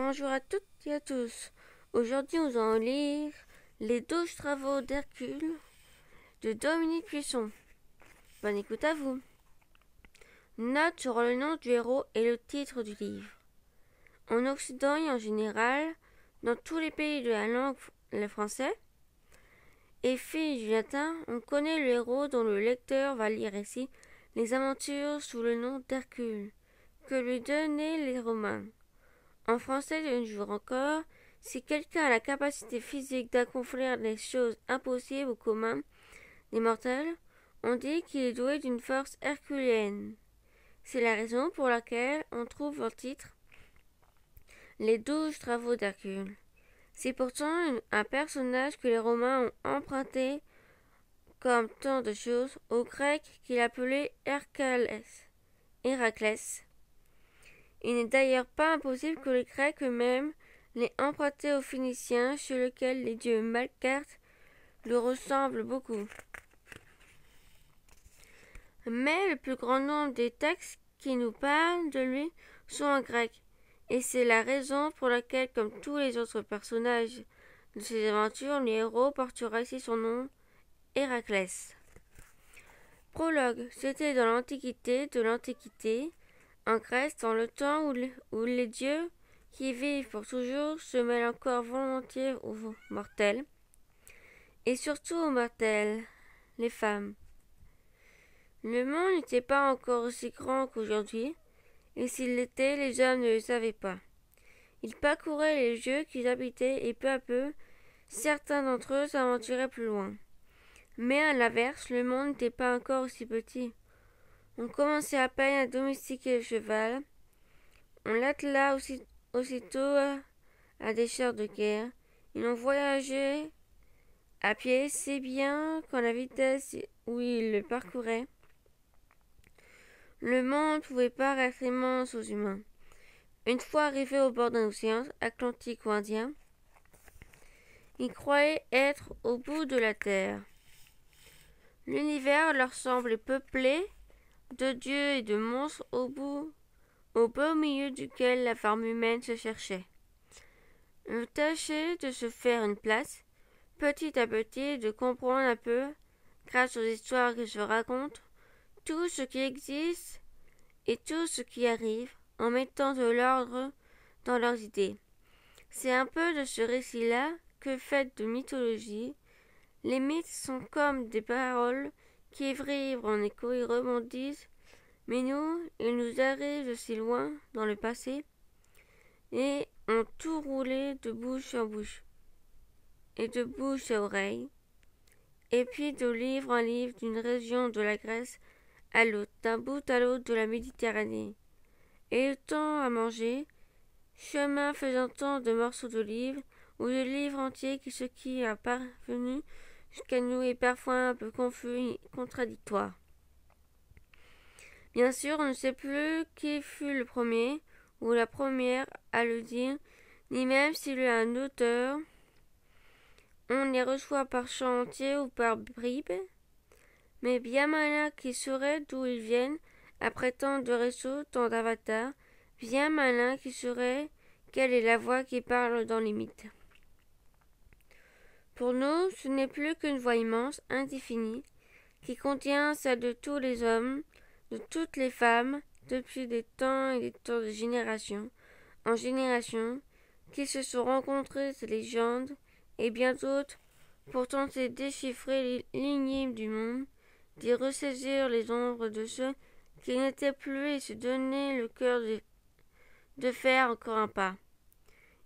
Bonjour à toutes et à tous. Aujourd'hui, nous allons lire Les douze travaux d'Hercule de Dominique Puisson. Bonne écoute à vous. Note sur le nom du héros et le titre du livre. En Occident et en général, dans tous les pays de la langue le français et filles du latin, on connaît le héros dont le lecteur va lire ici les aventures sous le nom d'Hercule, que lui donnaient les Romains. En français de nos jours encore, si quelqu'un a la capacité physique d'accomplir des choses impossibles au commun des mortels, on dit qu'il est doué d'une force herculéenne. C'est la raison pour laquelle on trouve en titre les douze travaux d'Hercule. C'est pourtant un personnage que les Romains ont emprunté, comme tant de choses, aux Grecs qu'il appelait Héraclès. Héraclès. Il n'est d'ailleurs pas impossible que les Grecs eux-mêmes l'aient emprunté aux Phéniciens, sur lequel les dieux Malcarte le ressemblent beaucoup. Mais le plus grand nombre des textes qui nous parlent de lui sont en grec, et c'est la raison pour laquelle, comme tous les autres personnages de ces aventures, le héros portera ici son nom, Héraclès. Prologue. C'était dans l'Antiquité de l'Antiquité, en Grèce, dans le temps où, les dieux qui vivent pour toujours se mêlent encore volontiers aux mortels, et surtout aux mortels, les femmes. Le monde n'était pas encore aussi grand qu'aujourd'hui, et s'il l'était, les hommes ne le savaient pas. Ils parcouraient les lieux qu'ils habitaient, et peu à peu, certains d'entre eux s'aventuraient plus loin. Mais à l'inverse, le monde n'était pas encore aussi petit. On commençait à peine à domestiquer le cheval. On l'attela aussi, aussitôt à, des chars de guerre. Ils ont voyagé à pied si bien qu'en la vitesse où ils le parcouraient, le monde pouvait paraître immense aux humains. Une fois arrivés au bord d'un océan, atlantique ou indien, ils croyaient être au bout de la terre. L'univers leur semblait peuplé de dieux et de monstres au bout, au beau milieu duquel la forme humaine se cherchait. Tâchait de se faire une place, petit à petit, de comprendre un peu, grâce aux histoires que se racontent, tout ce qui existe et tout ce qui arrive, en mettant de l'ordre dans leurs idées. C'est un peu de ce récit-là que, fait de mythologie, les mythes sont comme des paroles qui vibrent en écho et rebondissent, mais nous, ils nous arrivent de si loin dans le passé, et ont tout roulé de bouche en bouche, et de bouche à oreille, et puis de livre en livre d'une région de la Grèce à l'autre, d'un bout à l'autre de la Méditerranée. Et le temps à manger, chemin faisant tant de morceaux d'olive, ou de livres entiers qui ce qui a parvenu nous est parfois un peu confus contradictoire. Bien sûr, on ne sait plus qui fut le premier ou la première à le dire, ni même s'il y a un auteur. On les reçoit par chant entier ou par bribes, mais bien malin qui saurait d'où ils viennent, après tant de réseaux, tant d'avatars, bien malin qui saurait quelle est la voix qui parle dans les mythes. Pour nous, ce n'est plus qu'une voix immense, indéfinie, qui contient celle de tous les hommes, de toutes les femmes, depuis des temps et des temps de génération en génération, qui se sont rencontrés ces légendes, et bien d'autres, pour tenter de déchiffrer l'énigme du monde, d'y ressaisir les ombres de ceux qui n'étaient plus et se donner le cœur de, de faire encore un pas.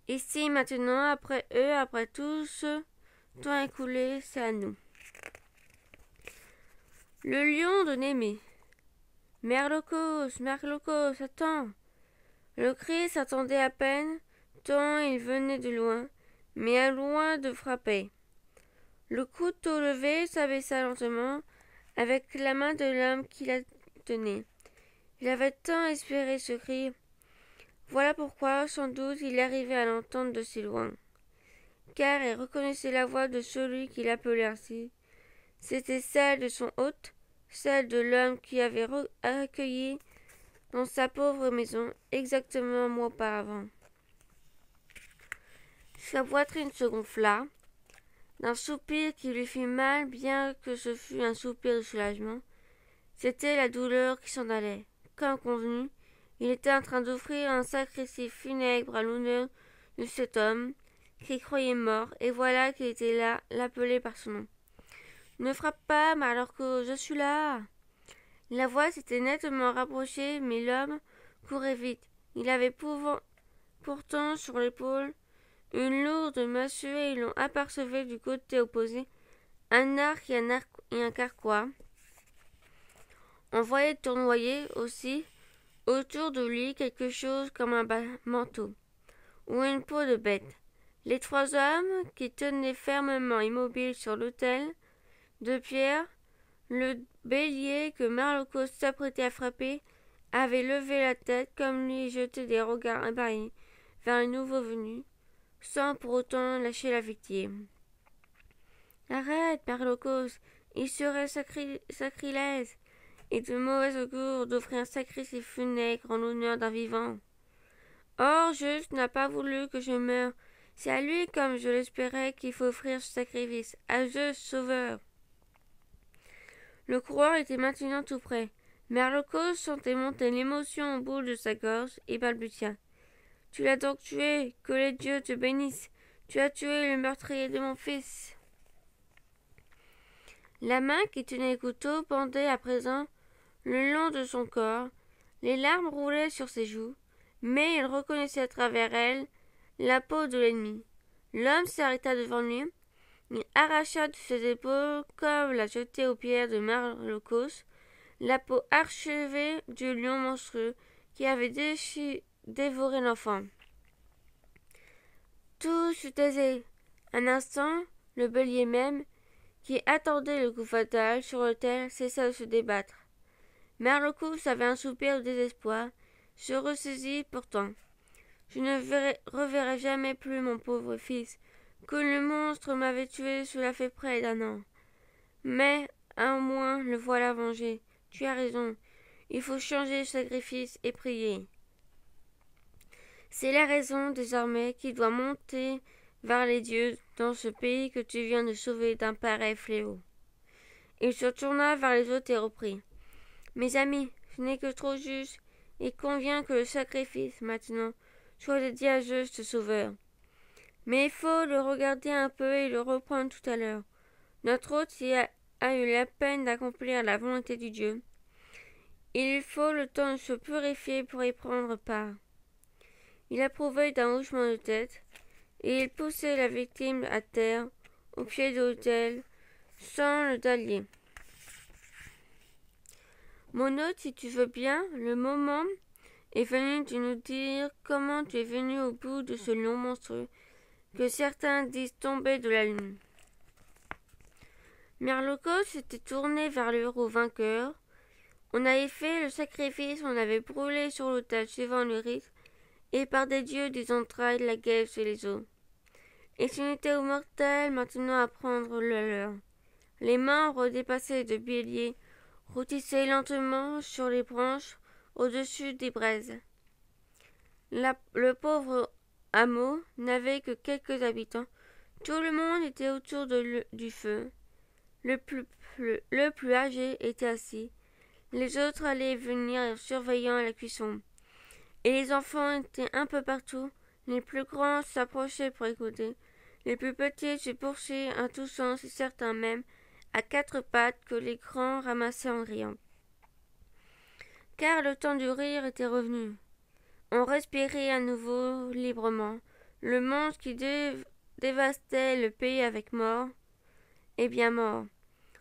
Ici, maintenant, après eux, après tous ceux Temps écoulé, c'est à nous. Le lion de Némée. Merlocos, Merlocos, attends. Le cri s'attendait à peine, tant il venait de loin, mais à loin de frapper. Le couteau levé s'abaissa lentement, avec la main de l'homme qui la tenait. Il avait tant espéré ce cri. Voilà pourquoi, sans doute, il arrivait à l'entendre de si loin car il reconnaissait la voix de celui qui l'appelait ainsi. C'était celle de son hôte, celle de l'homme qui avait accueilli dans sa pauvre maison exactement un mois auparavant. Sa poitrine se gonfla d'un soupir qui lui fit mal, bien que ce fût un soupir de soulagement. C'était la douleur qui s'en allait. Comme convenu, il était en train d'offrir un sacrifice funèbre à l'honneur de cet homme qu'il croyait mort, et voilà qu'il était là, l'appelait par son nom. Ne frappe pas, que je suis là. La voix s'était nettement rapprochée, mais l'homme courait vite. Il avait pourtant sur l'épaule une lourde massue et l'on apercevait du côté opposé un arc un, et un carquois. On voyait tournoyer aussi autour de lui quelque chose comme un manteau ou une peau de bête. Les trois hommes qui tenaient fermement immobiles sur l'autel de pierre, le bélier que Marlocos s'apprêtait à frapper avait levé la tête comme lui jetait des regards ébahis vers le nouveau venu, sans pour autant lâcher la victime. Arrête, Marlocos, il serait sacrilège et de mauvais augure d'offrir un sacrifice funèbre en l'honneur d'un vivant. Or, Juste n'a pas voulu que je meure. C'est à lui, comme je l'espérais, qu'il faut offrir ce sacrifice, à Zeus sauveur. Le coureur était maintenant tout près. Merlocos sentait monter l'émotion au bout de sa gorge et balbutia. Tu l'as donc tué, que les dieux te bénissent. Tu as tué le meurtrier de mon fils. La main qui tenait le couteau pendait à présent le long de son corps, les larmes roulaient sur ses joues, mais il reconnaissait à travers elles la peau de l'ennemi. L'homme s'arrêta devant lui, il arracha de ses épaules, comme l'a jeté aux pierres de Marlocos, la peau archevée du lion monstrueux qui avait dévoré l'enfant. Tout se taisait. Un instant, le bélier même, qui attendait le coup fatal sur le terre, cessa de se débattre. Merlocus avait un soupir de désespoir, se ressaisit pourtant. Je ne reverrai jamais plus mon pauvre fils, que le monstre m'avait tué cela fait près d'un an. Mais, un moins, le voilà vengé. Tu as raison. Il faut changer le sacrifice et prier. C'est la raison, désormais, qui doit monter vers les dieux dans ce pays que tu viens de sauver d'un pareil fléau. Il se tourna vers les autres et reprit. Mes amis, ce n'est que trop juste, et convient que le sacrifice, maintenant, soit dédié à juste sauveur. Mais il faut le regarder un peu et le reprendre tout à l'heure. Notre hôte a, eu la peine d'accomplir la volonté du Dieu. Il faut le temps de se purifier pour y prendre part. Il approuvait d'un hochement de tête, et il poussait la victime à terre, au pied de l'autel, sans le dalier. Mon hôte, si tu veux bien, le moment est venu de nous dire comment tu es venu au bout de ce lion monstrueux que certains disent tomber de la lune. Merlocos s'était tourné vers le héros vainqueur. On avait fait le sacrifice, on avait brûlé sur l'autel suivant le rite, et par des dieux des entrailles la guêpe et les os. Et ce n'était aux mortels maintenant à prendre le leur. Les membres dépassés de bélier routissait lentement sur les branches au-dessus des braises. le pauvre hameau n'avait que quelques habitants. Tout le monde était autour du feu. Le plus, âgé était assis. Les autres allaient venir surveillant la cuisson. Et les enfants étaient un peu partout. Les plus grands s'approchaient pour écouter. Les plus petits se poursuivaient à tous sens certains même à quatre pattes que les grands ramassaient en riant. Car le temps du rire était revenu. On respirait à nouveau librement. Le monstre qui dévastait le pays avec mort est bien mort.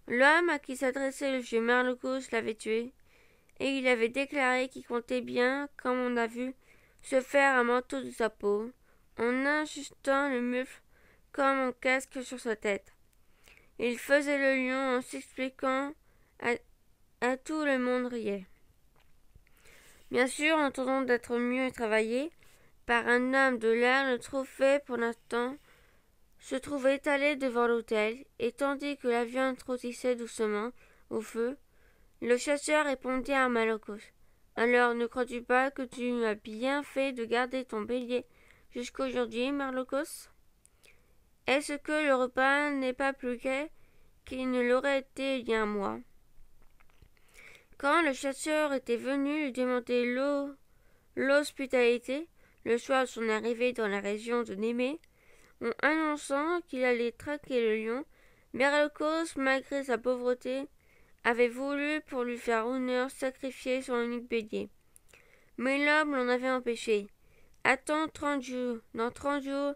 L'homme à qui s'adressait le vieux Marlocos l'avait tué, et il avait déclaré qu'il comptait bien, comme on a vu, se faire un manteau de sa peau, en ajustant le mufle comme un casque sur sa tête. Il faisait le lion en s'expliquant à, tout le monde riait. Bien sûr, en attendant d'être mieux travaillé par un homme de l'air, le trophée, pour l'instant, se trouvait étalé devant l'autel, et tandis que la viande trottissait doucement au feu, le chasseur répondit à Malocos. Alors, ne crois-tu pas que tu as bien fait de garder ton bélier jusqu'aujourd'hui, Marlocos Est-ce que le repas n'est pas plus gai qu'il ne l'aurait été il y a un mois? Quand le chasseur était venu lui demander l'hospitalité, le soir de son arrivée dans la région de Némé, en annonçant qu'il allait traquer le lion, Merlocos, malgré sa pauvreté, avait voulu, pour lui faire honneur, sacrifier son unique bélier. Mais l'homme l'en avait empêché. Attends trente jours. Dans trente jours,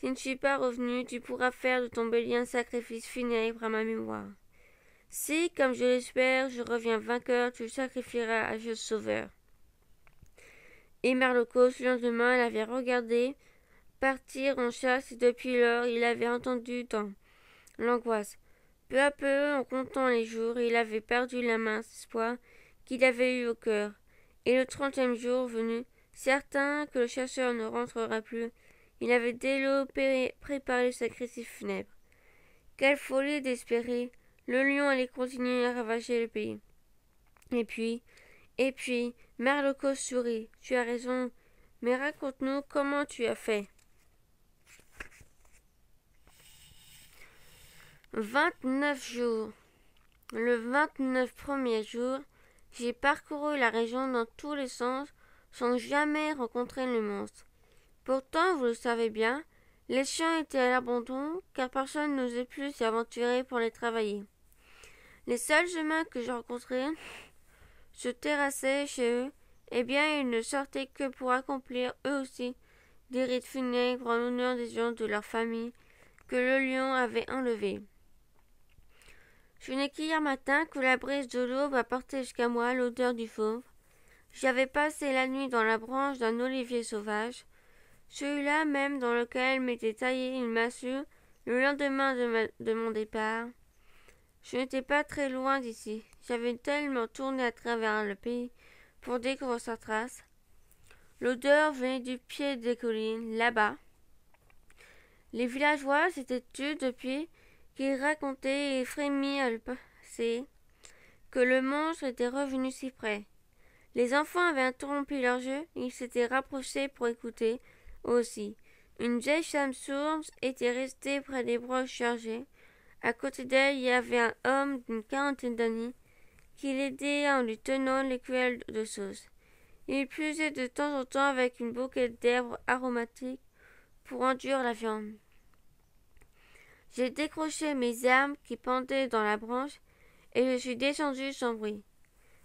si je ne suis pas revenu, tu pourras faire de ton bélier un sacrifice funèbre à ma mémoire. Si, comme je l'espère, je reviens vainqueur, tu sacrifieras à Dieu Sauveur. Et Merlocos, le lendemain, l'avait regardé partir en chasse, et depuis lors, il avait entendu dans l'angoisse. Peu à peu, en comptant les jours, il avait perdu la mince espoir qu'il avait eu au cœur. Et le trentième jour venu, certain que le chasseur ne rentrera plus, il avait dès l'aube préparé le sacrifice funèbre. Quelle folie d'espérer Le lion allait continuer à ravager le pays. Et puis, et puis, Merlocos sourit. Tu as raison, mais raconte-nous comment tu as fait. Vingt-neuf jours. Le vingt-neuf premier jour, j'ai parcouru la région dans tous les sens sans jamais rencontrer le monstre. Pourtant, vous le savez bien, les chiens étaient à l'abandon, car personne n'osait plus s'y aventurer pour les travailler. Les seuls humains que je rencontrais se terrassaient chez eux, eh bien ils ne sortaient que pour accomplir eux aussi des rites funèbres en l'honneur des gens de leur famille que le lion avait enlevés. Je n'ai qu'hier matin que la brise de l'aube a porté jusqu'à moi l'odeur du fauve. J'avais passé la nuit dans la branche d'un olivier sauvage, celui-là même dans lequel m'était taillée une massue le lendemain de, mon départ. Je n'étais pas très loin d'ici. J'avais tellement tourné à travers le pays pour découvrir sa trace. L'odeur venait du pied des collines, là-bas. Les villageois s'étaient tus depuis qu'ils racontaient et frémis à le passé que le monstre était revenu si près. Les enfants avaient interrompu leur jeu, ils s'étaient rapprochés pour écouter, aussi. Une vieille femme sourde était restée près des broches chargées. À côté d'elle, il y avait un homme d'une quarantaine d'années qui l'aidait en lui tenant l'écuelle de sauce. Il puisait de temps en temps avec une bouquet d'herbes aromatiques pour enduire la viande. J'ai décroché mes armes qui pendaient dans la branche et je suis descendu sans bruit.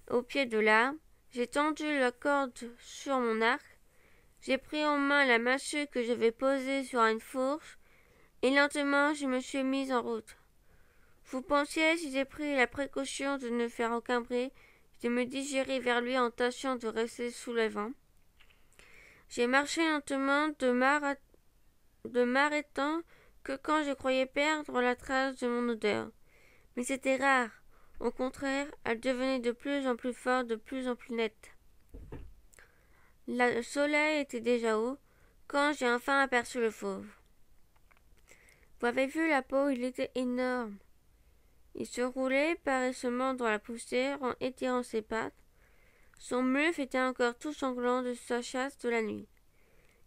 Au pied de l'arbre, j'ai tendu la corde sur mon arc j'ai pris en main la massue que j'avais posée sur une fourche, et lentement je me suis mise en route. Vous pensiez, si j'ai pris la précaution de ne faire aucun bruit, de me digérer vers lui en tâchant de rester sous le vent. J'ai marché lentement, de m'arrêtant que quand je croyais perdre la trace de mon odeur. Mais c'était rare. Au contraire, elle devenait de plus en plus forte, de plus en plus nette. Le soleil était déjà haut quand j'ai enfin aperçu le fauve. Vous avez vu la peau, il était énorme. Il se roulait paresseusement dans la poussière en étirant ses pattes. Son mufle était encore tout sanglant de sa chasse de la nuit.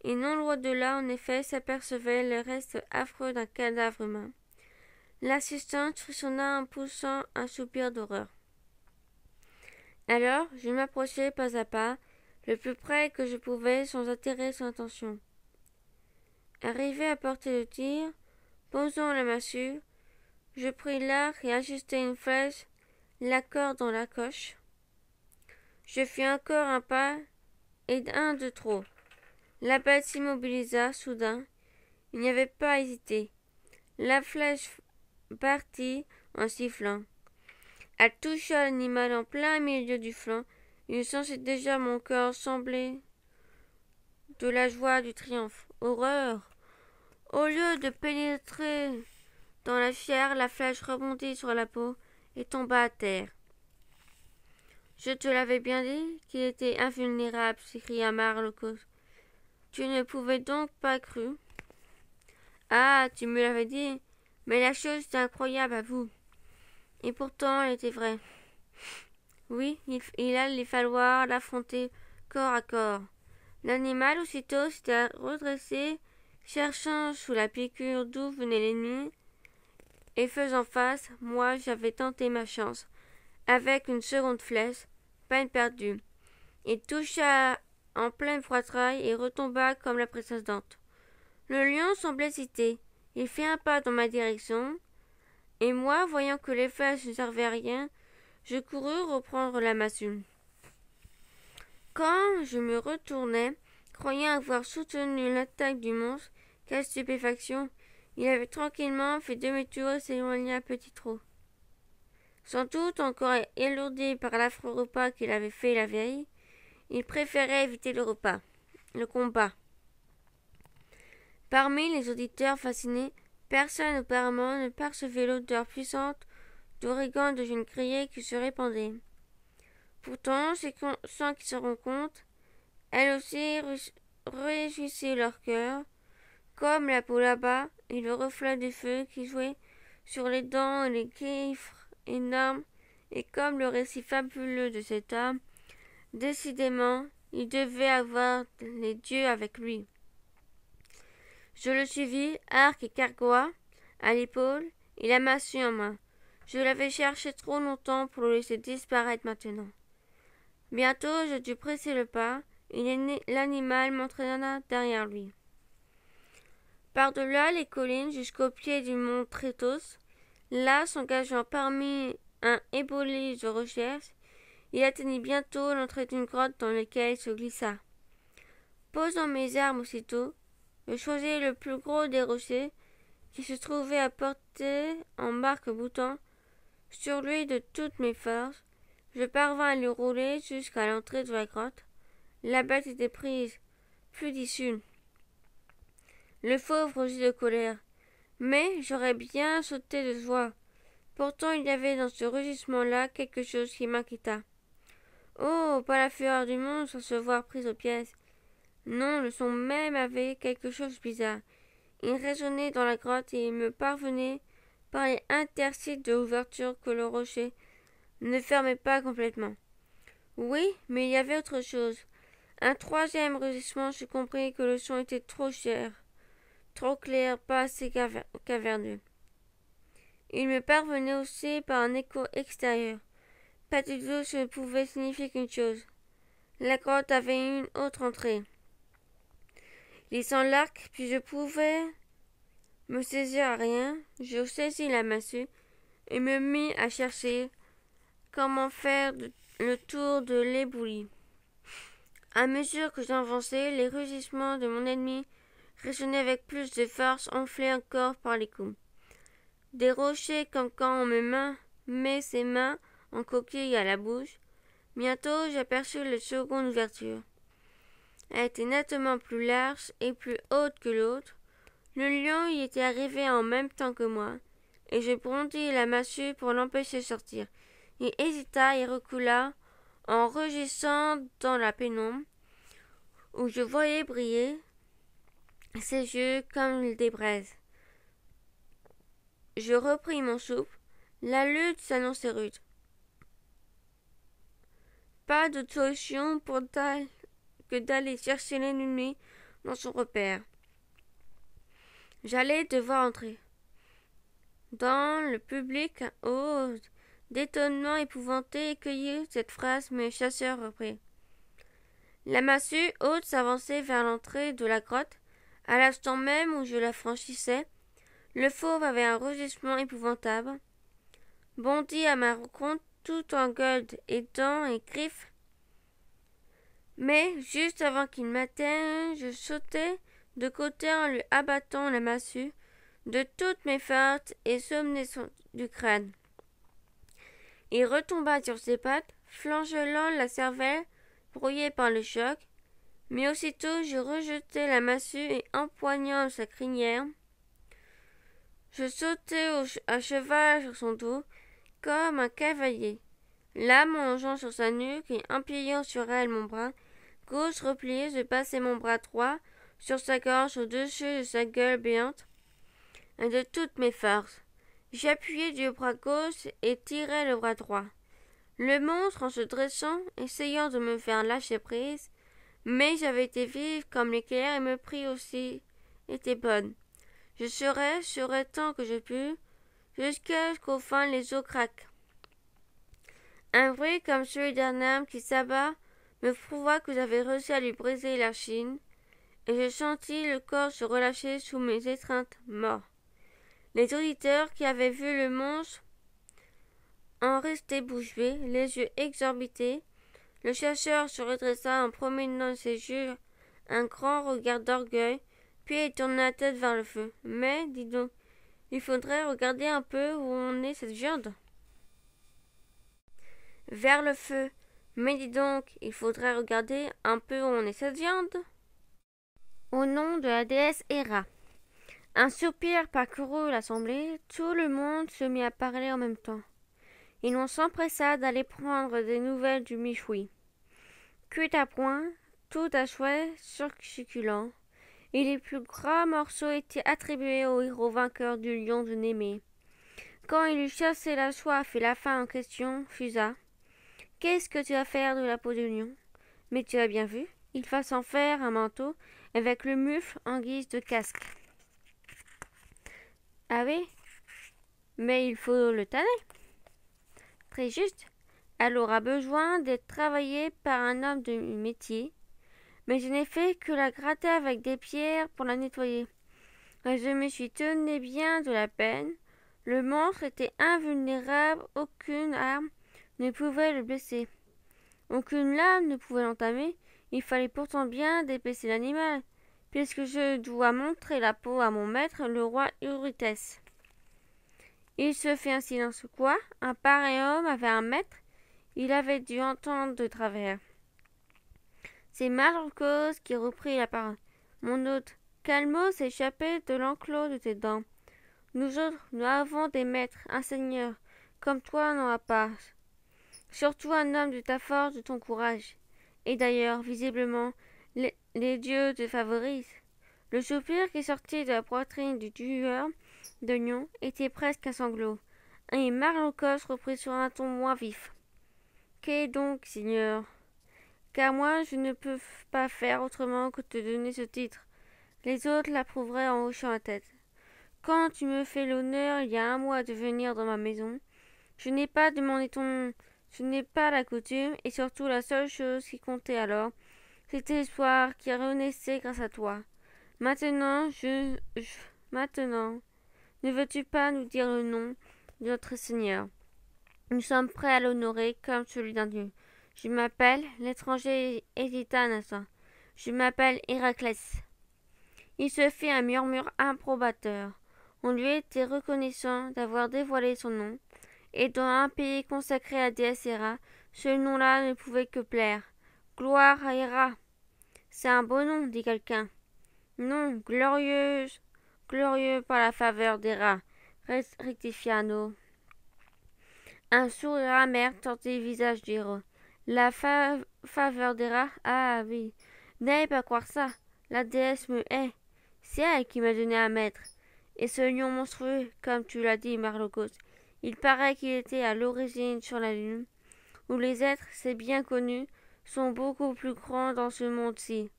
Et non loin de là, en effet, s'apercevait le reste affreux d'un cadavre humain. L'assistante frissonna en poussant un soupir d'horreur. Alors, je m'approchai pas à pas, le plus près que je pouvais sans attirer son attention. Arrivé à portée de tir, posant la massue, je pris l'arc et ajustai une flèche, la corde dans la coche. Je fis encore un pas et un de trop. La bête s'immobilisa soudain. Il n'y avait pas hésité. La flèche partit en sifflant. Elle toucha l'animal en plein milieu du flanc il sentait déjà mon cœur sembler de la joie du triomphe. Horreur Au lieu de pénétrer dans la chair, la flèche rebondit sur la peau et tomba à terre. Je te l'avais bien dit qu'il était invulnérable, s'écria Marlocos. Tu ne pouvais donc pas cru. Ah, tu me l'avais dit, mais la chose est incroyable à vous. Et pourtant elle était vraie. Oui, il, allait falloir l'affronter corps à corps. L'animal aussitôt s'était redressé, cherchant sous la piqûre d'où venait l'ennemi, et faisant face, moi j'avais tenté ma chance, avec une seconde flèche, peine perdue. Il toucha en pleine poitrail et retomba comme la précédente. Le lion semblait hésiter. Il fit un pas dans ma direction, et moi, voyant que les flèches ne servaient à rien, je courus reprendre la massue. Quand je me retournai, croyant avoir soutenu l'attaque du monstre, quelle stupéfaction! Il avait tranquillement fait demi-tour et s'éloigné un petit trot. Sans doute encore élourdi par l'affreux repas qu'il avait fait la veille, il préférait éviter le repas, le combat. Parmi les auditeurs fascinés, personne apparemment ne percevait l'odeur puissante d'origan de jeunes criée qui se répandait. Pourtant, sans qu'ils se rendent compte, elle aussi réjouissait leur cœur, comme la peau là-bas et le reflet du feu qui jouait sur les dents et les griffes énormes, et comme le récit fabuleux de cet homme, décidément, il devait avoir les dieux avec lui. Je le suivis, arc et cargois à l'épaule et la massue en main. Je l'avais cherché trop longtemps pour le laisser disparaître maintenant. Bientôt je dus presser le pas, et l'animal m'entraîna derrière lui. Par-delà les collines jusqu'au pied du mont Trétos, là s'engageant parmi un éboli de recherche, il atteignit bientôt l'entrée d'une grotte dans laquelle il se glissa. Posant mes armes aussitôt, je choisis le plus gros des rochers qui se trouvait à portée en marque-boutant sur lui de toutes mes forces. Je parvins à le rouler jusqu'à l'entrée de la grotte. La bête était prise, plus d'issue. Le fauve rougit de colère. Mais j'aurais bien sauté de joie. Pourtant il y avait dans ce rugissement-là quelque chose qui m'inquiéta. Oh. Pas la fureur du monde sans se voir prise aux pièces. Non, le son même avait quelque chose de bizarre. Il résonnait dans la grotte et il me parvenait par les interstices de l'ouverture que le rocher ne fermait pas complètement. Oui, mais il y avait autre chose. Un troisième rugissement, je compris que le son était trop cher, trop clair, pas assez caverneux. Il me parvenait aussi par un écho extérieur. Pas du tout, ce ne pouvait signifier qu'une chose. La grotte avait une autre entrée. Lisant l'arc, puis je pouvais me saisir à rien, je saisis la massue et me mis à chercher comment faire le tour de l'éboulis. À mesure que j'avançais, les rugissements de mon ennemi résonnaient avec plus de force, enflés encore par les coups. Des rochers comme quand on me met ses mains en coquille à la bouche. Bientôt j'aperçus la seconde ouverture. Elle était nettement plus large et plus haute que l'autre. Le lion y était arrivé en même temps que moi, et je brandis la massue pour l'empêcher de sortir. Il hésita et recula en rugissant dans la pénombre, où je voyais briller ses yeux comme des braises. Je repris mon souffle. La lutte s'annonçait rude. Pas de solution pour que d'aller chercher l'ennemi dans son repère. J'allais devoir entrer. Dans le public, oh, d'étonnement épouvanté et cette phrase, mes chasseurs reprit. La massue haute s'avançait vers l'entrée de la grotte. À l'instant même où je la franchissais, le fauve avait un rugissement épouvantable, bondit à ma rencontre tout en gueule et dents et griffes mais juste avant qu'il m'atteigne, je sautai de côté en lui abattant la massue de toutes mes forces et somnai du crâne. Il retomba sur ses pattes, flangelant la cervelle, brouillée par le choc, mais aussitôt je rejetai la massue et empoignant sa crinière, je sautai à cheval sur son dos, comme un cavalier, la mangeant sur sa nuque et empillant sur elle mon bras, gauche replié, je passai mon bras droit sur sa gorge au-dessus de sa gueule béante, et de toutes mes forces. J'appuyai du bras gauche et tirai le bras droit. Le monstre, en se dressant, essayant de me faire lâcher prise, mais j'avais été vive comme l'éclair et me prit aussi était bonne. Je serai, serai tant que je pus, jusqu'à ce qu'au fin les eaux craquent. Un bruit comme celui d'un âme qui s'abat me prouva que j'avais réussi à lui briser la chine, et je sentis le corps se relâcher sous mes étreintes morts. Les auditeurs qui avaient vu le monstre en restaient bouche les yeux exorbités. Le chasseur se redressa en promenant ses yeux un grand regard d'orgueil, puis il tourna la tête vers le feu. Mais, dis donc, il faudrait regarder un peu où on est cette viande. Vers le feu. Mais dis donc, il faudrait regarder un peu où on est cette viande. Au nom de la déesse Héra. Un soupir parcourut l'assemblée, tout le monde se mit à parler en même temps. Et l'on s'empressa d'aller prendre des nouvelles du michoui. Cuit à point, tout à chouette, succulent, et les plus gras morceaux étaient attribués au héros vainqueur du lion de Némée. Quand il eut chassé la soif et la faim en question, fusa. Qu'est-ce que tu vas faire de la peau du lion? Mais tu as bien vu, il va s'en faire un manteau avec le mufle en guise de casque. Ah oui Mais il faut le tanner. Très juste. Elle aura besoin d'être travaillée par un homme de métier. Mais je n'ai fait que la gratter avec des pierres pour la nettoyer. Et je me suis tenu bien de la peine. Le monstre était invulnérable, aucune arme ne pouvait le blesser. Aucune lame ne pouvait l'entamer. Il fallait pourtant bien dépêcher l'animal puisque je dois montrer la peau à mon maître, le roi Eurythès. Il se fit un silence. Quoi? Un pareil homme avait un maître? Il avait dû entendre de travers. C'est Marcos qui reprit la parole. Mon hôte, Calmo échappé de l'enclos de tes dents. Nous autres, nous avons des maîtres, un seigneur, comme toi n'en as pas. Surtout un homme de ta force, de ton courage. Et d'ailleurs, visiblement, les, dieux te favorisent. Le soupir qui sortit de la poitrine du tueur de était presque un sanglot, et Marlocos reprit sur un ton moins vif. Donc, Seigneur Car moi je ne peux pas faire autrement que te donner ce titre. Les autres l'approuveraient en hochant la tête. Quand tu me fais l'honneur il y a un mois de venir dans ma maison, je n'ai pas demandé ton je n'ai pas la coutume, et surtout la seule chose qui comptait alors, c'était l'espoir qui renaissait grâce à toi. Maintenant, je, maintenant, ne veux-tu pas nous dire le nom de notre Seigneur? Nous sommes prêts à l'honorer comme celui d'un Dieu. Je m'appelle, l'étranger hésita un instant. Je m'appelle Héraclès. Il se fit un murmure improbateur. On lui était reconnaissant d'avoir dévoilé son nom, et dans un pays consacré à déesse ce nom-là ne pouvait que plaire. Gloire à Héra. C'est un beau nom, dit quelqu'un. Non, glorieuse, glorieux par la faveur d'Héra, rectifia sourire amer tentait le visage du héros. La faveur d'Héra Ah oui. N'allez pas croire ça. La déesse me hait. C'est elle qui m'a donné un maître. Et ce lion monstrueux, comme tu l'as dit, Marlocos, il paraît qu'il était à l'origine sur la lune, où les êtres, c'est bien connu, sont beaucoup plus grands dans ce monde-ci.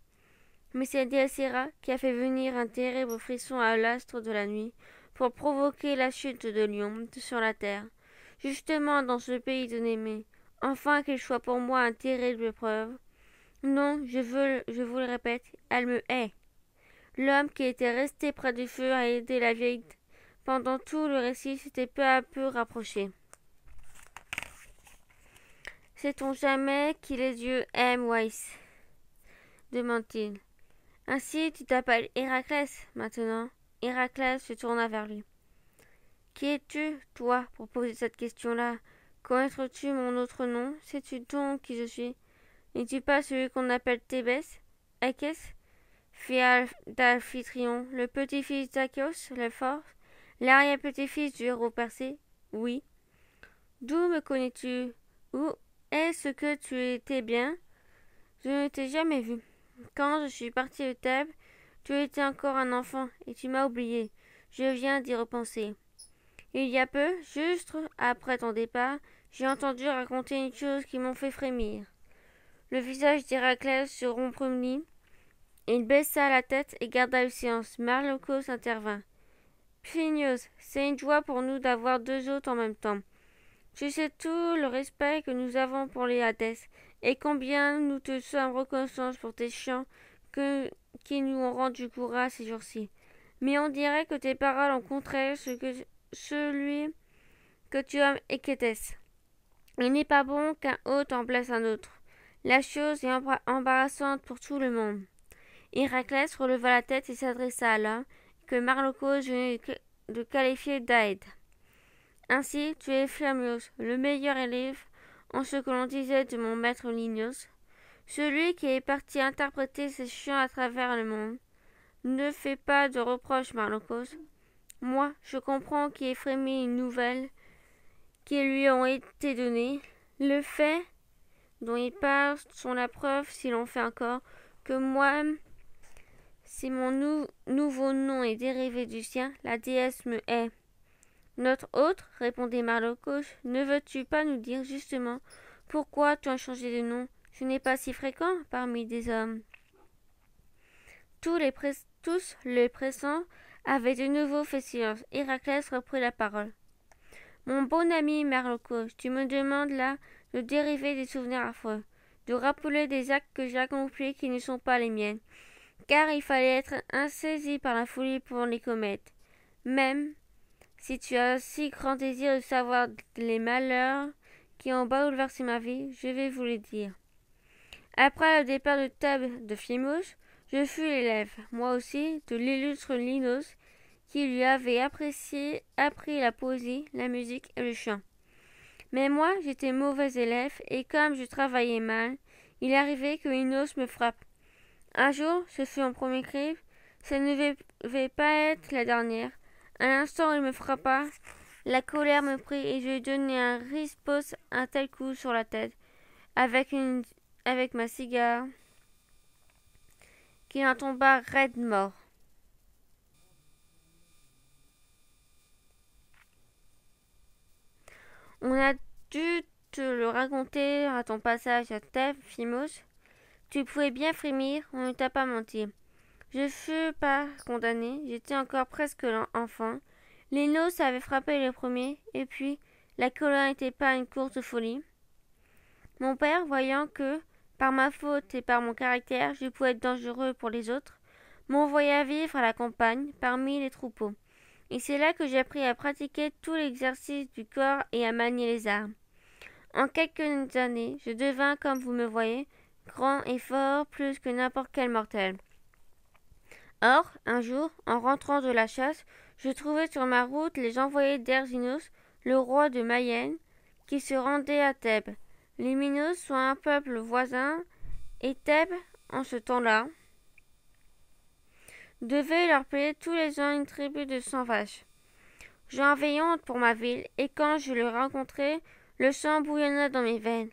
Mais c'est Diacera qui a fait venir un terrible frisson à l'astre de la nuit pour provoquer la chute de Lion sur la terre, justement dans ce pays de Némée, enfin qu'il soit pour moi un terrible épreuve. Non, je veux, je vous le répète, elle me hait. L'homme qui était resté près du feu a aidé la vieille pendant tout le récit s'était peu à peu rapproché. Sait-on jamais qui les dieux aiment, Weiss demanda-t-il. Ainsi tu t'appelles Héraclès maintenant. Héraclès se tourna vers lui. Qui es-tu, toi, pour poser cette question-là? Connaîtres-tu mon autre nom? Sais-tu donc qui je suis? N'es-tu pas celui qu'on appelle Thébès? Akès Fit d'Amphitryon, le petit-fils d'Achios, le fort? L'arrière-petit-fils du héros percé? Oui. D'où me connais-tu? Où est-ce que tu étais bien? Je ne t'ai jamais vu. Quand je suis parti de Thèbes, tu étais encore un enfant et tu m'as oublié. Je viens d'y repenser. Il y a peu, juste après ton départ, j'ai entendu raconter une chose qui m'ont fait frémir. Le visage d'Héraclès se rompit Il baissa la tête et garda le silence. Marlocos intervint. Phineas, c'est une joie pour nous d'avoir deux hôtes en même temps. Tu sais tout le respect que nous avons pour les Hadès, et combien nous te sommes reconnaissants pour tes que, qui nous ont rendu courage ces jours-ci. Mais on dirait que tes paroles ont contraire ce que, celui que tu aimes et qu'était-ce. Il n'est pas bon qu'un hôte en blesse un autre. La chose est embarrassante pour tout le monde. Héraclès releva la tête et s'adressa à l'un que Marlocos venait de qualifier d'aide. Ainsi, tu es Flamios, le meilleur élève en ce que l'on disait de mon maître Lignos, celui qui est parti interpréter ses chiens à travers le monde. Ne fais pas de reproches, Marlocos. Moi, je comprends qu'il ait frémi une nouvelle qui lui ont été données. Le fait dont il parle sont la preuve, si l'on fait encore, que moi, si mon nouveau nom est dérivé du sien, la déesse me hait. Notre autre, répondit Marlocos, ne veux-tu pas nous dire justement pourquoi tu as changé de nom? Ce n'est pas si fréquent parmi des hommes. Tous les, tous les pressants avaient de nouveau fait silence. Héraclès reprit la parole. Mon bon ami Marlocos, tu me demandes là de dériver des souvenirs affreux, de rappeler des actes que j'ai accomplis qui ne sont pas les miennes, car il fallait être insaisi par la folie pour les commettre. Même si tu as si grand désir de savoir les malheurs qui ont bouleversé ma vie, je vais vous les dire. Après le départ de Thèbes de Phimos, je fus l'élève, moi aussi, de l'illustre Linos, qui lui avait apprécié, appris la poésie, la musique et le chant. Mais moi, j'étais mauvais élève, et comme je travaillais mal, il arrivait que Linos me frappe. Un jour, ce fut mon premier cri, ça ne devait pas être la dernière. À l'instant il me frappa, la colère me prit et je lui donnai un rispos, un tel coup sur la tête, avec, avec ma cigare, qu'il en tomba raide mort. On a dû te le raconter à ton passage à Thèbes. Tu pouvais bien frémir, on ne t'a pas menti. Je fus pas condamné, j'étais encore presque enfant. Les noces avaient frappé le premier, et puis la colère n'était pas une courte folie. Mon père, voyant que, par ma faute et par mon caractère, je pouvais être dangereux pour les autres, m'envoya vivre à la campagne, parmi les troupeaux et c'est là que j'ai appris à pratiquer tout l'exercice du corps et à manier les armes. En quelques années, je devins, comme vous me voyez, grand et fort plus que n'importe quel mortel. Or, un jour, en rentrant de la chasse, je trouvai sur ma route les envoyés d'Erginos, le roi de Mayenne, qui se rendait à Thèbes. Les Minos sont un peuple voisin, et Thèbes, en ce temps-là, devait leur payer tous les ans une tribu de cent vaches. J'en avais honte pour ma ville, et quand je les rencontrai, le sang bouillonna dans mes veines.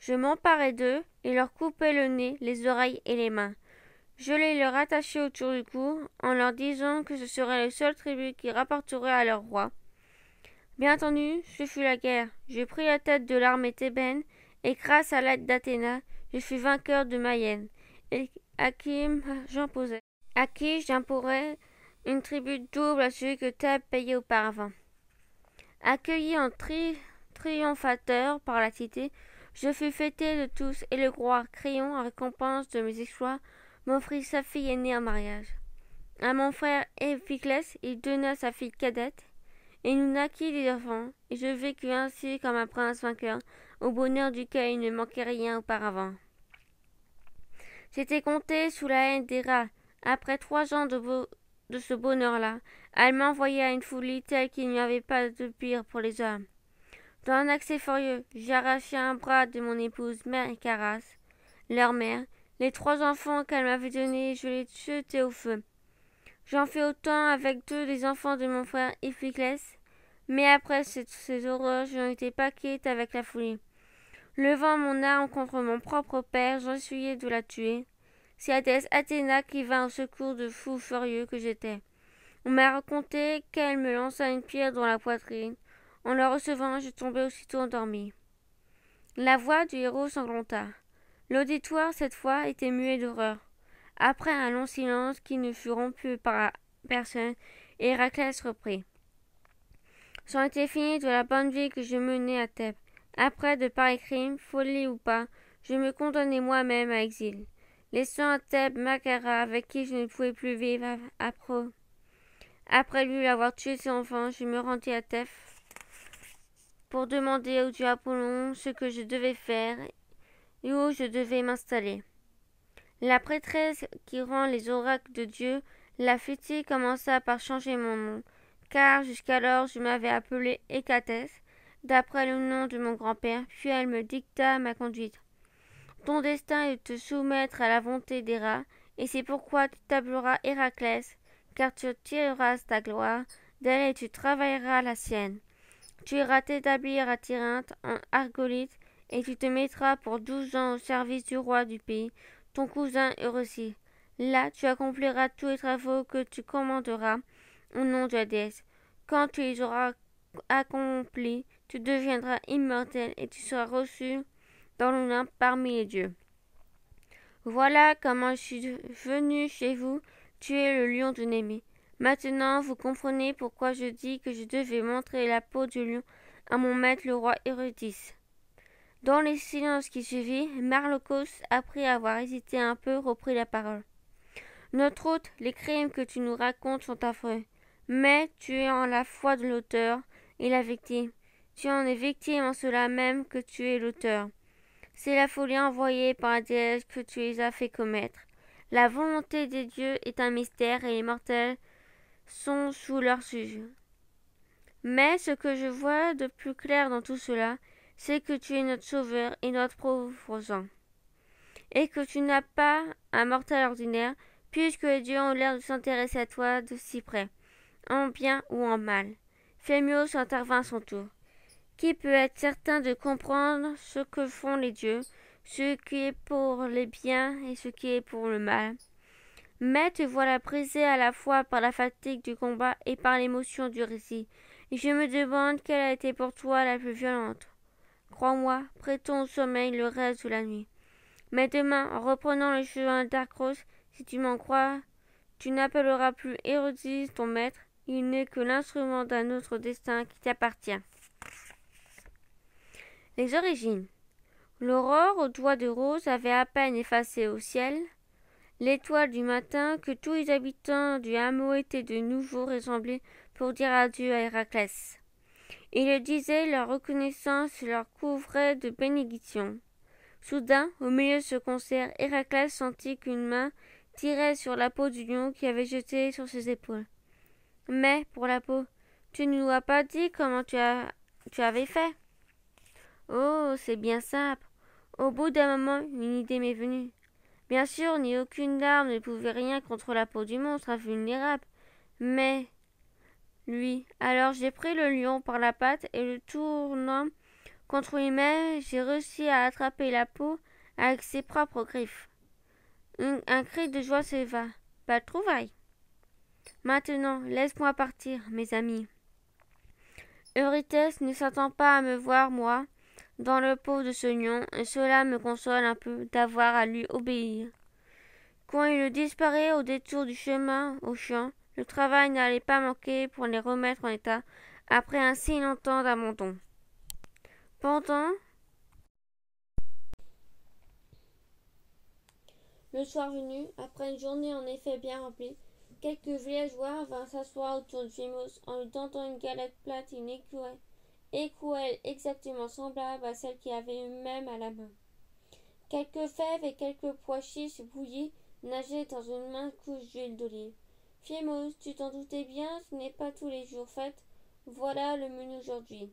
Je m'emparai d'eux et leur coupai le nez, les oreilles et les mains. Je les leur attachai autour du cou, en leur disant que ce serait le seul tribu qui rapporterait à leur roi. Bien entendu, ce fut la guerre. Je pris la tête de l'armée thébaine, et grâce à l'aide d'Athéna, je fus vainqueur de Mayenne, et à qui j'imposais une tribu double à celui que Thèbes payait auparavant. Accueilli en triomphateur par la cité, je fus fêté de tous et le roi Créon, en récompense de mes exploits, m'offrit sa fille aînée en mariage. À mon frère Éphiclès, il donna sa fille cadette, et nous naquit des enfants, et je vécus ainsi comme un prince vainqueur, au bonheur duquel il ne manquait rien auparavant. J'étais compté sous la haine des rats, après trois ans de, ce bonheur-là, elle m'envoya une folie telle qu'il n'y avait pas de pire pour les hommes. Dans un accès furieux, j'arrachai un bras de mon épouse, mère Caras, leur mère. Les trois enfants qu'elle m'avait donnés, je les jetai au feu. J'en fis autant avec deux des enfants de mon frère Iphiclès, mais après ces horreurs, je n'étais pas avec la folie. Levant mon arme contre mon propre père, j'essuyai de la tuer. C'est Athéna qui vint au secours de fou furieux que j'étais. On m'a raconté qu'elle me lança une pierre dans la poitrine. En la recevant, je tombai aussitôt endormi. La voix du héros sanglanta. L'auditoire, cette fois, était muet d'horreur. Après un long silence qui ne fut rompu par personne, Héraclès reprit. C'en était fini de la bonne vie que je menais à Thèbes. Après de pareils crimes, folie ou pas, je me condamnais moi-même à exil, laissant à Thèbes Macara avec qui je ne pouvais plus vivre après. Après lui avoir tué ses enfants, je me rendis à Thèbes pour demander au dieu Apollon ce que je devais faire et où je devais m'installer. La prêtresse qui rend les oracles de Dieu, la futie, commença par changer mon nom, car jusqu'alors je m'avais appelé Hécatès, d'après le nom de mon grand-père, puis elle me dicta ma conduite. Ton destin est de te soumettre à la volonté des rats, et c'est pourquoi tu t'appelleras Héraclès, car tu tireras ta gloire d'elle et tu travailleras la sienne. Tu iras t'établir à Tyrinthe, en Argolite, et tu te mettras pour douze ans au service du roi du pays, ton cousin Euryssie. Là, tu accompliras tous les travaux que tu commanderas au nom de la déesse. Quand tu les auras accomplis, tu deviendras immortel et tu seras reçu dans l'Olympe parmi les dieux. Voilà comment je suis venu chez vous tuer le lion de Némée. Maintenant, vous comprenez pourquoi je dis que je devais montrer la peau du lion à mon maître le roi Eurydice. Dans les silences qui suivirent, Marlocos, après avoir hésité un peu, reprit la parole. Notre hôte, les crimes que tu nous racontes sont affreux, mais tu es en la foi de l'auteur et la victime. Tu en es victime en cela même que tu es l'auteur. C'est la folie envoyée par la déesse que tu les as fait commettre. La volonté des dieux est un mystère et les mortels sont sous leur sujet. Mais ce que je vois de plus clair dans tout cela, c'est que tu es notre sauveur et notre proposant, et que tu n'as pas un mortel ordinaire, puisque les dieux ont l'air de s'intéresser à toi de si près, en bien ou en mal. Fémios intervint à son tour. Qui peut être certain de comprendre ce que font les dieux, ce qui est pour les biens et ce qui est pour le mal? Mais te voilà brisé à la fois par la fatigue du combat et par l'émotion du récit, et je me demande quelle a été pour toi la plus violente. Crois-moi, prêtons au sommeil le reste de la nuit. Mais demain, en reprenant le chemin d'Arcros, si tu m'en crois, tu n'appelleras plus Hérodis ton maître, il n'est que l'instrument d'un autre destin qui t'appartient. Les origines. L'aurore aux doigts de rose avait à peine effacé au ciel l'étoile du matin que tous les habitants du hameau étaient de nouveau rassemblés pour dire adieu à Héraclès. Ils le disaient, leur reconnaissance leur couvrait de bénédictions. Soudain, au milieu de ce concert, Héraclès sentit qu'une main tirait sur la peau du lion qui avait jeté sur ses épaules. Mais, pour la peau, tu ne nous as pas dit comment tu, as, tu avais fait. Oh, c'est bien simple. Au bout d'un moment, une idée m'est venue. Bien sûr, ni aucune arme ne pouvait rien contre la peau du monstre invulnérable. Mais lui. Alors j'ai pris le lion par la patte et le tournant contre lui-même, j'ai réussi à attraper la peau avec ses propres griffes. Un, cri de joie s'éleva. Pas de trouvaille. Maintenant, laisse-moi partir, mes amis. Eurythès ne s'attend pas à me voir, moi, dans le pot de ce lion, et cela me console un peu d'avoir à lui obéir. Quand il disparaît au détour du chemin au champ, le travail n'allait pas manquer pour les remettre en état après un si longtemps d'abandon. Pendant le soir venu, après une journée en effet bien remplie, quelques villageois vinrent s'asseoir autour de Phimos en lui tendant une galette plate et une exactement semblable à celle qu'il avait eux-mêmes à la main. Quelques fèves et quelques pois chiches bouillis nageaient dans une mince couche d'huile d'olive. Fiemos, tu t'en doutais bien, ce n'est pas tous les jours fait. Voilà le menu aujourd'hui.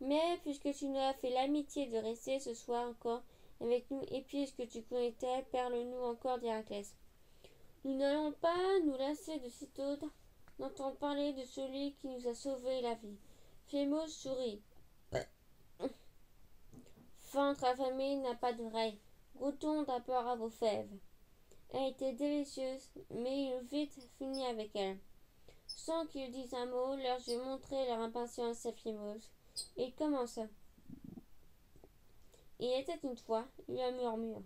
Mais puisque tu nous as fait l'amitié de rester ce soir encore avec nous, et puisque tu connais parle-nous encore d'Héraclès. Nous n'allons pas nous lasser de sitôt d'entendre parler de celui qui nous a sauvé la vie. Fiemos sourit. Ventre affamé n'a pas d'oreille. Goûtons d'abord à vos fèves. Elle était délicieuse, mais il eut vite fini avec elle. Sans qu'ils disent un mot, leur yeux montraient leur impatience à Fimose. Il commença. Il était une fois, il un murmure.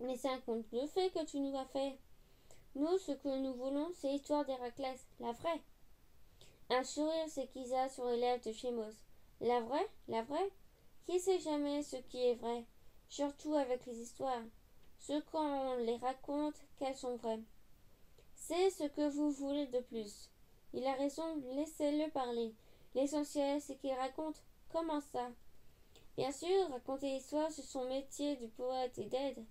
Mais c'est un conte de que tu nous as fait. Nous, ce que nous voulons, c'est l'histoire d'Héraclès, la vraie. Un sourire s'équisa sur les lèvres de Chémos. La vraie? La vraie? Qui sait jamais ce qui est vrai? Surtout avec les histoires. Ce qu'on les raconte, qu'elles sont vraies. C'est ce que vous voulez de plus. Il a raison, laissez-le parler. L'essentiel, c'est qu'il raconte. Comment ça Bien sûr, raconter l'histoire, c'est son métier du poète et d'aide.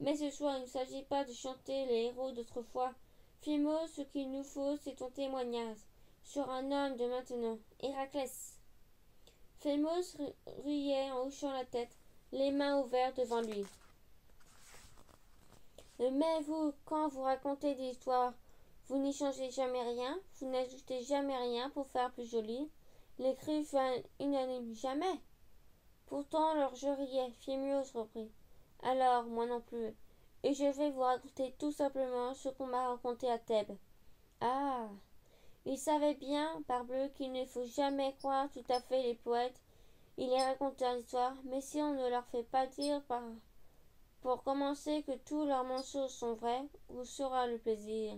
Mais ce soir, il ne s'agit pas de chanter les héros d'autrefois. Fimo, ce qu'il nous faut, c'est ton témoignage sur un homme de maintenant, Héraclès. Fémos riait en hochant la tête, les mains ouvertes devant lui. Mais vous, quand vous racontez des histoires, vous n'y changez jamais rien, vous n'ajoutez jamais rien pour faire plus joli. L'écrivain unanime jamais. Pourtant, leur je riais, Fémios reprit. Alors, moi non plus. Et je vais vous raconter tout simplement ce qu'on m'a raconté à Thèbes. Ah il savait bien, parbleu, qu'il ne faut jamais croire tout à fait les poètes. Il les raconte l'histoire, mais si on ne leur fait pas dire par... pour commencer que tous leurs mensonges sont vrais, où sera le plaisir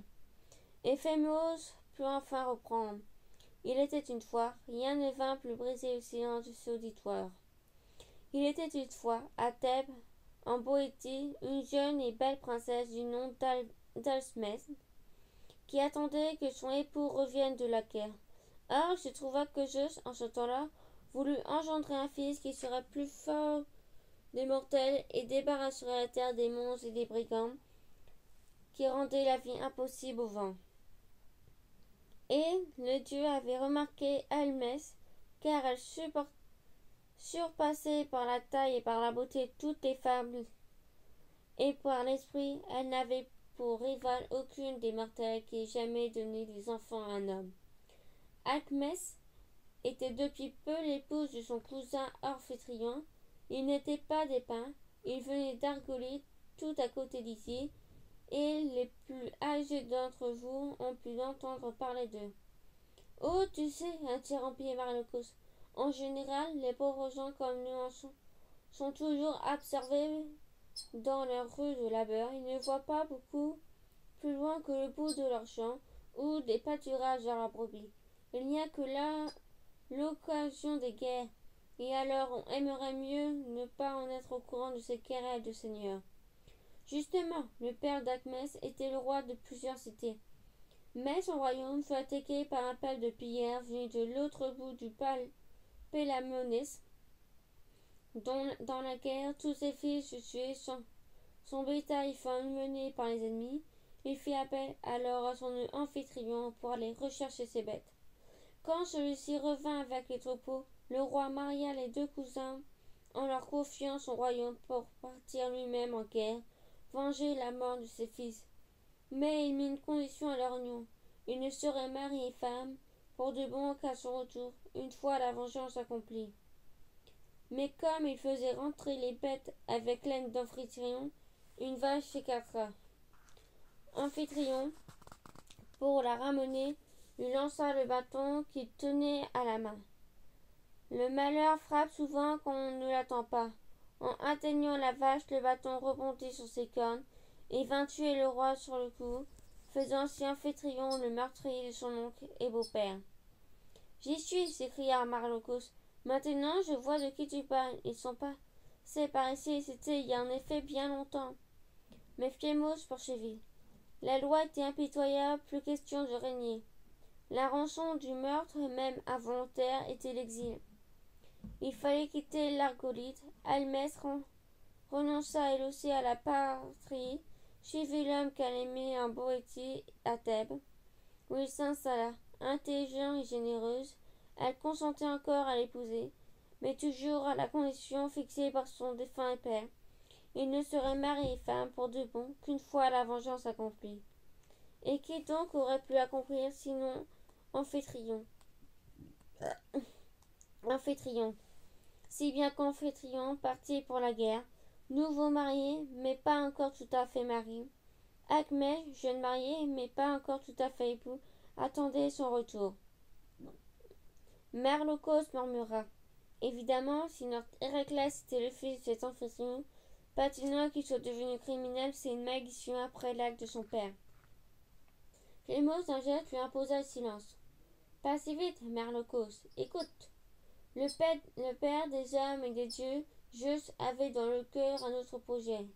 Et Fémos put enfin reprendre. Il était une fois, rien ne vint plus briser le silence de ce auditoire. Il était une fois, à Thèbes, en Boétie, une jeune et belle princesse du nom d'Alsmès, qui attendait que son époux revienne de la guerre. Or, il se trouva que Zeus, en ce temps-là, voulut engendrer un fils qui serait plus fort des mortels et débarrasserait la terre des monstres et des brigands qui rendaient la vie impossible au vent. Et le dieu avait remarqué Almès, car elle surpassait par la taille et par la beauté toutes les femmes, et par l'esprit, elle n'avait pour rivale aucune des mortels qui ait jamais donné des enfants à un homme. Alcmès était depuis peu l'épouse de son cousin Orphétrion. Il n'était pas dépeint, il venait d'Argolide, tout à côté d'ici, et les plus âgés d'entre vous ont pu entendre parler d'eux. Oh, tu sais, interrompit Marlocos, en général, les pauvres gens comme nous en sont, toujours absorbés dans leur rue de labeur, ils ne voient pas beaucoup plus loin que le bout de leur champ ou des pâturages à la. Il n'y a que là l'occasion des guerres, et alors on aimerait mieux ne pas en être au courant de ces querelles de seigneurs. Justement, le père d'Acmès était le roi de plusieurs cités. Mais son royaume fut attaqué par un peuple de pillards venu de l'autre bout du Pélamonès dans la guerre, tous ses fils se tuaient, son, son bétail fut emmené par les ennemis. Il fit appel alors à son amphitryon pour aller rechercher ses bêtes. Quand celui-ci revint avec les troupeaux, le roi maria les deux cousins en leur confiant son royaume pour partir lui-même en guerre, venger la mort de ses fils. Mais il mit une condition à leur union. Il ne serait marié femme pour de bon qu'à son retour, une fois la vengeance accomplie. Mais comme il faisait rentrer les bêtes avec l'aine d'Amphitryon, une vache s'écarta. Amphitryon, pour la ramener, lui lança le bâton qu'il tenait à la main. Le malheur frappe souvent quand on ne l'attend pas. En atteignant la vache, le bâton rebondit sur ses cornes et vint tuer le roi sur le coup, faisant ainsi Amphitryon le meurtrier de son oncle et beau-père. J'y suis, s'écria Marlocos. Maintenant, je vois de qui tu parles. Ils sont pas. C'est par ici, c'était il y a en effet bien longtemps. Mais Fiemos poursuivit. La loi était impitoyable, plus question de régner. La rançon du meurtre, même involontaire, était l'exil. Il fallait quitter l'Argolide. Almès renonça elle aussi à la patrie, suivit l'homme qu'elle aimait en Boétie à Thèbes, où il s'installa, intelligent et généreuse, elle consentait encore à l'épouser, mais toujours à la condition fixée par son défunt père. Il ne serait mari et femme pour de bon qu'une fois la vengeance accomplie. Et qui donc aurait pu accomplir sinon Amphitryon Amphitryon. Si bien qu'Amphitryon partit pour la guerre, nouveau marié, mais pas encore tout à fait mari. Acmé, jeune marié, mais pas encore tout à fait époux, attendait son retour. Merlocos murmura. Évidemment, si notre Héraclès était le fils de cet amphitryon, Patinois qui soit devenu criminel, c'est une malédiction après l'acte de son père. Clémos d'un geste lui imposa le silence. Pas si vite, Merlocos. Écoute. Le père, des hommes et des dieux, juste, avait dans le cœur un autre projet.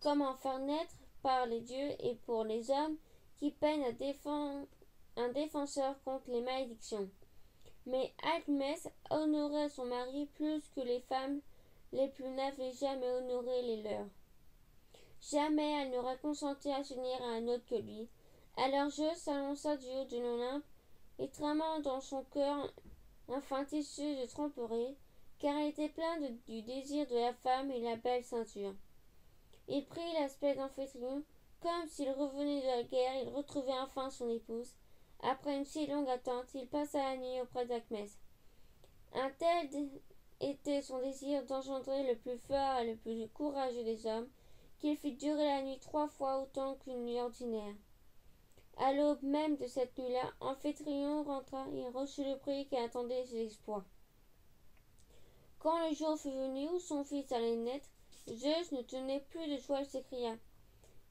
Comment faire naître par les dieux et pour les hommes qui peinent à défendre un défenseur contre les malédictions. Mais Alcmès honorait son mari plus que les femmes les plus n'avaient jamais honoré les leurs. Jamais elle n'aurait consenti à s'unir à un autre que lui. Alors je s'annonça du haut de l'Olympe et tramant dans son cœur un fin tissu de tromperie, car il était plein du désir de la femme et la belle ceinture. Il prit l'aspect d'Amphitryon, comme s'il revenait de la guerre, il retrouvait enfin son épouse. Après une si longue attente, il passa la nuit auprès d'Acmès. Un tel était son désir d'engendrer le plus fort et le plus courageux des hommes, qu'il fit durer la nuit trois fois autant qu'une nuit ordinaire. À l'aube même de cette nuit-là, Amphitryon rentra et reçut le prix qui attendait ses exploits. Quand le jour fut venu où son fils allait naître, Zeus ne tenait plus de joie, il s'écria.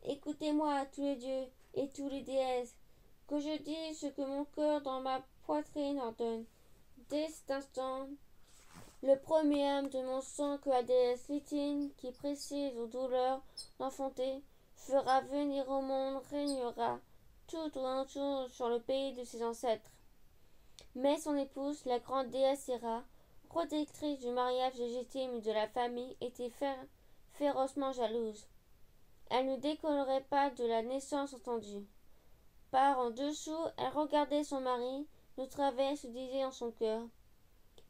Écoutez-moi, tous les dieux et tous les déesses, que je dise ce que mon cœur dans ma poitrine ordonne. Dès cet instant, le premier âme de mon sang que la déesse Litine, qui précise aux douleurs d'enfanter, fera venir au monde, régnera sur le pays de ses ancêtres. Mais son épouse, la grande déesse Héra, protectrice du mariage légitime de la famille, était férocement jalouse. Elle ne décollerait pas de la naissance entendue. Par en dessous, elle regardait son mari, de travers se disait en son cœur.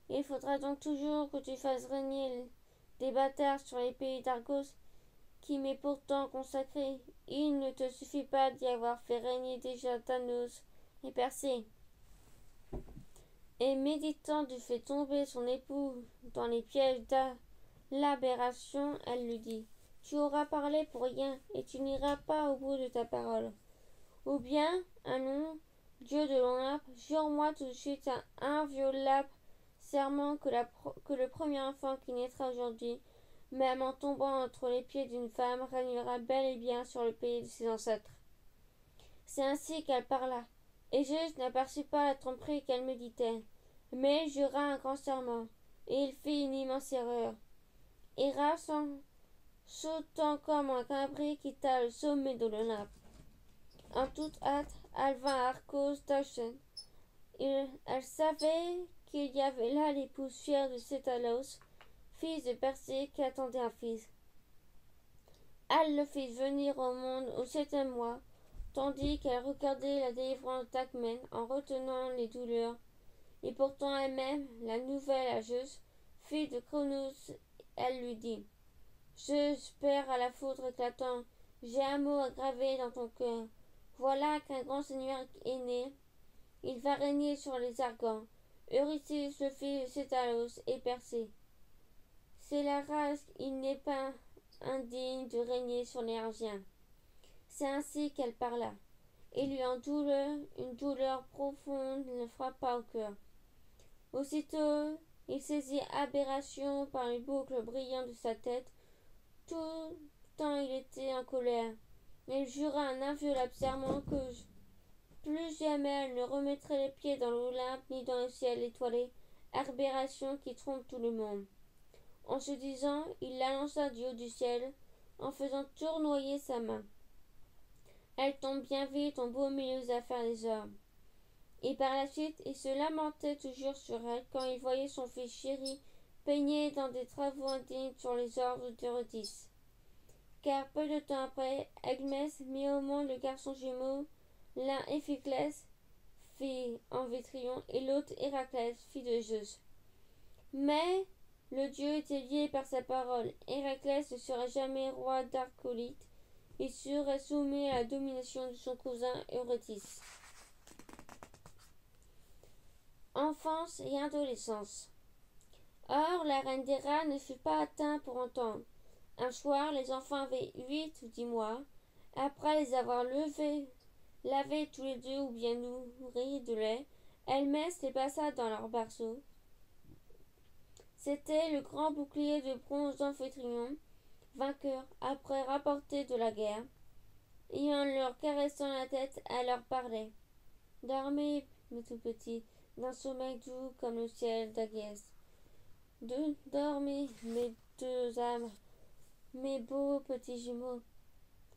Il faudra donc toujours que tu fasses régner des bâtards sur les pays d'Argos, qui m'est pourtant consacré. Il ne te suffit pas d'y avoir fait régner déjà Thanos et Persée. Et méditant du fait tomber son époux dans les pièges de l'aberration, elle lui dit Tu auras parlé pour rien, et tu n'iras pas au bout de ta parole. Ou bien, un nom, Dieu de l'Olympe, jure-moi tout de suite un inviolable serment que le premier enfant qui naîtra aujourd'hui, même en tombant entre les pieds d'une femme, régnera bel et bien sur le pays de ses ancêtres. C'est ainsi qu'elle parla, et je n'aperçus pas la tromperie qu'elle méditait, mais jura un grand serment, et il fit une immense erreur. Héra, sautant comme un cabri, quitta le sommet de l'Olympe. En toute hâte, elle vint à Arcos Elle savait qu'il y avait là l'épouse fière de Cétalos, fils de Persée, qui attendait un fils. Elle le fit venir au monde au septième mois, tandis qu'elle regardait la délivrance d'Acmen en retenant les douleurs. Et pourtant elle-même, la nouvelle à Zeus, fille de Chronos, elle lui dit Zeus, père à la foudre éclatant, j'ai un mot à graver dans ton cœur. Voilà qu'un grand seigneur est né. Il va régner sur les Argants. Eurytis, le fils de Cétalos, est. C'est la race, il n'est pas indigne de régner sur les Argiens. C'est ainsi qu'elle parla, et lui en douleur, une douleur profonde le frappa au cœur. Aussitôt, il saisit aberration par une boucle brillante de sa tête, tout temps il était en colère. Il jura un inviolable serment que plus jamais elle ne remettrait les pieds dans l'Olympe ni dans le ciel étoilé, aberration qui trompe tout le monde. En se disant, il la lança du haut du ciel, en faisant tournoyer sa main. Elle tombe bien vite en beau milieu des affaires des hommes. Et par la suite, il se lamentait toujours sur elle quand il voyait son fils chéri peigné dans des travaux indignes sur les ordres d'Eurydice. Car peu de temps après, Agmès mit au monde le garçon jumeau L'un Éphiclès, fille Amphitryon, et l'autre Héraclès, fille de Zeus. Mais le dieu était lié par sa parole. Héraclès ne serait jamais roi d'Arcolite. Il serait soumis à la domination de son cousin Eurytis. Enfance et adolescence. Or, la reine rats ne fut pas atteinte pour entendre. Un soir, les enfants avaient huit ou dix mois. Après les avoir levés lavés tous les deux ou bien nourris de lait, Hermès les passa dans leur berceau. C'était le grand bouclier de bronze d'Amphitryon, vainqueurs, après rapporter de la guerre, et en leur caressant la tête, elle leur parlait. Dormez, mes tout petits, d'un sommeil doux comme le ciel d'Aguès. De dormez, mes deux âmes, mes beaux petits jumeaux.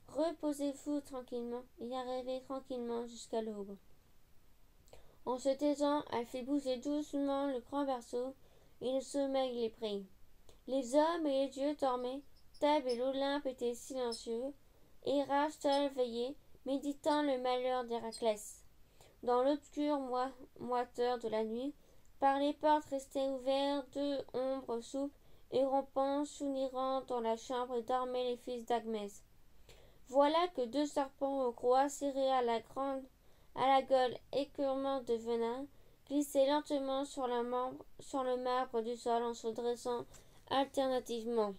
Reposez-vous tranquillement et rêvez tranquillement jusqu'à l'aube. En se taisant, elle fit bouger doucement le grand berceau, et le sommeil les prit. Les hommes et les dieux dormaient, Thèbes et l'Olympe étaient silencieux, et Rachel veillait, méditant le malheur d'Héraclès. Dans l'obscure moiteur de la nuit, par les portes restaient ouvertes deux ombres souples et rompant, sounirant dans la chambre dormaient les fils d'Agmès. Voilà que deux serpents aux croix serrés à la grande à la gueule écurement de venin, glissaient lentement sur, la sur le marbre du sol en se dressant alternativement.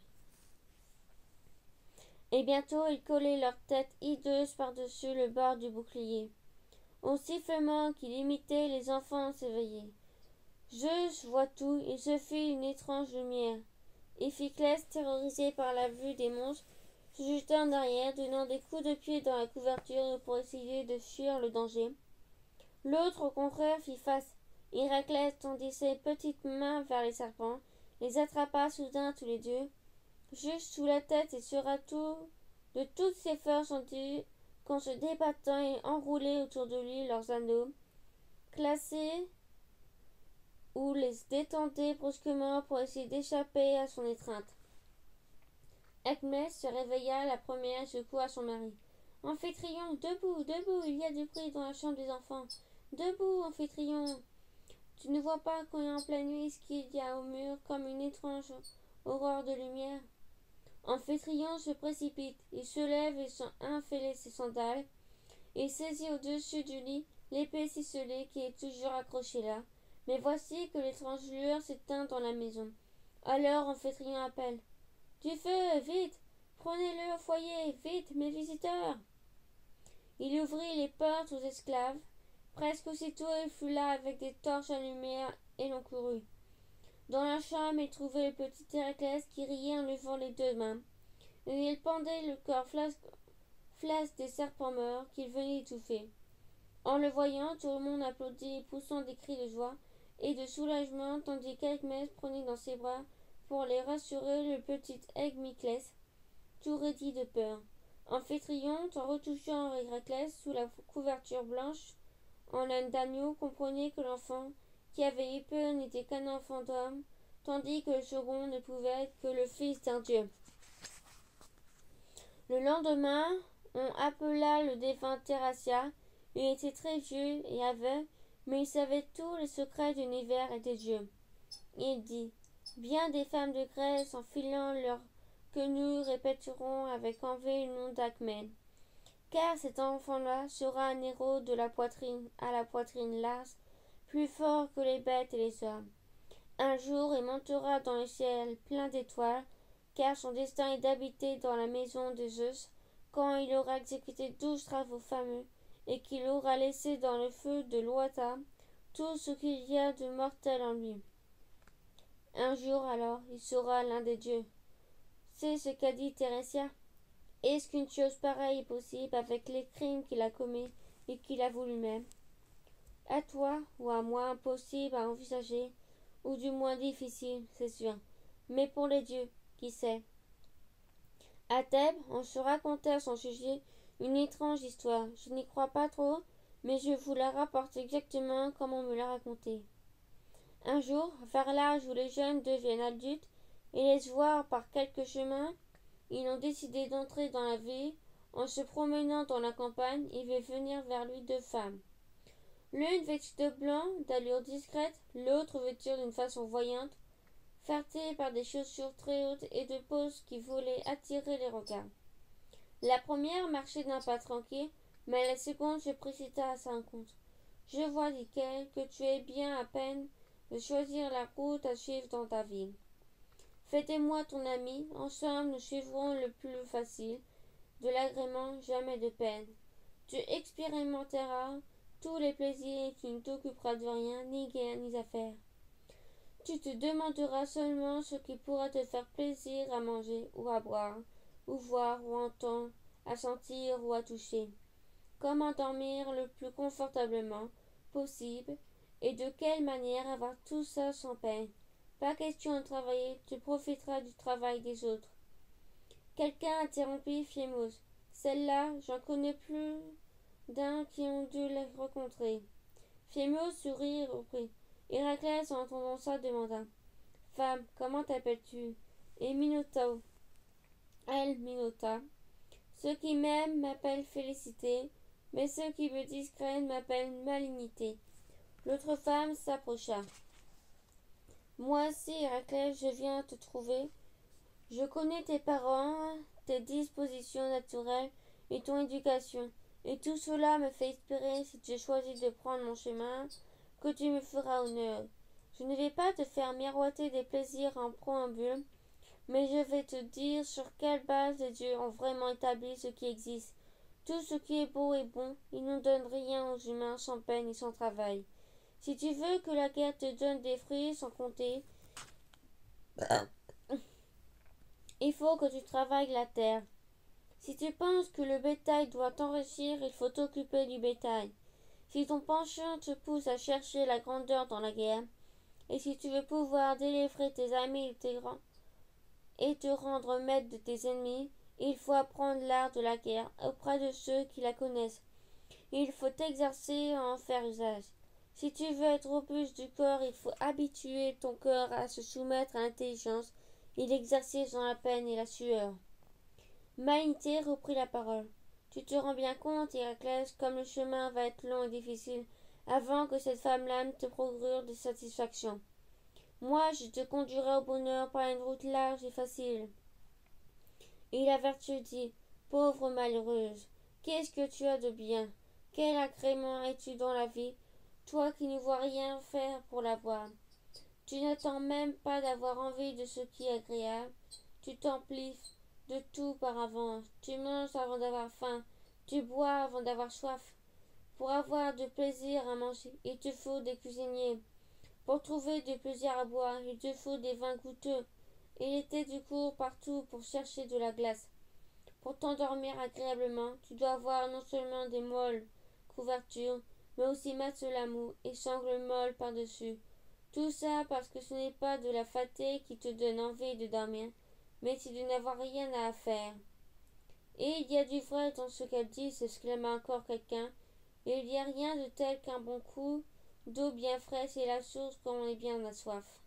Et bientôt ils collaient leurs têtes hideuses par-dessus le bord du bouclier. Au sifflement qui imitait les enfants s'éveillaient. Je vois tout, il se fit une étrange lumière. Épiclès, terrorisé par la vue des monstres, se jetant en arrière, donnant des coups de pied dans la couverture pour essayer de fuir le danger. L'autre, au contraire, fit face. Héraclès tendit ses petites mains vers les serpents, les attrapa soudain tous les deux, juste sous la tête et sera tout de toutes ses forces qu'en se débattant et enroulaient autour de lui leurs anneaux, classés ou les détendaient brusquement pour essayer d'échapper à son étreinte. Agnes se réveilla la première et secoua son mari. Amphitryon, debout, debout, il y a du bruit dans la chambre des enfants. Debout, Amphitryon. Tu ne vois pas qu'on est en pleine nuit ce qu'il y a au mur comme une étrange aurore de lumière Amphitryon se précipite, il se lève et sans infêler ses sandales, et saisit au-dessus du lit l'épée ciselée qui est toujours accrochée là. Mais voici que l'étrange lueur s'éteint dans la maison. Alors Amphitryon appelle. Du feu, vite Prenez-le foyer, vite, mes visiteurs Il ouvrit les portes aux esclaves. Presque aussitôt il fut là avec des torches allumées et l'on courut. Dans la chambre, il trouvait le petit Héraclès qui riait en levant les deux mains, et il pendait le corps flasque des serpents morts qu'il venait étouffer. En le voyant, tout le monde applaudit, poussant des cris de joie et de soulagement, tandis qu'Hermès prenait dans ses bras pour les rassurer le petit Egmiclès, tout raidi de peur. Amphitryon, en retouchant Héraclès sous la couverture blanche en laine d'agneau, comprenait que l'enfant qui avait eu peur n'était qu'un enfant d'homme, tandis que le second ne pouvait être que le fils d'un dieu. Le lendemain, on appela le défunt Terracia. Il était très vieux et aveugle, mais il savait tous les secrets de l'univers et des dieux. Il dit Bien des femmes de Grèce, en filant leur nous répéterons avec envie le nom d'Acmène. Car cet enfant-là sera un héros de la poitrine à la poitrine large, plus fort que les bêtes et les hommes. Un jour il montera dans le ciel plein d'étoiles, car son destin est d'habiter dans la maison de Zeus, quand il aura exécuté douze travaux fameux, et qu'il aura laissé dans le feu de l'Ouata tout ce qu'il y a de mortel en lui. Un jour alors, il sera l'un des dieux. C'est ce qu'a dit Thérésia. Est-ce qu'une chose pareille est possible avec les crimes qu'il a commis et qu'il a voulu même? À toi ou à moi impossible à envisager, ou du moins difficile, c'est sûr. Mais pour les dieux, qui sait? À Thèbes, on se racontait à son sujet une étrange histoire. Je n'y crois pas trop, mais je vous la rapporte exactement comme on me l'a racontée. Un jour, vers l'âge où les jeunes deviennent adultes et laissent voir par quelques chemins, ils ont décidé d'entrer dans la ville. En se promenant dans la campagne, il veut venir vers lui deux femmes. L'une vêtue de blanc, d'allure discrète, l'autre vêtue d'une façon voyante, fertée par des chaussures très hautes et de poses qui voulaient attirer les regards. La première marchait d'un pas tranquille, mais la seconde se précipita à sa rencontre. Je vois, dit-elle, que tu es bien à peine de choisir la route à suivre dans ta vie. Faites-moi ton ami, ensemble nous suivrons le plus facile, de l'agrément, jamais de peine. Tu expérimenteras tous les plaisirs et tu ne t'occuperas de rien, ni guerre, ni affaires. Tu te demanderas seulement ce qui pourra te faire plaisir à manger ou à boire, ou voir ou entendre, à sentir ou à toucher. Comment dormir le plus confortablement possible et de quelle manière avoir tout ça sans peine. Pas question de travailler, tu profiteras du travail des autres. Quelqu'un interrompit Fiemos. Celle-là, j'en connais plus d'un qui ont dû la rencontrer. Fiemos sourit et reprit. Héraclès, en entendant ça, demanda Femme, comment t'appelles-tu? Et Minotaure. Elle, Minota. Ceux qui m'aiment m'appellent Félicité, mais ceux qui me discrètent m'appellent Malignité. L'autre femme s'approcha. Moi aussi, Héraclès, je viens te trouver. Je connais tes parents, tes dispositions naturelles et ton éducation, et tout cela me fait espérer, si tu choisis de prendre mon chemin, que tu me feras honneur. Je ne vais pas te faire miroiter des plaisirs en préambule, mais je vais te dire sur quelle base les dieux ont vraiment établi ce qui existe. Tout ce qui est beau et bon, ils ne donnent rien aux humains sans peine et sans travail. Si tu veux que la guerre te donne des fruits sans compter, il faut que tu travailles la terre. Si tu penses que le bétail doit t'enrichir, il faut t'occuper du bétail. Si ton penchant te pousse à chercher la grandeur dans la guerre, et si tu veux pouvoir délivrer tes amis et, te rendre maître de tes ennemis, il faut apprendre l'art de la guerre auprès de ceux qui la connaissent. Il faut t'exercer à en faire usage. Si tu veux être robuste du corps, il faut habituer ton corps à se soumettre à l'intelligence et l'exercice dans la peine et la sueur. Maïnité reprit la parole. Tu te rends bien compte, Héraclès, comme le chemin va être long et difficile avant que cette femme-là ne te procure de satisfaction. Moi, je te conduirai au bonheur par une route large et facile. Et la vertu dit Pauvre malheureuse, qu'est-ce que tu as de bien? Quel agrément es-tu dans la vie, toi qui ne vois rien faire pour l'avoir Tu n'attends même pas d'avoir envie de ce qui est agréable, tu t'emplis de tout par avance. Tu manges avant d'avoir faim, tu bois avant d'avoir soif. Pour avoir de plaisir à manger, il te faut des cuisiniers. Pour trouver du plaisir à boire, il te faut des vins goûteux. Il était du cours partout pour chercher de la glace. Pour t'endormir agréablement, tu dois avoir non seulement des molles couvertures, mais aussi matelas mou et sangles molles par-dessus. Tout ça parce que ce n'est pas de la fatigue qui te donne envie de dormir, mais c'est de n'avoir rien à faire. Et il y a du vrai dans ce qu'elle dit, s'exclama encore quelqu'un. Il n'y a rien de tel qu'un bon coup d'eau bien fraîche et la source quand on est bien à soif.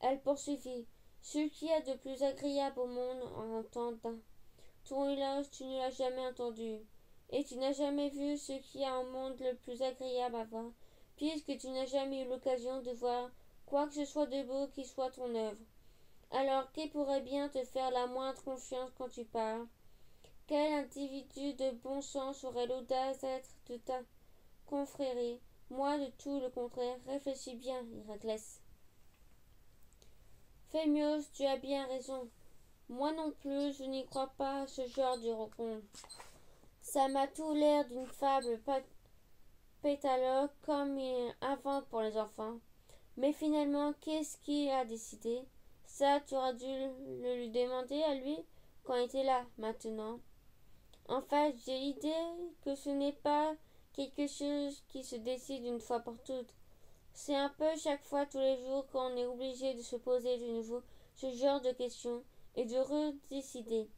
Elle poursuivit. Ce qu'il y a de plus agréable au monde en entendant ton éloge, tu ne l'as jamais entendu. Et tu n'as jamais vu ce y a au monde le plus agréable à voir, puisque tu n'as jamais eu l'occasion de voir quoi que ce soit de beau qui soit ton œuvre. Alors qui pourrait bien te faire la moindre confiance quand tu parles Quel individu de bon sens aurait l'audace d'être de ta confrérie? Moi, de tout le contraire, réfléchis bien, Héraclès. Fémios, tu as bien raison. Moi non plus, je n'y crois pas à ce genre de rencontre. Ça m'a tout l'air d'une fable pétalogue comme il invente pour les enfants. Mais finalement, qu'est-ce qui a décidé? Ça, tu auras dû le lui demander à lui quand il était là, maintenant. En fait, j'ai l'idée que ce n'est pas quelque chose qui se décide une fois pour toutes. C'est un peu chaque fois, tous les jours, qu'on est obligé de se poser de nouveau ce genre de questions et de redécider.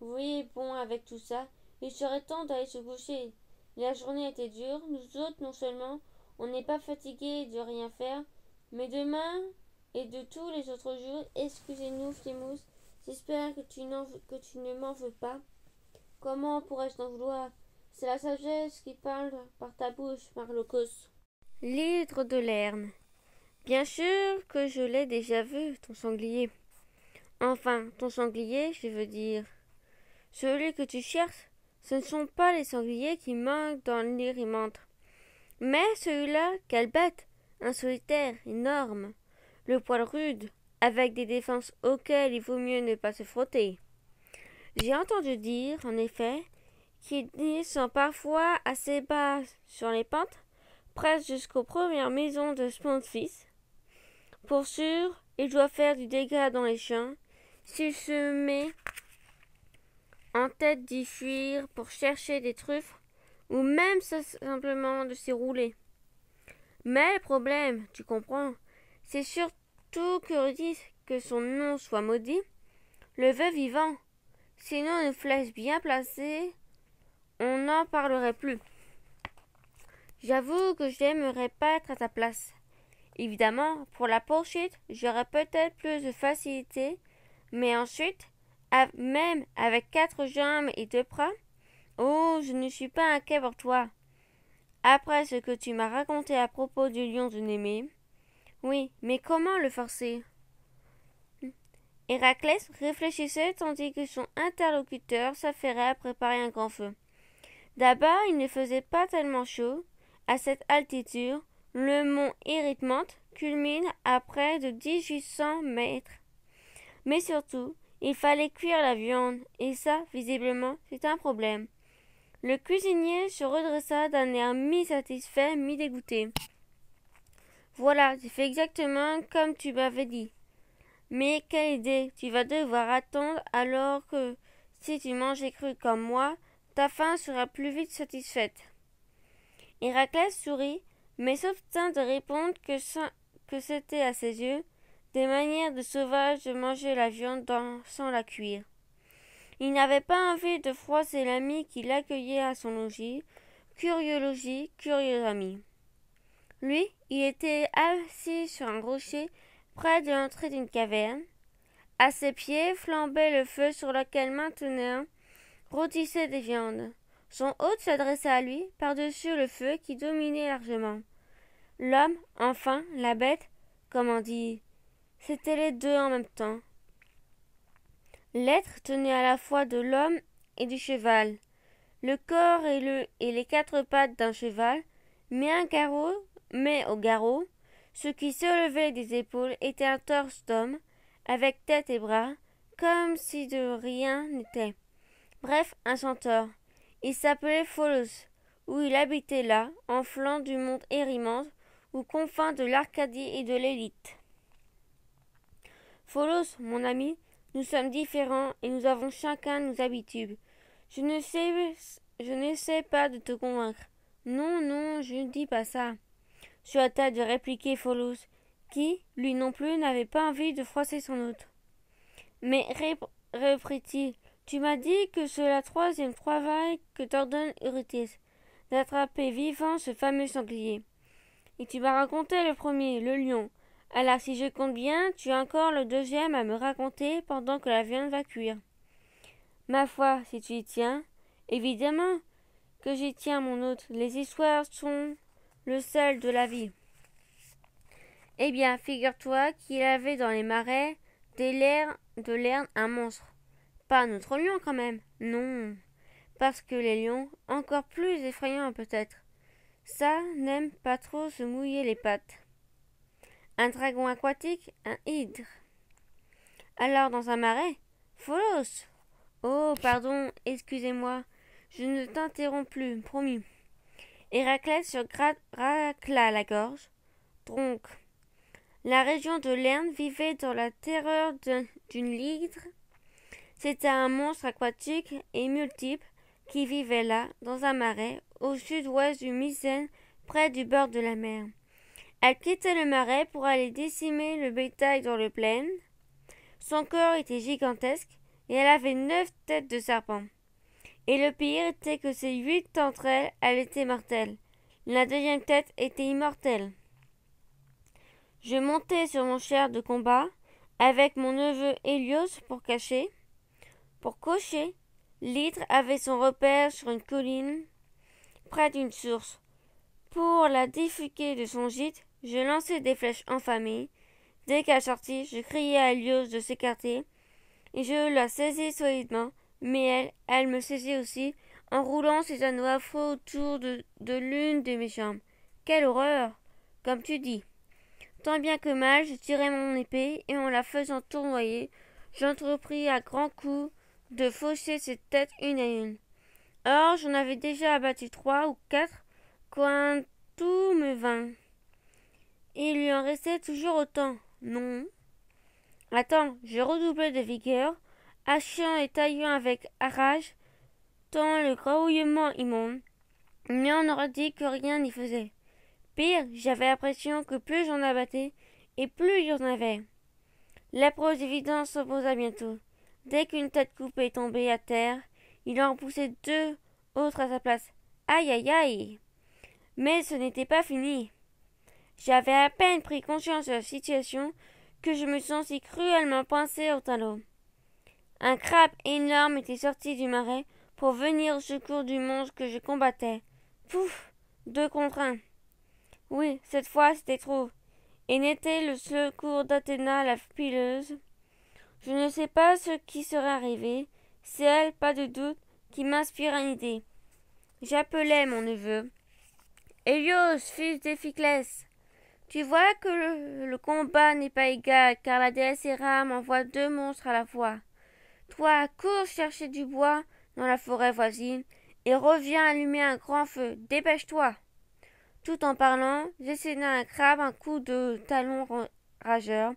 Oui, bon, avec tout ça, il serait temps d'aller se coucher. La journée était dure, nous autres, non seulement, on n'est pas fatigués de rien faire, mais demain, et de tous les autres jours. Excusez-nous, Flimous. J'espère que tu, que tu ne m'en veux pas. Comment pourrais-je t'en vouloir? C'est la sagesse qui parle par ta bouche, Marlocos. L'hydre de Lerne. Bien sûr que je l'ai déjà vu, ton sanglier. Enfin, ton sanglier, je veux dire. Celui que tu cherches, ce ne sont pas les sangliers qui manquent dans l'irimantre. Mais celui-là, quelle bête Un solitaire, énorme le poil rude, avec des défenses auxquelles il vaut mieux ne pas se frotter. J'ai entendu dire, en effet, qu'ils sont parfois assez bas sur les pentes, presque jusqu'aux premières maisons de Sponfis. Pour sûr, il doit faire du dégât dans les champs. S'il se met en tête d'y fuir pour chercher des truffes, ou même simplement de s'y rouler. Mais le problème, tu comprends, c'est surtout que que son nom soit maudit, le vœu vivant. Sinon, une flèche bien placée, on n'en parlerait plus. J'avoue que j'aimerais pas être à ta place. Évidemment, pour la poursuite, j'aurais peut-être plus de facilité, mais ensuite, même avec quatre jambes et deux bras, oh, je ne suis pas inquiet pour toi. Après ce que tu m'as raconté à propos du lion de Némée. Oui, mais comment le forcer? Héraclès réfléchissait tandis que son interlocuteur s'affairait à préparer un grand feu. D'abord, il ne faisait pas tellement chaud. À cette altitude, le mont Erythmante culmine à près de 1800 mètres. Mais surtout, il fallait cuire la viande, et ça, visiblement, c'est un problème. Le cuisinier se redressa d'un air mi-satisfait, mi-dégoûté. Voilà, j'ai fait exactement comme tu m'avais dit. Mais quelle idée Tu vas devoir attendre alors que si tu mangeais cru comme moi, ta faim sera plus vite satisfaite. Héraclès sourit, mais s'obtint de répondre que c'était à ses yeux des manières de sauvage de manger la viande sans la cuire. Il n'avait pas envie de froisser l'ami qui l'accueillait à son logis. Curieux logis, curieux ami. Lui, il était assis sur un rocher près de l'entrée d'une caverne. À ses pieds flambait le feu sur lequel maintenant rôtissaient des viandes. Son hôte s'adressa à lui par-dessus le feu qui dominait largement. L'homme, enfin, la bête, comment dit, c'étaient les deux en même temps. L'être tenait à la fois de l'homme et du cheval, le corps et, le, et les quatre pattes d'un cheval, mais un garrot, mais au garrot, ce qui se levait des épaules était un torse d'homme, avec tête et bras, comme si de rien n'était. Bref, un centaure. Il s'appelait Pholos, où il habitait là, en flanc du mont Érimante, aux confins de l'Arcadie et de l'élite. Pholos, mon ami, nous sommes différents et nous avons chacun nos habitudes. Je ne sais, je n'essaie pas de te convaincre. Non, non, je ne dis pas ça la tête de répliquer Pholos, qui, lui non plus, n'avait pas envie de froisser son hôte. Mais, reprit-il, tu m'as dit que c'est la troisième travail que t'ordonne Eurythès, d'attraper vivant ce fameux sanglier. Et tu m'as raconté le premier, le lion. Alors, si je compte bien, tu as encore le deuxième à me raconter pendant que la viande va cuire. Ma foi, si tu y tiens, évidemment que j'y tiens, mon hôte. Les histoires sont le sel de la vie. Eh bien, figure-toi qu'il avait dans les marais des de l'air un monstre. Pas notre lion quand même. Non. Parce que les lions, encore plus effrayants peut-être, ça n'aime pas trop se mouiller les pattes. Un dragon aquatique, un hydre. Alors dans un marais, Folos. Oh, pardon, excusez-moi, je ne t'interromps plus, promis. Héraclès se la gorge. Donc, la région de Lerne vivait dans la terreur d'une hydre. C'était un monstre aquatique et multiple qui vivait là, dans un marais, au sud-ouest du Mycène, près du bord de la mer. Elle quittait le marais pour aller décimer le bétail dans le plaine. Son corps était gigantesque et elle avait neuf têtes de serpent. Et le pire était que ces huit d'entre elles, elles étaient mortelles. La deuxième tête était immortelle. Je montai sur mon char de combat, avec mon neveu Hélios pour cacher. Pour cocher, l'hydre avait son repère sur une colline, près d'une source. Pour la défuquer de son gîte, je lançai des flèches enfamées. Dès qu'elle sortit, je criai à Hélios de s'écarter, et je la saisis solidement mais elle, elle me saisit aussi, en roulant ses anneaux affreux autour de, de l'une de mes jambes. Quelle horreur Comme tu dis. Tant bien que mal, je tirai mon épée, et en la faisant tournoyer, j'entrepris à grands coups de faucher ses têtes une à une. Or, j'en avais déjà abattu trois ou quatre, quand tout me vint. Il lui en restait toujours autant. Non. Attends, je redoublais de vigueur, hachant et taillant avec rage, tant le grouillement immonde, mais on aurait dit que rien n'y faisait. Pire, j'avais l'impression que plus j'en abattais, et plus il y en avait. La prose évidence s'opposa bientôt. Dès qu'une tête coupée tombait à terre, il en poussait deux autres à sa place. Aïe aïe aïe. Mais ce n'était pas fini. J'avais à peine pris conscience de la situation que je me sentis cruellement pincé au talon. Un crabe énorme était sorti du marais pour venir au secours du monstre que je combattais. Pouf Deux contre un. Oui, cette fois c'était trop. Et n'était le secours d'Athéna la pileuse? Je ne sais pas ce qui serait arrivé. C'est elle, pas de doute, qui m'inspira une idée. J'appelai mon neveu. Hélios, fils d'Éphiclès. Tu vois que le, combat n'est pas égal, car la déesse Héra m'envoie deux monstres à la fois. Toi, cours chercher du bois dans la forêt voisine et reviens allumer un grand feu. Dépêche-toi. Tout en parlant, j'essayai un crabe un coup de talon rageur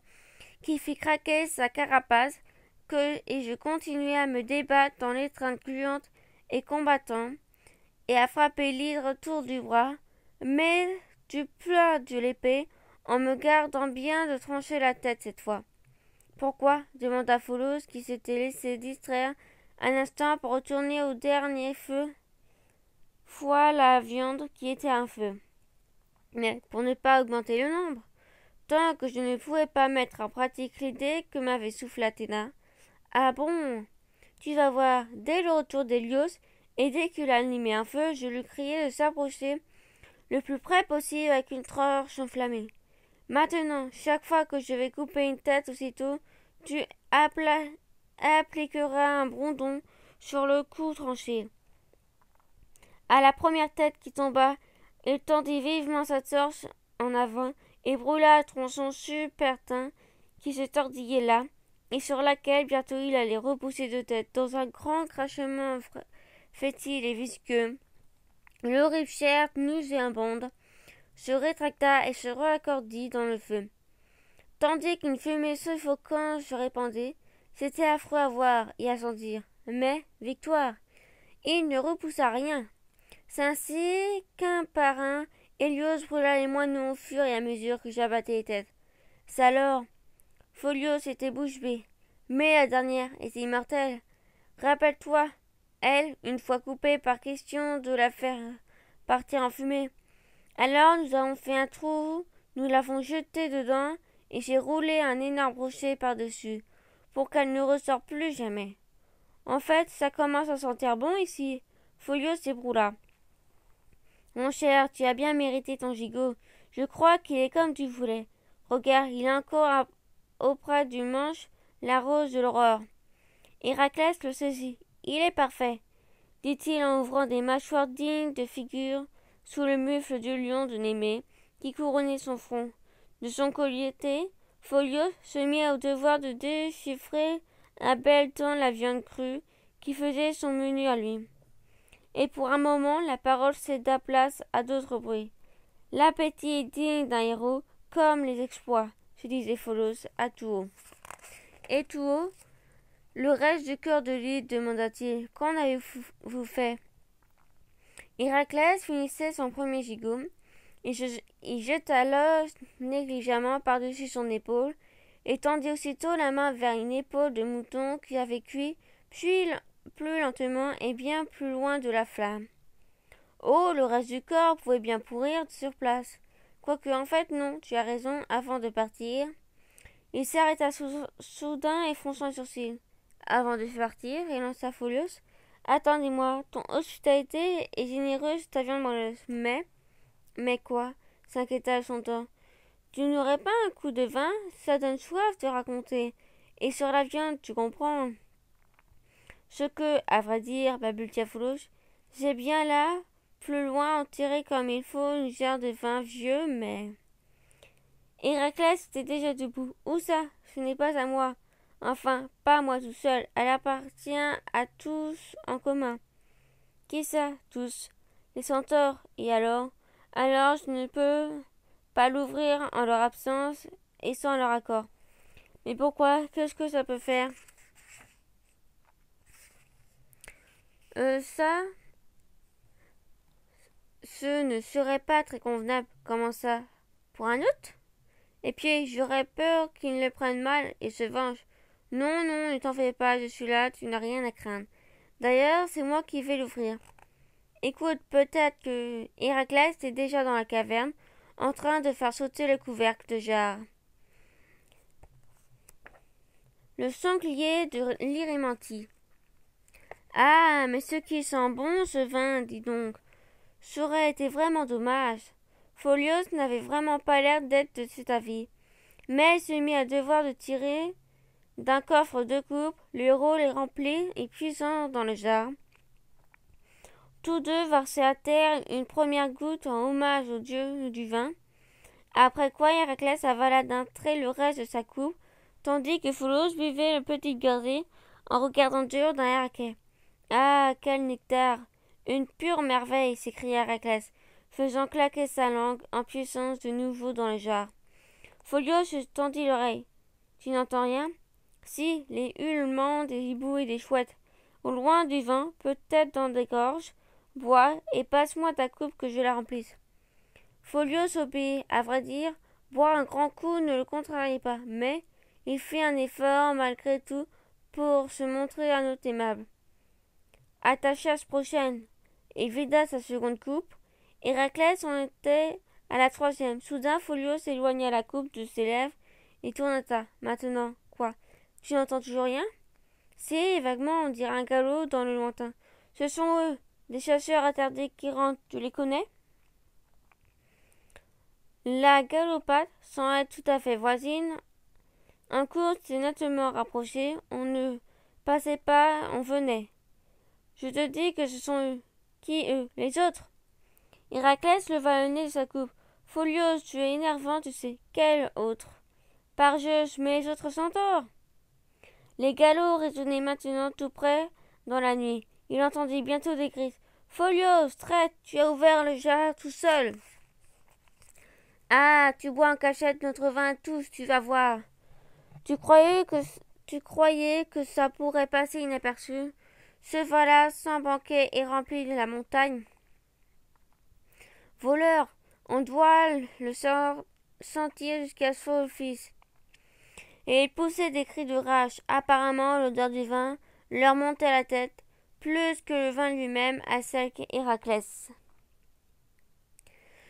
qui fit craquer sa carapace et je continuai à me débattre dans l'étreinte gluante et combattant et à frapper l'hydre autour du bras, mais du de l'épée, en me gardant bien de trancher la tête cette fois. Pourquoi? demanda Folos, qui s'était laissé distraire un instant pour retourner au dernier feu, fois la viande qui était un feu. Mais pour ne pas augmenter le nombre, tant que je ne pouvais pas mettre en pratique l'idée que m'avait soufflé Athéna. Ah bon? Tu vas voir, dès le retour d'Hélios, et dès qu'il allumait un feu, je lui criai de s'approcher le plus près possible avec une torche enflammée. Maintenant, chaque fois que je vais couper une tête aussitôt, tu appliqueras un brondon sur le cou tranché. À la première tête qui tomba, il tendit vivement sa torche en avant et brûla un tronçon supertin qui se tordillait là, et sur laquelle bientôt il allait repousser de tête dans un grand crachement fétide et visqueux. Nue et imbonde, se rétracta et se raccordit dans le feu. Tandis qu'une fumée suffocante se répandait, c'était affreux à voir et à sentir. Mais, victoire, il ne repoussa rien. C'est ainsi qu'un par un, Hélios brûla les moineaux au fur et à mesure que j'abattais les têtes. C'est alors, Folios était bouche bée, mais la dernière était immortelle. Rappelle-toi, elle, une fois coupée par question de la faire partir en fumée. Alors nous avons fait un trou, nous l'avons jetée dedans, et j'ai roulé un énorme rocher par-dessus, pour qu'elle ne ressorte plus jamais. En fait, ça commence à sentir bon ici. Folio s'ébroula. Mon cher, tu as bien mérité ton gigot. Je crois qu'il est comme tu voulais. Regarde, il a encore auprès du manche la rose de l'aurore. Héraclès le saisit. Il est parfait, dit-il en ouvrant des mâchoires dignes de figure sous le mufle du lion de Némée qui couronnait son front. De son collier Folio se mit au devoir de déchiffrer à belle temps la viande crue qui faisait son menu à lui. Et pour un moment, la parole céda place à d'autres bruits. L'appétit est digne d'un héros, comme les exploits, se disait Folos à tout haut. Et tout haut, le reste du cœur de l'île demanda-t-il. Qu'en avez-vous fait? Héraclès finissait son premier gigot. Il, jeta l'os négligemment par-dessus son épaule et tendit aussitôt la main vers une épaule de mouton qui avait cuit, puis plus lentement et bien plus loin de la flamme. Oh, le reste du corps pouvait bien pourrir sur place. Quoique, en fait, non, tu as raison, avant de partir. Il s'arrêta soudain et fronça un sourcil. Avant de partir, il lança Folios. Attendez-moi, ton hospitalité est généreuse, ta viande moelleuse. Mais, mais quoi? s'inquiéta son temps. Tu n'aurais pas un coup de vin? Ça donne soif de raconter. Et sur la viande, tu comprends. Ce que, à vrai dire, balbutia Foulouche, j'ai bien là, plus loin, en tirer comme il faut une jarre de vin vieux, mais. Héraclès était déjà debout. Où ça? Ce n'est pas à moi. Enfin, pas moi tout seul. Elle appartient à tous en commun. Qui ça, tous? Les centaures. Et alors? Alors je ne peux pas l'ouvrir en leur absence et sans leur accord. Mais pourquoi? Qu'est-ce que ça peut faire? Euh, Ça, ce ne serait pas très convenable. Comment ça? Pour un autre Et puis, j'aurais peur qu'il le prenne mal et se venge. Non, non, ne t'en fais pas, je suis là, tu n'as rien à craindre. D'ailleurs, c'est moi qui vais l'ouvrir. Écoute, peut-être que Héraclès est déjà dans la caverne, en train de faire sauter le couvercle de jarre. Le sanglier de l'Irimantie. Ah, mais ce qui sent bon, ce vin, dis donc. Ça aurait été vraiment dommage. Folios n'avait vraiment pas l'air d'être de cet avis. Mais il se mit à devoir de tirer d'un coffre de coupe, le rôle est rempli et puisant dans le jar. Tous deux versaient à terre une première goutte en hommage au dieu du vin, après quoi Héraclès avala d'un trait le reste de sa coupe, tandis que Pholos buvait le petit gardé en regardant dur d'un air Ah, quel nectar Une pure merveille s'écria Héraclès, faisant claquer sa langue en puissance de nouveau dans le jar. Folios se tendit l'oreille. Tu n'entends rien? Si, les hurlements des hiboux et des chouettes. Au loin du vin, peut-être dans des gorges, bois et passe-moi ta coupe que je la remplisse. Folios obéit. À vrai dire, boire un grand coup ne le contrariait pas, mais il fit un effort malgré tout pour se montrer un autre aimable. À ta chasse prochaine, et vida sa seconde coupe. Héraclès en était à la troisième. Soudain, Folios éloigna la coupe de ses lèvres et tourna. Maintenant, Tu n'entends toujours rien Si, vaguement, on dirait un galop dans le lointain. Ce sont eux, des chasseurs attardés qui rentrent. Tu les connais? La galopade, sans être tout à fait voisine, en course s'est nettement rapprochée. On ne passait pas, on venait. Je te dis que ce sont eux. Qui eux? Les autres? Héraclès leva le nez de sa coupe. Folios, tu es énervant, tu sais. Quel autre? Pargeus, mais les autres centaures Les galops résonnaient maintenant tout près dans la nuit. Il entendit bientôt des cris. Folios, traite, tu as ouvert le jar tout seul. Ah, tu bois en cachette notre vin tous, tu vas voir. Tu croyais que tu croyais que ça pourrait passer inaperçu. Ce voilà sans banquet et rempli de la montagne. Voleur, on doit le sort sentir jusqu'à son fils. Et ils poussaient des cris de rage. Apparemment, l'odeur du vin leur montait à la tête, plus que le vin lui-même à celle qu'Héraclès.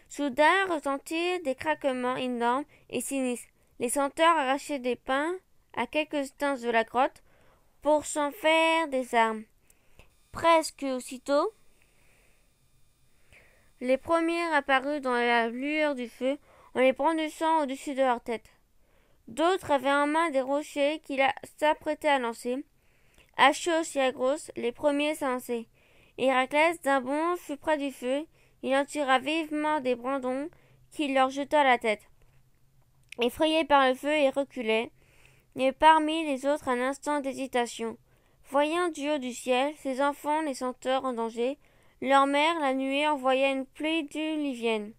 Soudain retentirent des craquements énormes et sinistres. Les senteurs arrachaient des pins à quelques distances de la grotte pour s'en faire des armes. Presque aussitôt, les premiers apparus dans la lueur du feu en les brandissant au-dessus de leur tête. D'autres avaient en main des rochers qu'ils s'apprêtaient à lancer. À chaud et à grosse, les premiers s'avançaient. Héraclès, d'un bond, fut près du feu il en tira vivement des brandons qu'il leur jeta à la tête. Effrayés par le feu, ils reculaient, et parmi les autres un instant d'hésitation. Voyant du haut du ciel ses enfants, les senteurs en danger, leur mère, la nuée, envoya une pluie d'ulivienne.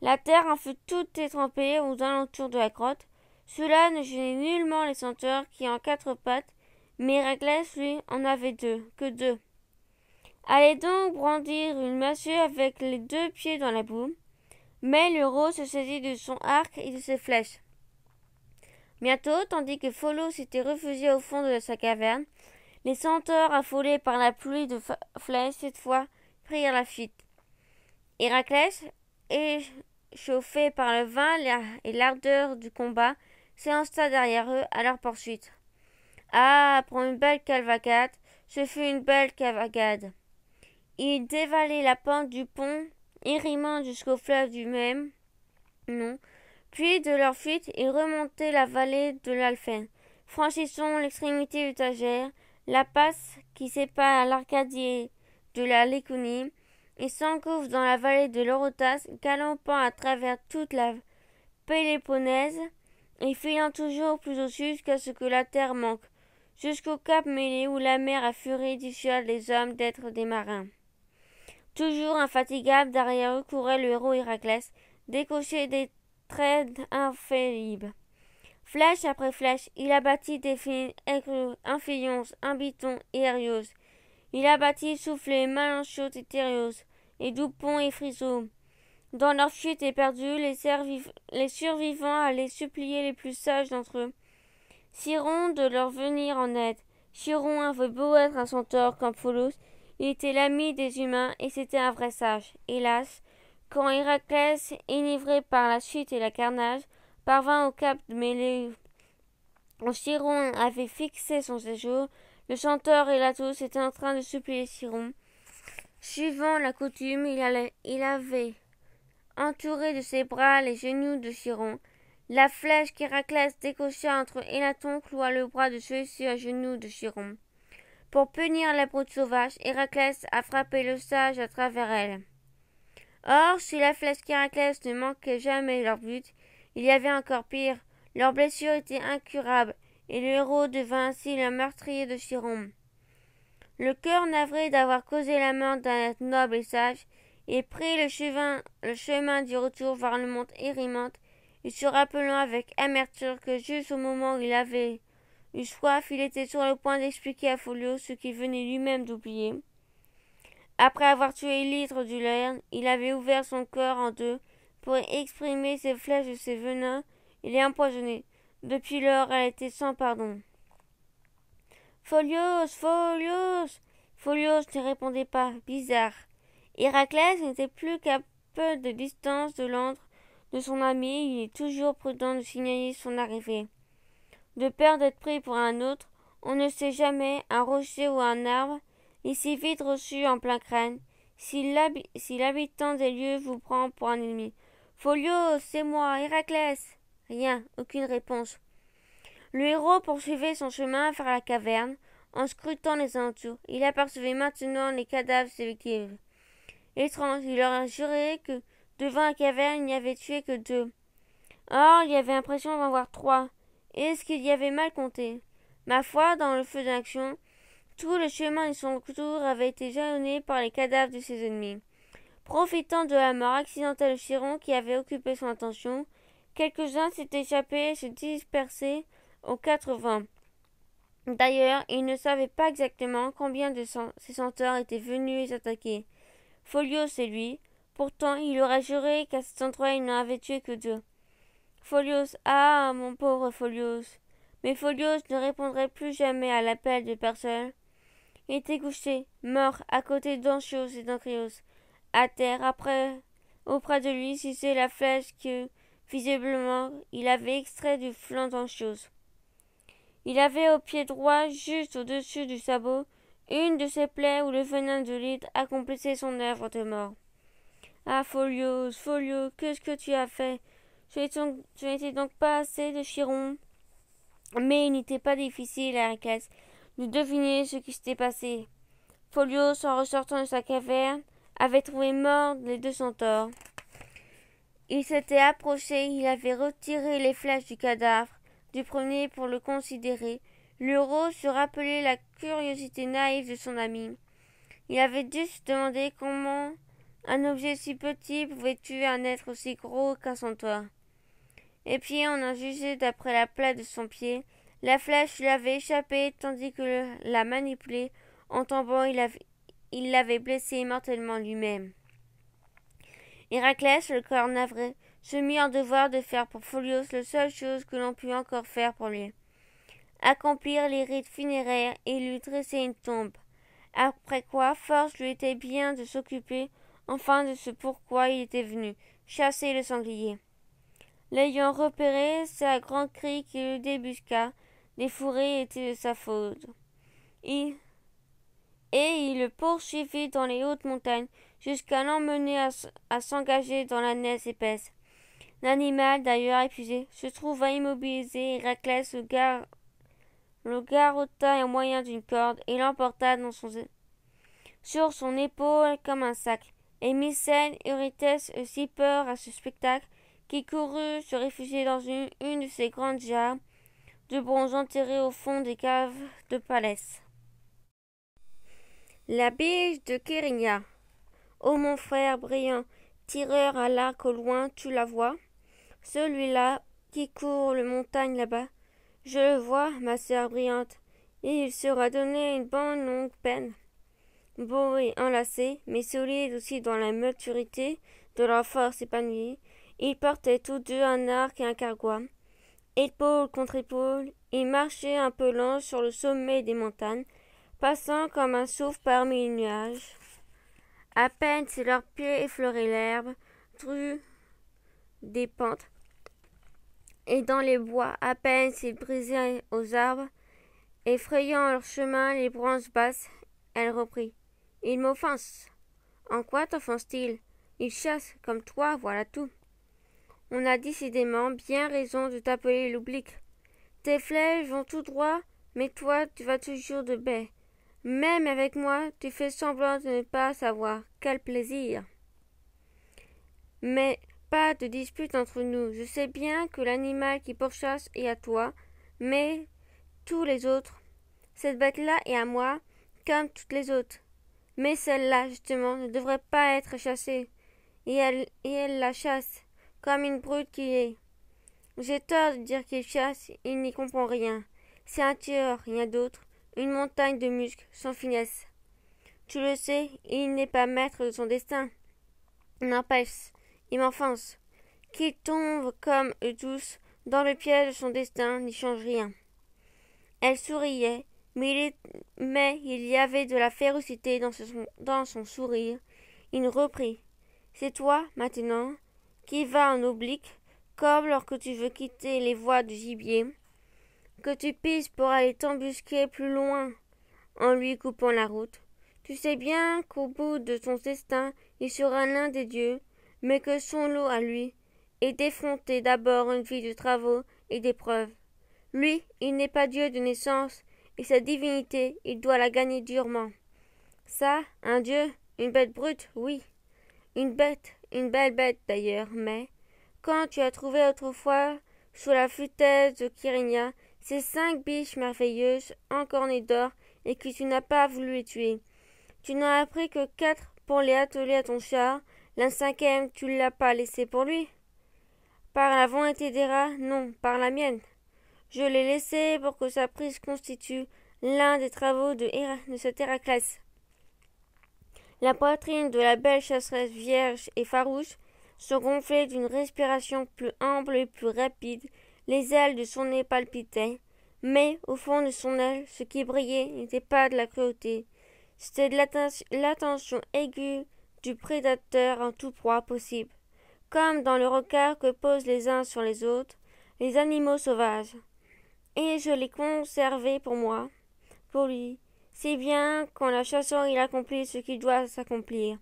La terre en fut toute étrempée aux alentours de la grotte. Cela ne gênait nullement les senteurs qui en quatre pattes, mais Héraclès, lui, en avait deux, que deux. Allez donc brandir une massue avec les deux pieds dans la boue. Mais le rose se saisit de son arc et de ses flèches. Bientôt, tandis que Follow s'était réfugié au fond de sa caverne, les centaures, affolés par la pluie de flèches, cette fois, prirent la fuite. Héraclès, échauffé par le vin et l'ardeur du combat, s'élança derrière eux à leur poursuite. Ah, pour une belle cavalcade, ce fut une belle cavalcade. Ils dévalaient la pente du pont, érimant jusqu'au fleuve du même nom. Puis, de leur fuite, ils remontaient la vallée de l'Alphène, franchissant l'extrémité du Tagère, la passe qui sépare l'Arcadie de la Léconie, et s'engouffrent dans la vallée de l'Orotas, galoppant à travers toute la Péloponnèse, et fuyant toujours plus au sud qu'à ce que la terre manque, jusqu'au cap mêlé où la mer à furie dissuade les hommes d'être des marins. Toujours infatigable, derrière eux courait le héros Héraclès, décoché des très infaillible. Flèche après flèche, il abattit des Amphions, Ambiton et Arios. Il abattit Soufflé, Malinchot et Thérios, et Doupon et. Dans leur fuite éperdue, les, les survivants allaient supplier les plus sages d'entre eux. Chiron de leur venir en aide. Chiron avait beau être un centaure comme Pholos, il était l'ami des humains et c'était un vrai sage. Hélas, quand Héraclès, enivré par la chute et la carnage, parvint au cap de Mélée, où Chiron avait fixé son séjour, le chanteur et tous étaient en train de supplier Chiron. Suivant la coutume, il avait entouré de ses bras les genoux de Chiron. La flèche qu'Héraclès décocha entre Élaton cloua le bras de celui-ci à genoux de Chiron. Pour punir la brute sauvage, Héraclès a frappé le sage à travers elle. Or, si la flèche qu'Héraclès ne manquait jamais leur but, il y avait encore pire. Leur blessure était incurable, et le héros devint ainsi le meurtrier de Chiron. Le cœur navré d'avoir causé la mort d'un noble et sage, et prit le chemin, du retour vers le monde Érimante, et se rappelant avec amertume que juste au moment où il avait eu soif, il était sur le point d'expliquer à Folio ce qu'il venait lui-même d'oublier. Après avoir tué l'hydre du Lerne, il avait ouvert son corps en deux pour exprimer ses flèches de ses venins et les empoisonner. Depuis lors, elle était sans pardon. Folios, Folios Folios ne répondait pas, bizarre. Héraclès n'était plus qu'à peu de distance de l'antre de son ami, il est toujours prudent de signaler son arrivée. De peur d'être pris pour un autre, on ne sait jamais, un rocher ou un arbre, et si vite reçu en plein crâne, si l'habitant des lieux vous prend pour un ennemi. Folio, c'est moi, Héraclès. Rien, aucune réponse. Le héros poursuivait son chemin vers la caverne, en scrutant les alentours. Il apercevait maintenant les cadavres de victimes. Étrange, il leur a juré que devant la caverne il n'y avait tué que deux. Or, il avait l'impression d'en voir trois. Est-ce qu'il y avait mal compté Ma foi, dans le feu d'action, tout le chemin de son retour avait été jalonné par les cadavres de ses ennemis. Profitant de la mort accidentelle de Chiron qui avait occupé son attention, quelques-uns s'étaient échappés et se dispersaient aux quatre vents. D'ailleurs, il ne savait pas exactement combien de ces senteurs étaient venus les attaquer. Folios et lui, pourtant, il aurait juré qu'à cet endroit il n'en avait tué que deux. Folios, ah, mon pauvre Folios. Mais Folios ne répondrait plus jamais à l'appel de personne. Il était couché, mort, à côté d'Anchios et d'Ancrios, à terre, après, auprès de lui, si c'est la flèche que, visiblement, il avait extrait du flanc d'Anchios. Il avait au pied droit, juste au-dessus du sabot, une de ces plaies où le venin de l'hydre accomplissait son œuvre de mort. Ah, Folios, Folios, qu'est-ce que tu as fait? Je n'étais donc pas assez de Chiron. Mais il n'était pas difficile à Héraclès de deviner ce qui s'était passé. Folios, en ressortant de sa caverne, avait trouvé morts les deux centaures. Il s'était approché, il avait retiré les flèches du cadavre du premier pour le considérer. L'euro se rappelait la curiosité naïve de son ami. Il avait dû se demander comment un objet si petit pouvait tuer un être aussi gros qu'un centaure. Et puis on a jugé d'après la plaie de son pied. La flèche lui avait échappé tandis que la manipulée en tombant il l'avait blessé mortellement lui-même. Héraclès, le corps navré, se mit en devoir de faire pour Pholios la seule chose que l'on put encore faire pour lui. Accomplir les rites funéraires et lui dresser une tombe. Après quoi, force lui était bien de s'occuper enfin de ce pourquoi il était venu, chasser le sanglier. L'ayant repéré, c'est à grand cri qu'il le débusqua. Les fourrés étaient de sa faute. Et, il le poursuivit dans les hautes montagnes jusqu'à l'emmener à, s'engager dans la neige épaisse. L'animal, d'ailleurs épuisé, se trouva immobilisé. Héraclès le, gar... le garrotta au moyen d'une corde et l'emporta sur son épaule comme un sac. Et Mycène Eurythès eut peur à ce spectacle qui courut se réfugier dans une, de ces grandes jarres de bronze enterrées au fond des caves de Palès. La biche de Kérinia. Ô mon frère brillant, tireur à l'arc au loin, tu la vois? Celui-là qui court le montagne là-bas. Je le vois, ma sœur brillante, et il sera donné une bonne longue peine. Beau et enlacé, mais solide aussi dans la maturité de leur force épanouie, ils portaient tous deux un arc et un cargois. Épaule contre épaule, ils marchaient un peu lents sur le sommet des montagnes, passant comme un souffle parmi les nuages. À peine si leurs pieds effleuraient l'herbe, true des pentes, et dans les bois, à peine s'ils brisaient aux arbres, effrayant leur chemin les branches basses, elle reprit. Il m'offense. En quoi t'offense-t-il Il chasse comme toi, voilà tout. On a décidément bien raison de t'appeler l'oblique. Tes flèches vont tout droit, mais toi tu vas toujours de baie. Même avec moi, tu fais semblant de ne pas savoir. Quel plaisir. Mais pas de dispute entre nous. Je sais bien que l'animal qui pourchasse est à toi, mais tous les autres. Cette bête-là est à moi, comme toutes les autres. Mais celle-là, justement, ne devrait pas être chassée. Et elle, la chasse, comme une brute qui est. J'ai tort de dire qu'il chasse, il n'y comprend rien. C'est un tueur, rien d'autre, une montagne de muscles, sans finesse. Tu le sais, il n'est pas maître de son destin. N'empêche, il m'enfonce. Qu'il tombe comme eux tous dans le piège de son destin n'y change rien. Elle souriait, mais il, y avait de la férocité dans, dans son sourire. Il reprit. C'est toi, maintenant, qui vas en oblique, comme lorsque tu veux quitter les voies du gibier, que tu pises pour aller t'embusquer plus loin, en lui coupant la route. Tu sais bien qu'au bout de son destin, il sera l'un des dieux, mais que son lot à lui est d'effronter d'abord une vie de travaux et d'épreuves. Lui, il n'est pas Dieu de naissance, et sa divinité, il doit la gagner durement. Ça, un dieu, une bête brute, oui. Une bête, une belle bête d'ailleurs, mais quand tu as trouvé autrefois, sous la futaise de Kyrinia, ces cinq biches merveilleuses, encornées d'or, et que tu n'as pas voulu tuer, tu n'en as pris que quatre pour les atteler à ton char, la cinquième tu l'as pas laissé pour lui. Par la volonté rats, non, par la mienne. Je l'ai laissé pour que sa prise constitue l'un des travaux de, de cet Héraclès. La poitrine de la belle chasseresse vierge et farouche se gonflait d'une respiration plus humble et plus rapide, les ailes de son nez palpitaient, mais au fond de son aile, ce qui brillait n'était pas de la cruauté, c'était de l'attention aiguë du prédateur en tout proie possible, comme dans le regard que posent les uns sur les autres les animaux sauvages et je l'ai conservé pour moi, pour lui, si bien qu'en la chassant il accomplit ce qui doit s'accomplir.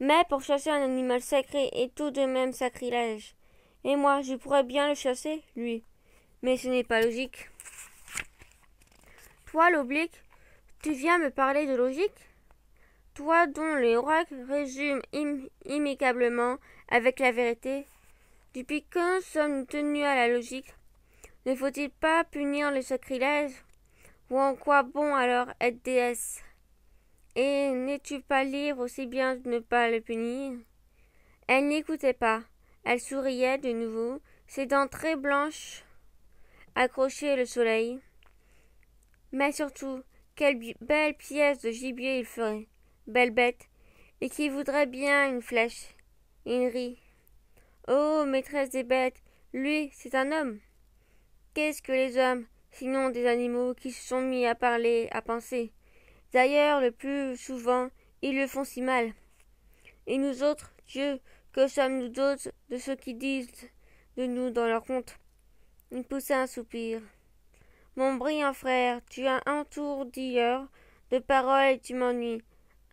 Mais pour chasser un animal sacré est tout de même sacrilège. Et moi, je pourrais bien le chasser, lui. Mais ce n'est pas logique. Toi, l'oblique, tu viens me parler de logique? Toi dont les oracles résument immédiatement avec la vérité. Depuis quand sommes-nous tenus à la logique? Ne faut-il pas punir le sacrilège? Ou en quoi bon alors être déesse? Et n'es-tu pas libre aussi bien de ne pas le punir? Elle n'écoutait pas. Elle souriait de nouveau, ses dents très blanches accrochaient le soleil. Mais surtout, quelle belle pièce de gibier il ferait. Belle bête, et qui voudrait bien une flèche. Il rit. Oh, maîtresse des bêtes, lui, c'est un homme. Qu'est-ce que les hommes, sinon des animaux qui se sont mis à parler, à penser? D'ailleurs, le plus souvent, ils le font si mal. Et nous autres, Dieu, que sommes-nous d'autres de ceux qui disent de nous dans leur compte? Il poussa un soupir. Mon brillant frère, tu as un tour d'hier de parole et tu m'ennuies.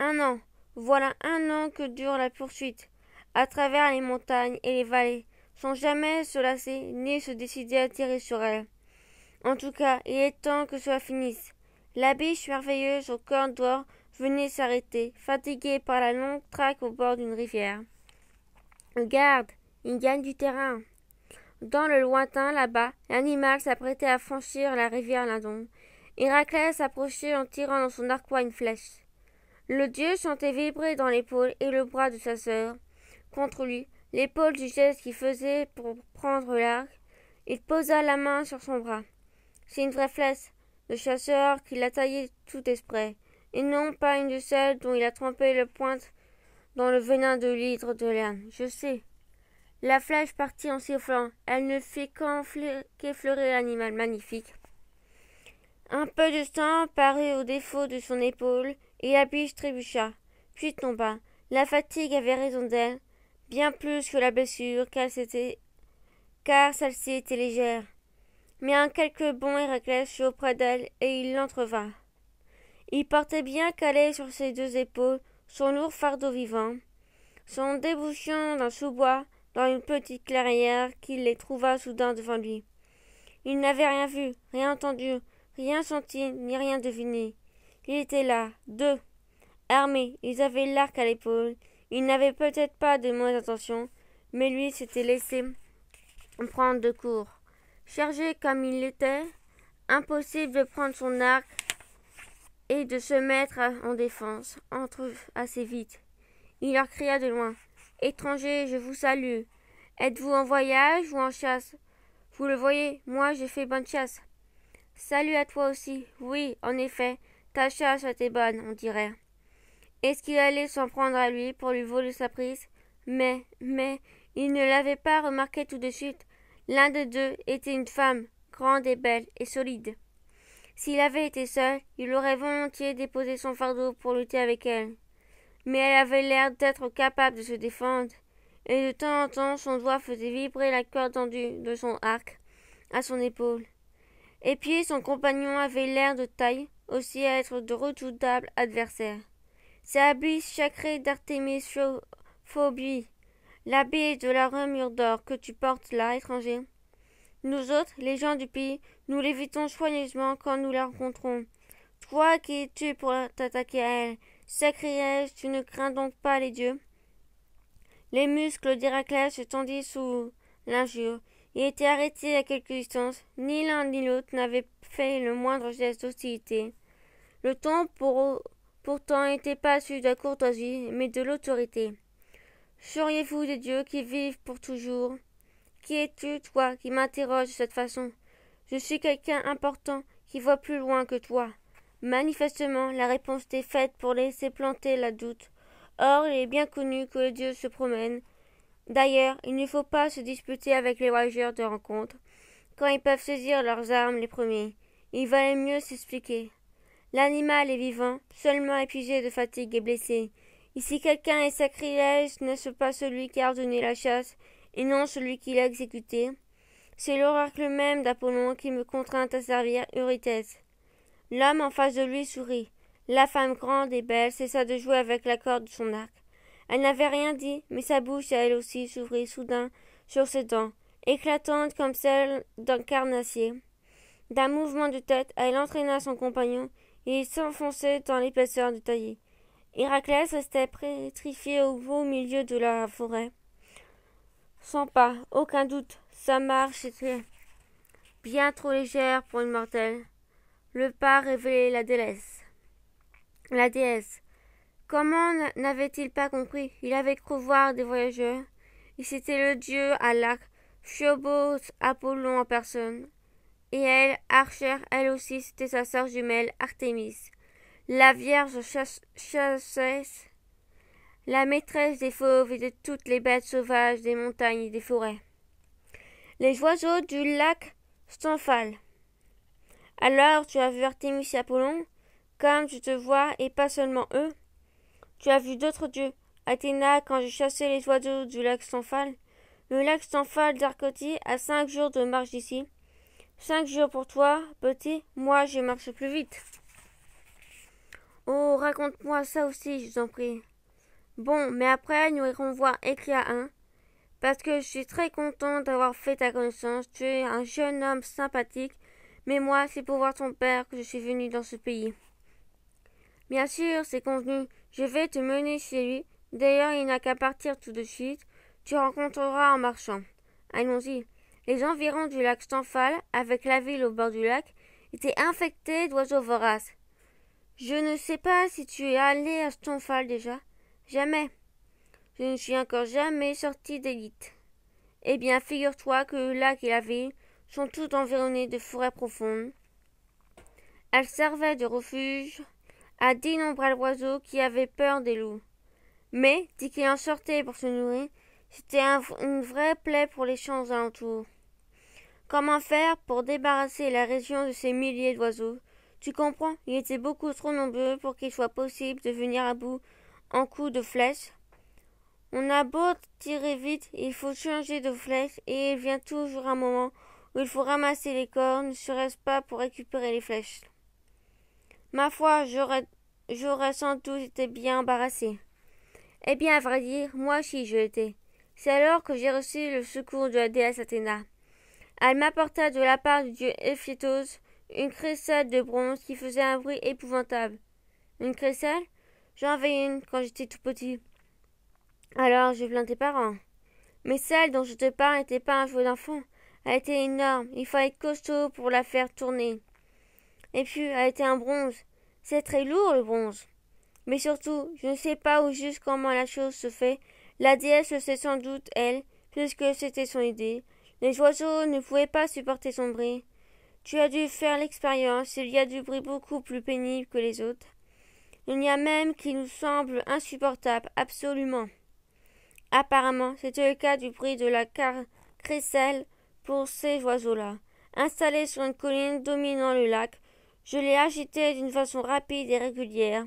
Un an, voilà un an que dure la poursuite, à travers les montagnes et les vallées, sans jamais se lasser ni se décider à tirer sur elle. En tout cas, il est temps que cela finisse. La biche merveilleuse au corps d'or venait s'arrêter, fatiguée par la longue traque au bord d'une rivière. Regarde, il gagne du terrain. Dans le lointain, là-bas, l'animal s'apprêtait à franchir la rivière Lindon. Héraclès s'approchait en tirant dans son arquois une flèche. Le dieu sentait vibrer dans l'épaule et le bras de sa sœur. Contre lui, l'épaule du geste qu'il faisait pour prendre l'arc. Il posa la main sur son bras. C'est une vraie flèche de chasseur qu'il a taillée tout exprès, et non pas une de celles dont il a trempé le pointe dans le venin de l'hydre de l'âne. Je sais. La flèche partit en sifflant. Elle ne fit qu'effleurer l'animal magnifique. Un peu de sang parut au défaut de son épaule, et la biche trébucha, puis tomba. La fatigue avait raison d'elle, bien plus que la blessure, car, car celle-ci était légère. Mais un quelque bon Héraclès fut auprès d'elle, et il l'entrevint. Il portait bien calé sur ses deux épaules son lourd fardeau vivant, son débouchant d'un sous-bois dans une petite clairière qu'il les trouva soudain devant lui. Il n'avait rien vu, rien entendu, rien senti, ni rien deviné. Il était là, deux, armés, ils avaient l'arc à l'épaule. Ils n'avaient peut-être pas de mauvaises intentions, mais lui s'était laissé prendre de court. Chargé comme il l'était, impossible de prendre son arc et de se mettre en défense, entre assez vite. Il leur cria de loin. Étrangers, je vous salue. Êtes-vous en voyage ou en chasse? Vous le voyez, moi j'ai fait bonne chasse. Salut à toi aussi. Oui, en effet, ta chasse était bonne, on dirait. Est-ce qu'il allait s'en prendre à lui pour lui voler sa prise? Mais, mais, il ne l'avait pas remarqué tout de suite. L'un des deux était une femme, grande et belle et solide. S'il avait été seul, il aurait volontiers déposé son fardeau pour lutter avec elle. Mais elle avait l'air d'être capable de se défendre, et de temps en temps son doigt faisait vibrer la corde tendue de son arc à son épaule. Et puis son compagnon avait l'air de taille aussi à être de redoutables adversaires. C'est habit sacré d'Artémis Phobie, l'habit de la remure d'or que tu portes là, étranger. Nous autres, les gens du pays, nous l'évitons soigneusement quand nous la rencontrons. Toi qui es-tu pour t'attaquer à elle S'écriai-je, tu ne crains donc pas les dieux? Les muscles d'Héraclès se tendirent sous l'injure. Il était arrêté à quelque distance. Ni l'un ni l'autre n'avait fait le moindre geste d'hostilité. Le ton, pour, pourtant, n'était pas celui de la courtoisie, mais de l'autorité. Seriez-vous des dieux qui vivent pour toujours? Qui es-tu, toi, qui m'interroges de cette façon? Je suis quelqu'un important qui voit plus loin que toi. Manifestement, la réponse était faite pour laisser planter la doute. Or, il est bien connu que les dieux se promènent. D'ailleurs, il ne faut pas se disputer avec les voyageurs de rencontre. Quand ils peuvent saisir leurs armes les premiers, il valait mieux s'expliquer. L'animal est vivant, seulement épuisé de fatigue et blessé. Ici quelqu'un est sacrilège, n'est-ce pas celui qui a ordonné la chasse et non celui qui l'a exécuté? C'est l'oracle même d'Apollon qui me contraint à servir Eurythèse. L'homme en face de lui sourit. La femme grande et belle cessa de jouer avec la corde de son arc. Elle n'avait rien dit, mais sa bouche à elle aussi s'ouvrit soudain sur ses dents, éclatantes comme celles d'un carnassier. D'un mouvement de tête, elle entraîna son compagnon, et s'enfonçait dans l'épaisseur du taillis. Héraclès restait pétrifié au beau milieu de la forêt. Sans pas, aucun doute, sa marche était bien trop légère pour une mortelle. Le pas révélait la déesse. La déesse. Comment n'avait-il pas compris? Il avait cru voir des voyageurs. C'était le dieu à l'arc, Apollon en personne. Et elle, Archer, elle aussi, c'était sa sœur jumelle, Artémis. La Vierge chasseuse la maîtresse des fauves et de toutes les bêtes sauvages des montagnes et des forêts. Les oiseaux du lac Stanphal. Alors tu as vu Artémis et Apollon, comme tu te vois, et pas seulement eux. Tu as vu d'autres dieux. Athéna, quand j'ai chassé les oiseaux du lac Stanphal. Le lac Stanphal d'Arcotie a cinq jours de marche d'ici. Cinq jours pour toi, petit, moi je marche plus vite. Oh, raconte-moi ça aussi, je t'en prie. Bon, mais après, nous irons voir écrire un. Parce que je suis très content d'avoir fait ta connaissance. Tu es un jeune homme sympathique. Mais moi, c'est pour voir ton père que je suis venu dans ce pays. Bien sûr, c'est convenu. Je vais te mener chez lui. D'ailleurs, il n'a qu'à partir tout de suite. Tu rencontreras en marchant. Allons-y. Les environs du lac Stanfal, avec la ville au bord du lac, étaient infectés d'oiseaux voraces. Je ne sais pas si tu es allé à Stanfal déjà. Jamais. je ne suis encore jamais sorti d'élite. Eh bien, figure-toi que le lac et la ville sont tout environnés de forêts profondes. Elles servaient de refuge à d'innombrables oiseaux qui avaient peur des loups. Mais, dès qu'ils en sortaient pour se nourrir, c'était une vraie plaie pour les champs alentours. Comment faire pour débarrasser la région de ces milliers d'oiseaux? Tu comprends, ils étaient beaucoup trop nombreux pour qu'il soit possible de venir à bout en coups de flèche. On a beau tirer vite, il faut changer de flèche et il vient toujours un moment où il faut ramasser les cornes, ne serait-ce pas pour récupérer les flèches. Ma foi, j'aurais, j'aurais sans doute été bien embarrassé. Eh bien, à vrai dire, moi aussi je l'étais. C'est alors que j'ai reçu le secours de la déesse Athéna. Elle m'apporta de la part du dieu Ephitos une crécelle de bronze qui faisait un bruit épouvantable. Une crécelle? J'en avais une quand j'étais tout petit. Alors je plains tes parents. Mais celle dont je te parle n'était pas un jouet d'enfant. Elle était énorme. Il fallait être costaud pour la faire tourner. Et puis, elle était en bronze. C'est très lourd, le bronze. Mais surtout, je ne sais pas où juste comment la chose se fait. La déesse le sait sans doute, elle, puisque c'était son idée. Les oiseaux ne pouvaient pas supporter son bruit. Tu as dû faire l'expérience, il y a du bruit beaucoup plus pénible que les autres. Il y a même qui nous semble insupportable, absolument. Apparemment, c'était le cas du bruit de la crécelle pour ces oiseaux-là. Installés sur une colline dominant le lac, je les agitais d'une façon rapide et régulière.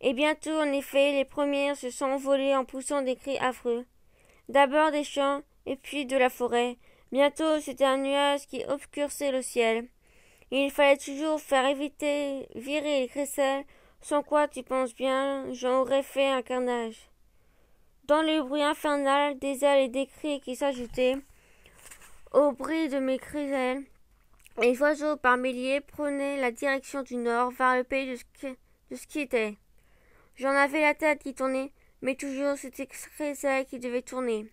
Et bientôt, en effet, les premières se sont envolées en poussant des cris affreux. D'abord des champs, et puis de la forêt. Bientôt, c'était un nuage qui obscurçait le ciel. il fallait toujours faire éviter, virer les crécelles, sans quoi, tu penses bien, j'en aurais fait un carnage. Dans le bruit infernal des ailes et des cris qui s'ajoutaient au bruit de mes crécelles, les oiseaux par milliers prenaient la direction du nord vers le pays de, Sk J'en avais la tête qui tournait, mais toujours c'était crécelle qui devait tourner.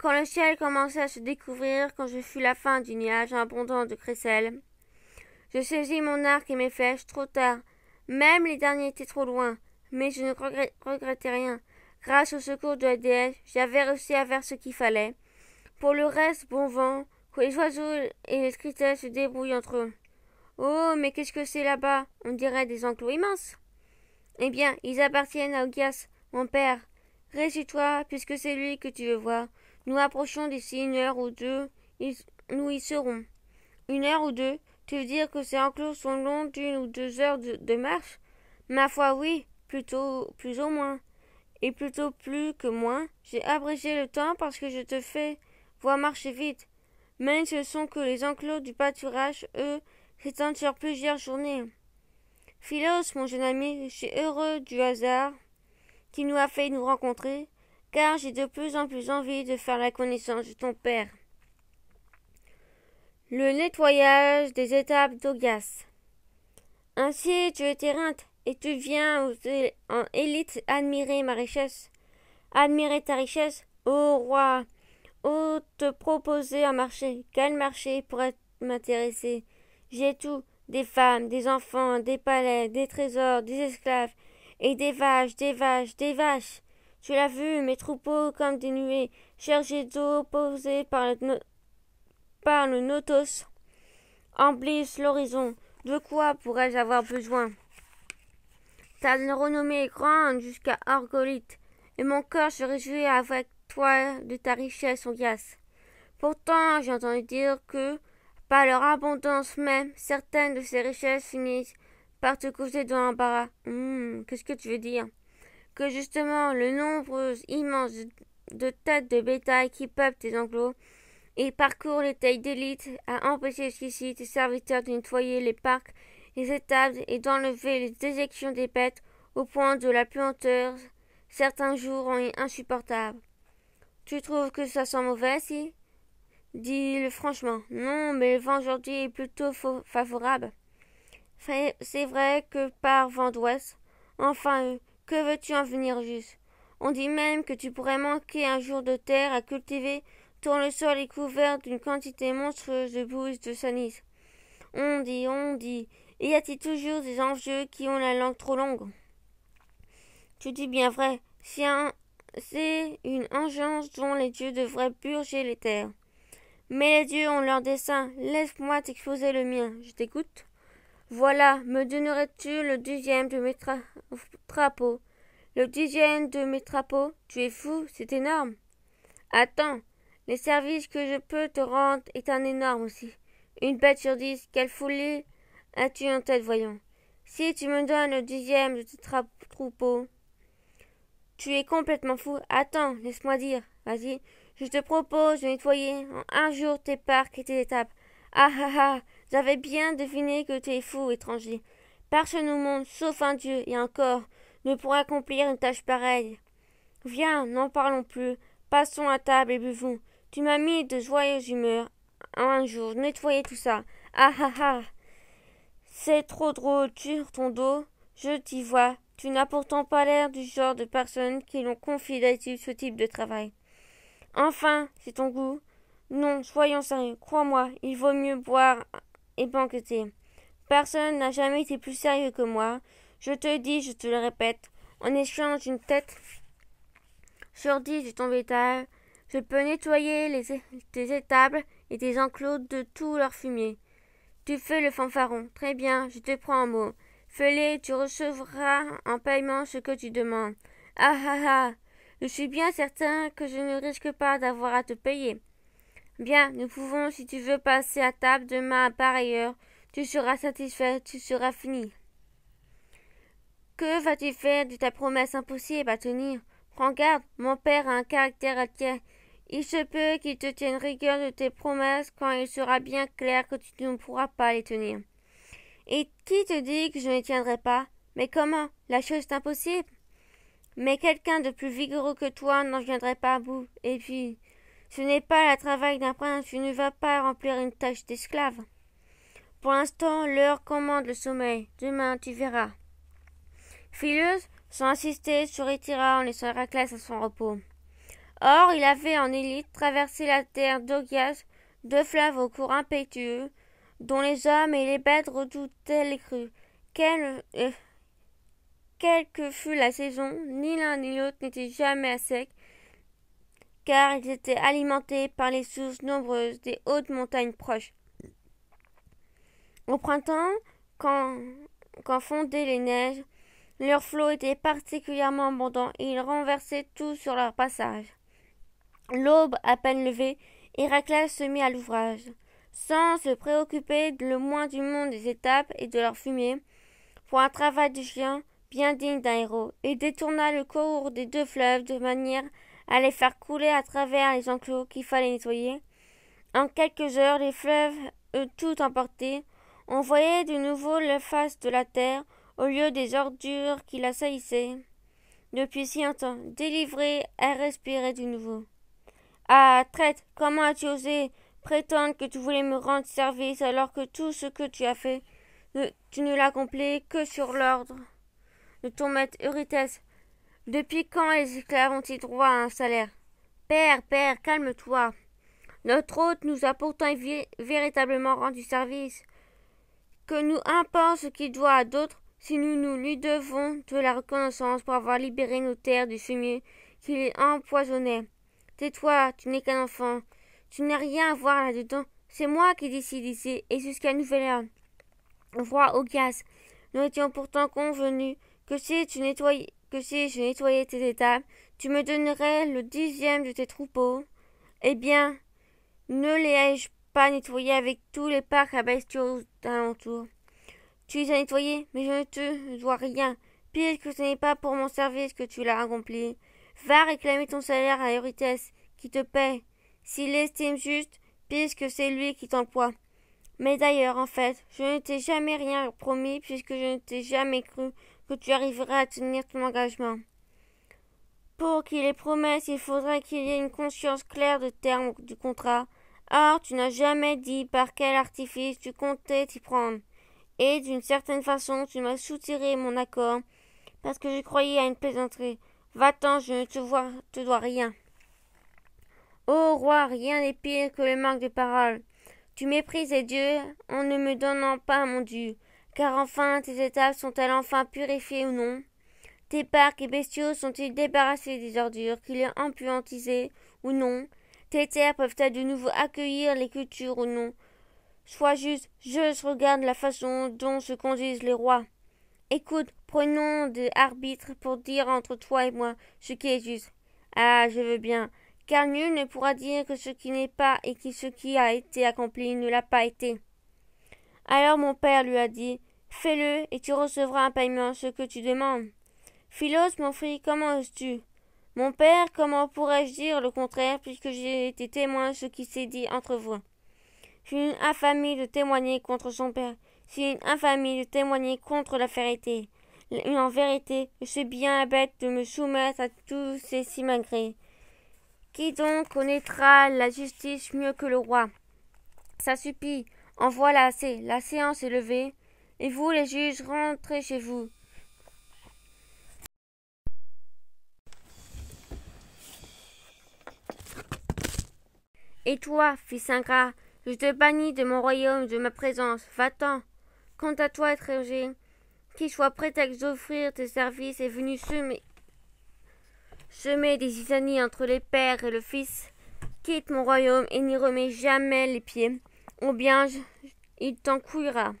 Quand le ciel commençait à se découvrir, quand je fus la fin du nuage abondant de crécelles, je saisis mon arc et mes flèches trop tard. Même les derniers étaient trop loin, mais je ne regrettais rien. Grâce au secours de la déesse, j'avais réussi à faire ce qu'il fallait. Pour le reste, bon vent, que les oiseaux et les critères se débrouillent entre eux. Oh, mais qu'est-ce que c'est là-bas? On dirait des enclos immenses. Eh bien, ils appartiennent à Ogias, mon père. Réjouis-toi, puisque c'est lui que tu veux voir. Nous approchons d'ici une heure ou deux, nous y serons. Une heure ou deux Tu veux dire que ces enclos sont longs d'une ou deux heures de, marche? Ma foi, oui, plutôt plus ou moins. Et plutôt plus que moins. J'ai abrégé le temps parce que je te fais voir marcher vite mais ce sont que les enclos du pâturage, eux, s'étendent sur plusieurs journées. Philos, mon jeune ami, je suis heureux du hasard qui nous a fait nous rencontrer, car j'ai de plus en plus envie de faire la connaissance de ton père. Le nettoyage des étapes d'Ogas. Ainsi tu es terrainte et tu viens en élite admirer ma richesse. Admirer ta richesse, ô roi, Oh, te proposer un marché. Quel marché pourrait m'intéresser? J'ai tout des femmes, des enfants, des palais, des trésors, des esclaves, et des vaches, des vaches, des vaches. Tu l'as vu, mes troupeaux comme des nuées, chargés d'eau posés par le, notos, emplissent l'horizon. De quoi pourrais-je avoir besoin? Ta renommée est grande jusqu'à Argolite, et mon cœur se réjouit avec toi de ta richesse, Ogias. Pourtant, j'ai entendu dire que, par leur abondance même, certaines de ces richesses finissent par te causer de l'embarras. Hmm, qu'est-ce que tu veux dire? Justement, le nombre immense de têtes de bétail qui peuplent tes enclos et parcourent les tailles d'élite a empêché jusqu'ici tes serviteurs de nettoyer les parcs, les étables et d'enlever les déjections des bêtes au point de la puanteur. Certains jours ont été insupportables. Tu trouves que ça sent mauvais si? Dis-le franchement. Non, mais le vent aujourd'hui est plutôt favorable. C'est vrai que par vent d'ouest. Enfin, que veux-tu en venir juste? On dit même que tu pourrais manquer un jour de terre à cultiver tant le sol est couvert d'une quantité monstrueuse de boue de sanis. On dit, on dit. Y a-t-il toujours des enjeux qui ont la langue trop longue? Tu dis bien vrai. C'est une engeance dont les dieux devraient purger les terres. Mais les dieux ont leur dessein. Laisse-moi t'exposer le mien. Je t'écoute. Voilà, me donnerais-tu le dixième de mes trapeaux Le dixième de mes trapeaux Tu es fou, c'est énorme. Attends, les services que je peux te rendre est un énorme aussi. Une bête sur dix, quelle folie as-tu en tête, voyons Si tu me donnes le dixième de tes troupeaux, tu es complètement fou. Attends, laisse-moi dire. Vas-y, je te propose de nettoyer en un jour tes parcs et tes étapes. Ah ah ah J'avais bien deviné que tu es fou, étranger. Personne au monde, sauf un Dieu, et encore, ne pourra accomplir une tâche pareille. Viens, n'en parlons plus. Passons à table et buvons. Tu m'as mis de joyeuse humeur. Un jour, nettoyer tout ça. Ah ah ah C'est trop drôle, sur ton dos. Je t'y vois. Tu n'as pourtant pas l'air du genre de personne qui l'ont confié ce type de travail. Enfin, c'est ton goût. Non, soyons sérieux. Crois-moi, il vaut mieux boire et banqueter. Personne n'a jamais été plus sérieux que moi. Je te dis, je te le répète, en échange d'une tête sur dix de ton bétail, je peux nettoyer les, tes étables et tes enclos de tout leur fumier. Tu fais le fanfaron. Très bien, je te prends en mot. Fais-le, tu recevras en paiement ce que tu demandes. Ah ah ah je suis bien certain que je ne risque pas d'avoir à te payer. Bien, nous pouvons, si tu veux, passer à table demain à pareille heure. Tu seras satisfait, tu seras fini. Que vas-tu faire de ta promesse impossible à tenir? Prends garde, mon père a un caractère inquiet. Il se peut qu'il te tienne rigueur de tes promesses quand il sera bien clair que tu ne pourras pas les tenir. Et qui te dit que je ne tiendrai pas? Mais comment? La chose est impossible mais quelqu'un de plus vigoureux que toi n'en viendrait pas à bout. Et puis, ce n'est pas le travail d'un prince, tu ne vas pas remplir une tâche d'esclave. Pour l'instant, l'heure commande le sommeil. Demain, tu verras. Phileuse, sans insister, se retira en laissant Héraclès à son repos. Or, il avait en élite traversé la terre d'Ogias, deux fleuves au cours impétueux, dont les hommes et les bêtes redoutaient les crues. Quel, euh, quelle que fût la saison, ni l'un ni l'autre n'était jamais à sec, car ils étaient alimentés par les sources nombreuses des hautes montagnes proches. Au printemps, quand, fondaient les neiges, leur flot était particulièrement abondant et ils renversaient tout sur leur passage. L'aube à peine levée, Héraclès se mit à l'ouvrage. Sans se préoccuper le moins du monde des étapes et de leur fumier, pour un travail de chien, bien digne d'un héros, et détourna le cours des deux fleuves de manière à les faire couler à travers les enclos qu'il fallait nettoyer. En quelques heures, les fleuves, eux tout emportés, on voyait de nouveau la face de la terre au lieu des ordures qui l'assaillissaient. Depuis si longtemps, délivrée, elle respirait de nouveau. Ah, traite, comment as-tu osé prétendre que tu voulais me rendre service alors que tout ce que tu as fait, tu ne l'accomplis que sur l'ordre? De ton maître Eurythès. Depuis quand les esclaves ont-ils droit à un salaire? Père, père, calme-toi. Notre hôte nous a pourtant véritablement rendu service. Que nous importe ce qu'il doit à d'autres si nous nous lui devons de la reconnaissance pour avoir libéré nos terres du fumier qui les empoisonnait. Tais-toi, tu n'es qu'un enfant. Tu n'as rien à voir là-dedans. C'est moi qui décide ici, et jusqu'à nouvelle heure. Roi Ogias, nous étions pourtant convenus que si tu nettoyais, que si je nettoyais tes étables, tu me donnerais le dixième de tes troupeaux. Eh bien, ne les ai-je pas nettoyés avec tous les parcs à bestiaux d'alentour? Tu les as nettoyés, mais je ne te dois rien, puisque ce n'est pas pour mon service que tu l'as accompli. Va réclamer ton salaire à Eurythès, qui te paie, s'il estime juste, puisque c'est lui qui t'emploie. Mais d'ailleurs, en fait, je ne t'ai jamais rien promis, puisque je ne t'ai jamais cru tu arriveras à tenir ton engagement. Pour qu'il ait promesse, il faudrait qu'il y ait une conscience claire de terme du contrat. Or, tu n'as jamais dit par quel artifice tu comptais t'y prendre. Et d'une certaine façon, tu m'as soutiré mon accord, parce que je croyais à une plaisanterie. Va-t'en, je ne te, vois, te dois rien. Ô roi, rien n'est pire que le manque de parole. Tu méprises les dieux en ne me donnant pas mon dû car enfin tes étapes sont-elles enfin purifiées ou non? Tes parcs et bestiaux sont-ils débarrassés des ordures qu'il a empuantisées ou non? Tes terres peuvent-elles de nouveau accueillir les cultures ou non? Sois juste, je regarde la façon dont se conduisent les rois. Écoute, prenons des arbitres pour dire entre toi et moi ce qui est juste. Ah, je veux bien, car nul ne pourra dire que ce qui n'est pas et que ce qui a été accompli ne l'a pas été. Alors mon père lui a dit, Fais-le et tu recevras un paiement ce que tu demandes. Philos, mon fils, comment oses-tu? Mon père, comment pourrais-je dire le contraire puisque j'ai été témoin de ce qui s'est dit entre vous? C'est une infamie de témoigner contre son père. C'est une infamie de témoigner contre la vérité. En vérité, je suis bien bête de me soumettre à tous ces simagrées. Qui donc connaîtra la justice mieux que le roi? Ça suffit. En voilà assez. La séance est levée. Et vous, les juges, rentrez chez vous. Et toi, fils ingrat, je te bannis de mon royaume, de ma présence. Va-t'en. Quant à toi, étranger, qui soit prétexte d'offrir tes services est venu semer, des zizanies entre les pères et le fils, quitte mon royaume et n'y remets jamais les pieds, ou bien il t'en couillera.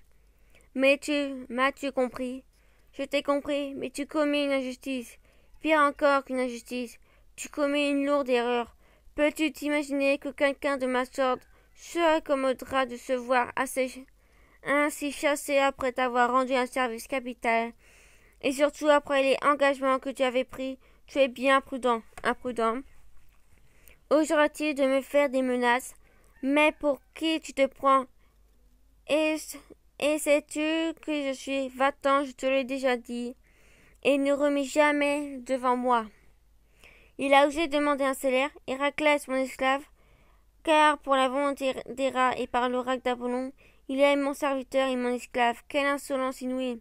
Mais tu m'as-tu compris? Je t'ai compris, mais tu commets une injustice. Pire encore qu'une injustice, tu commets une lourde erreur. Peux-tu t'imaginer que quelqu'un de ma sorte se accommodera de se voir ainsi chassé après t'avoir rendu un service capital, et surtout après les engagements que tu avais pris, tu es bien prudent, imprudent. Oseras-tu de me faire des menaces? Mais pour qui tu te prends? Et, sais-tu que je suis va-t'en, je te l'ai déjà dit, et ne remets jamais devant moi. Il a osé demander un salaire, Héraclès, mon esclave, car pour la volonté d'Héra et par l'oracle d'Apollon, il est mon serviteur et mon esclave. Quelle insolence inouïe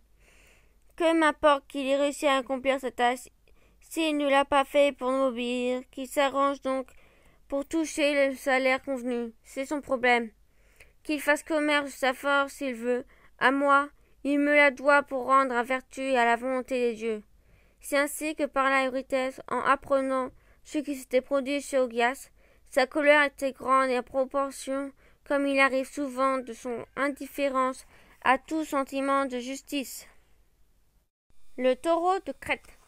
Que m'importe qu'il ait réussi à accomplir sa tâche, s'il ne l'a pas fait pour m'obéir, qu'il s'arrange donc pour toucher le salaire convenu. C'est son problème. Qu'il fasse commerce sa force s'il veut. À moi, il me la doit pour rendre à vertu et à la volonté des dieux. C'est ainsi que par la en apprenant ce qui s'était produit chez Ogias, sa colère était grande et à proportion, comme il arrive souvent, de son indifférence à tout sentiment de justice. Le taureau de Crète.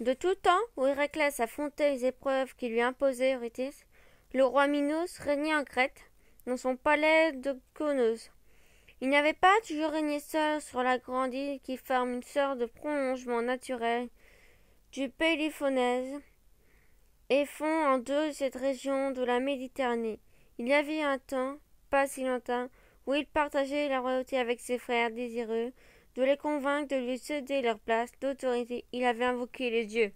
De tout temps où Héraclès affrontait les épreuves qui lui imposait Eurydice, le roi Minos régnait en Crète, dans son palais de Conos. Il n'avait pas toujours régné seul sur la grande île qui forme une sorte de prolongement naturel du Péloponnèse et fond en deux cette région de la Méditerranée. Il y avait un temps, pas si lointain, où il partageait la royauté avec ses frères désireux de les convaincre de lui céder leur place d'autorité. Il avait invoqué les dieux.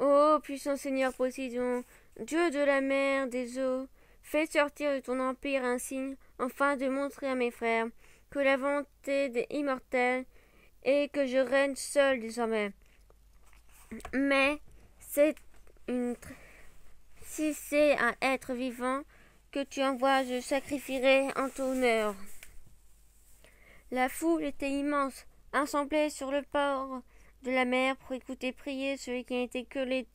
Ô puissant Seigneur Poséidon, Dieu de la mer, des eaux, fais sortir de ton empire un signe enfin de montrer à mes frères que la volonté des immortels est que je règne seul désormais. Mais c'est une si c'est un être vivant que tu envoies, je sacrifierai en ton honneur. La foule était immense, assemblée sur le port de la mer pour écouter prier celui qui n'était que, les...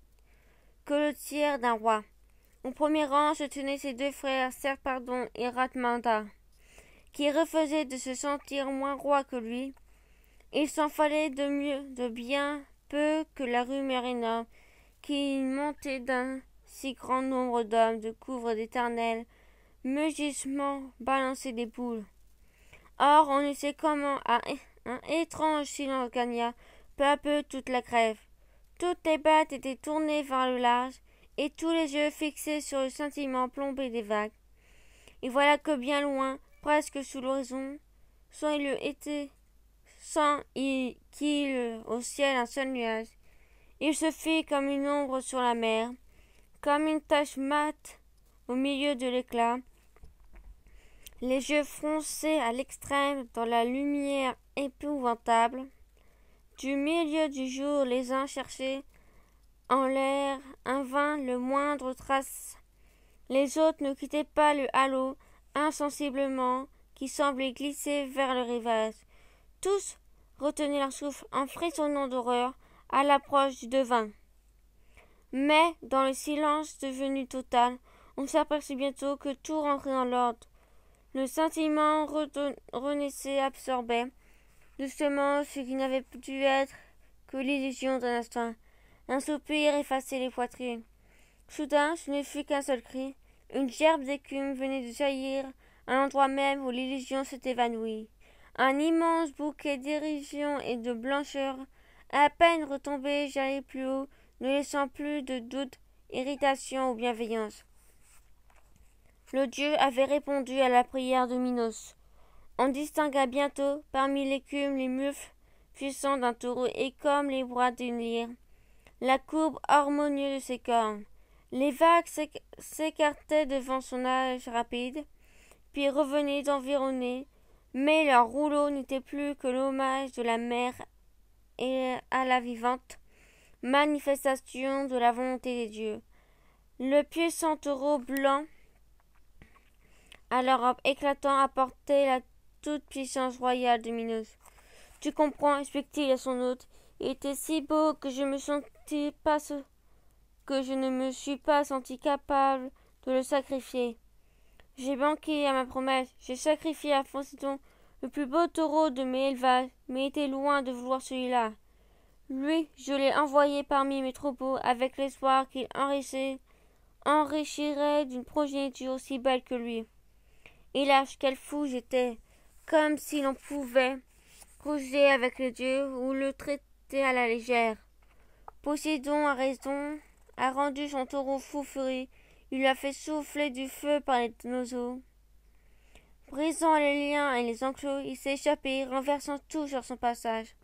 le tiers d'un roi. Au premier rang se tenaient ses deux frères, Serpardon et Ratmanda, qui refusaient de se sentir moins roi que lui. Il s'en fallait de mieux, de bien peu que la rue Mérina, qui montait d'un si grand nombre d'hommes de couvre d'éternel mugissement balançait des poules. Or, on ne sait comment un, étrange silence gagna peu à peu toute la grève. Toutes les bêtes étaient tournées vers le large, et tous les yeux fixés sur le sentiment plombé des vagues. Et voilà que bien loin, presque sous l'horizon, sans il était, sans qu'il au ciel un seul nuage, il se fit comme une ombre sur la mer, comme une tache mate au milieu de l'éclat, les yeux froncés à l'extrême dans la lumière épouvantable. Du milieu du jour, les uns cherchaient en l'air un vain le moindre trace. Les autres ne quittaient pas le halo insensiblement qui semblait glisser vers le rivage. Tous retenaient leur souffle en frissonnant d'horreur à l'approche du devin. Mais, dans le silence devenu total, on s'aperçut bientôt que tout rentrait dans l'ordre. Le sentiment renaissait, absorbait doucement ce qui n'avait dû être que l'illusion d'un instant. Un soupir effaçait les poitrines. Soudain, ce ne fut qu'un seul cri. Une gerbe d'écume venait de jaillir à l'endroit même où l'illusion s'était évanouie. Un immense bouquet d'irrision et de blancheur, à peine retombé, jaillit plus haut, ne laissant plus de doute, irritation ou bienveillance. Le dieu avait répondu à la prière de Minos. On distingua bientôt parmi l'écume les mufles puissants d'un taureau et comme les bras d'une lyre, la courbe harmonieuse de ses cornes. Les vagues s'écartaient devant son âge rapide, puis revenaient d'environner, mais leur rouleau n'était plus que l'hommage de la mer et à la vivante manifestation de la volonté des dieux. Le puissant taureau blanc, à leur robe éclatant, apportait la toute puissance royale de Minos. Tu comprends, explique-t-il à son hôte, il était si beau que je ne me suis pas senti capable de le sacrifier. J'ai manqué à ma promesse, j'ai sacrifié à Foncidon le plus beau taureau de mes élevages, mais était loin de vouloir celui-là. Lui, je l'ai envoyé parmi mes troupeaux avec l'espoir qu'il enrichirait d'une progéniture aussi belle que lui. Hélas, quel fou j'étais, comme si l'on pouvait causer avec les dieux ou le traiter à la légère. Poséidon a raison, a rendu son taureau fou furie, il lui a fait souffler du feu par les noseaux. Brisant les liens et les enclos, il s'est échappé, renversant tout sur son passage.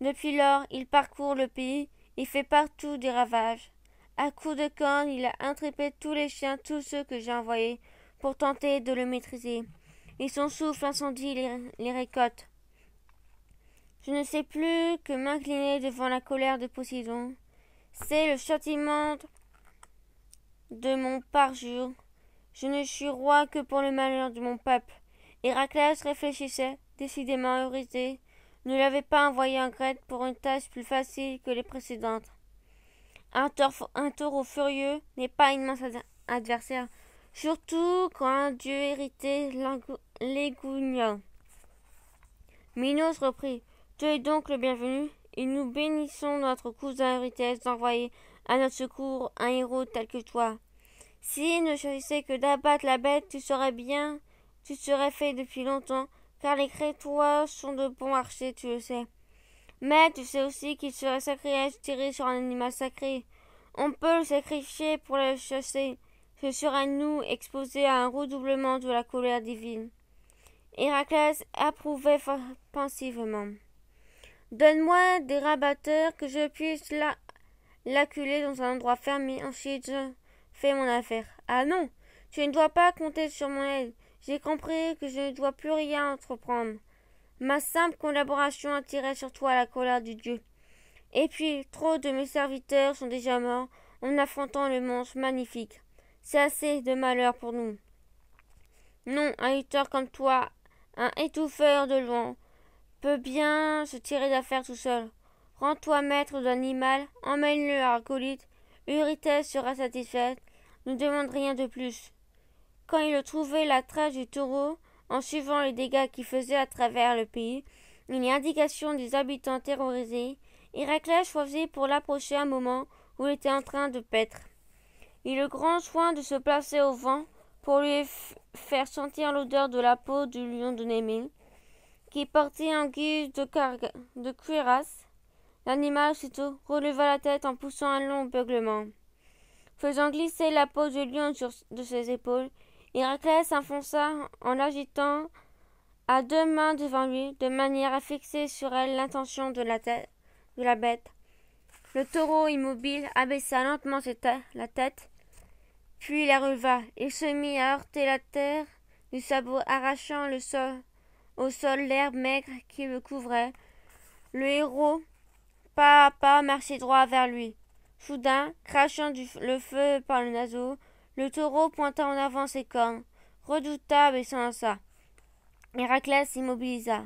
Depuis lors, il parcourt le pays et fait partout des ravages. À coups de cornes, il a intrépé tous les chiens, tous ceux que j'ai envoyés, pour tenter de le maîtriser. Et son souffle incendie les, les récolte. Je ne sais plus que m'incliner devant la colère de Poséidon. C'est le châtiment de mon parjure. Je ne suis roi que pour le malheur de mon peuple. Héraclès réfléchissait, décidément irrité, ne l'avait pas envoyé en Grèce pour une tâche plus facile que les précédentes. Un, taureau furieux n'est pas une mince adversaire, surtout quand un dieu hérité l'égounia. Minos reprit. Tu es donc le bienvenu, et nous bénissons notre cousin Eurythès d'envoyer à notre secours un héros tel que toi. S'il ne choisissait que d'abattre la bête, tu serais bien, tu serais fait depuis longtemps, car les Crétois sont de bons archers, tu le sais. Mais tu sais aussi qu'il serait sacré de tirer sur un animal sacré. On peut le sacrifier pour le chasser. Ce serait nous exposés à un redoublement de la colère divine? Héraclès approuvait pensivement. Donne-moi des rabatteurs que je puisse l'acculer dans un endroit fermé. Ensuite, je fais mon affaire. Ah non, tu ne dois pas compter sur mon aide. J'ai compris que je ne dois plus rien entreprendre. Ma simple collaboration attirait sur toi la colère du Dieu. Et puis, trop de mes serviteurs sont déjà morts en affrontant le monstre magnifique. C'est assez de malheur pour nous. Non, un lutteur comme toi, un étouffeur de loin, peut bien se tirer d'affaire tout seul. Rends-toi maître de l'animal, emmène-le à Arcolite. Eurythès sera satisfaite. Ne demande rien de plus. Quand il trouvait la trace du taureau, en suivant les dégâts qu'il faisait à travers le pays, une indication des habitants terrorisés, Héraclès choisit pour l'approcher un moment où il était en train de paître. Il eut grand soin de se placer au vent pour lui faire sentir l'odeur de la peau du lion de Némée, qui portait en guise de, de cuirasse. L'animal aussitôt releva la tête en poussant un long beuglement. Faisant glisser la peau du lion sur de ses épaules, Héraclès s'enfonça en l'agitant à deux mains devant lui, de manière à fixer sur elle l'intention de la tête de la bête. Le taureau immobile abaissa lentement la tête, puis la releva. Il se mit à heurter la terre du sabot, arrachant le sol, au sol l'herbe maigre qui le couvrait. Le héros, pas à pas, marchait droit vers lui. Soudain, crachant le feu par le naseau, le taureau pointa en avant ses cornes, redoutable et sans ça. Héraclès s'immobilisa.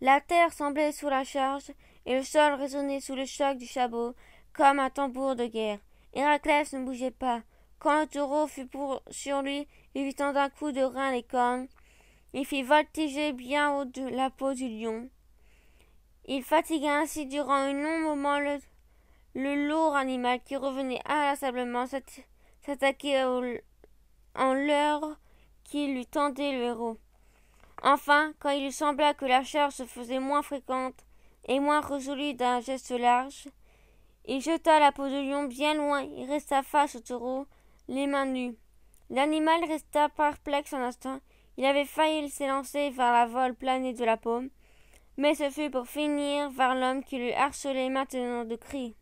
La terre semblait sous la charge, et le sol résonnait sous le choc du chabot, comme un tambour de guerre. Héraclès ne bougeait pas. Quand le taureau fut pour, sur lui, évitant d'un coup de rein les cornes, il fit voltiger bien haut de la peau du lion. Il fatigua ainsi durant un long moment le, lourd animal qui revenait inlassablement s'attaquer en l'heure qui lui tendait le héros. Enfin, quand il lui sembla que la charge se faisait moins fréquente et moins résolue d'un geste large, il jeta la peau de lion bien loin et resta face au taureau, les mains nues. L'animal resta perplexe un instant. Il avait failli s'élancer vers la vol planée de la paume, mais ce fut pour finir vers l'homme qui lui harcelait maintenant de cris.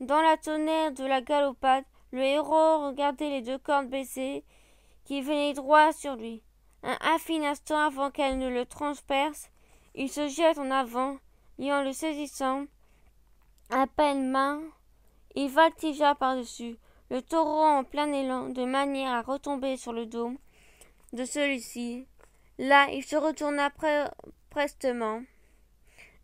Dans la tonnerre de la galopade, le héros regardait les deux cornes baissées qui venaient droit sur lui. Un infime instant avant qu'elle ne le transperce, il se jette en avant, et en le saisissant, à peine main, il voltigea par-dessus le taureau en plein élan, de manière à retomber sur le dos de celui-ci. Là, il se retourna prestement.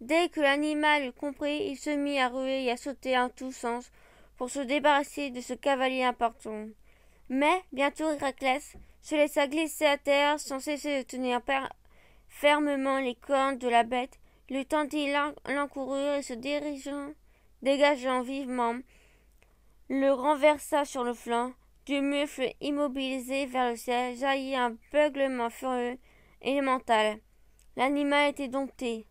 Dès que l'animal eut compris, il se mit à ruer et à sauter en tous sens pour se débarrasser de ce cavalier important. Mais bientôt Héraclès se laissa glisser à terre sans cesser de tenir fermement les cornes de la bête, lui tendit l'encourure et se dirigeant, dégageant vivement, le renversa sur le flanc. Du mufle immobilisé vers le ciel jaillit un beuglement furieux élémental. L'animal était dompté.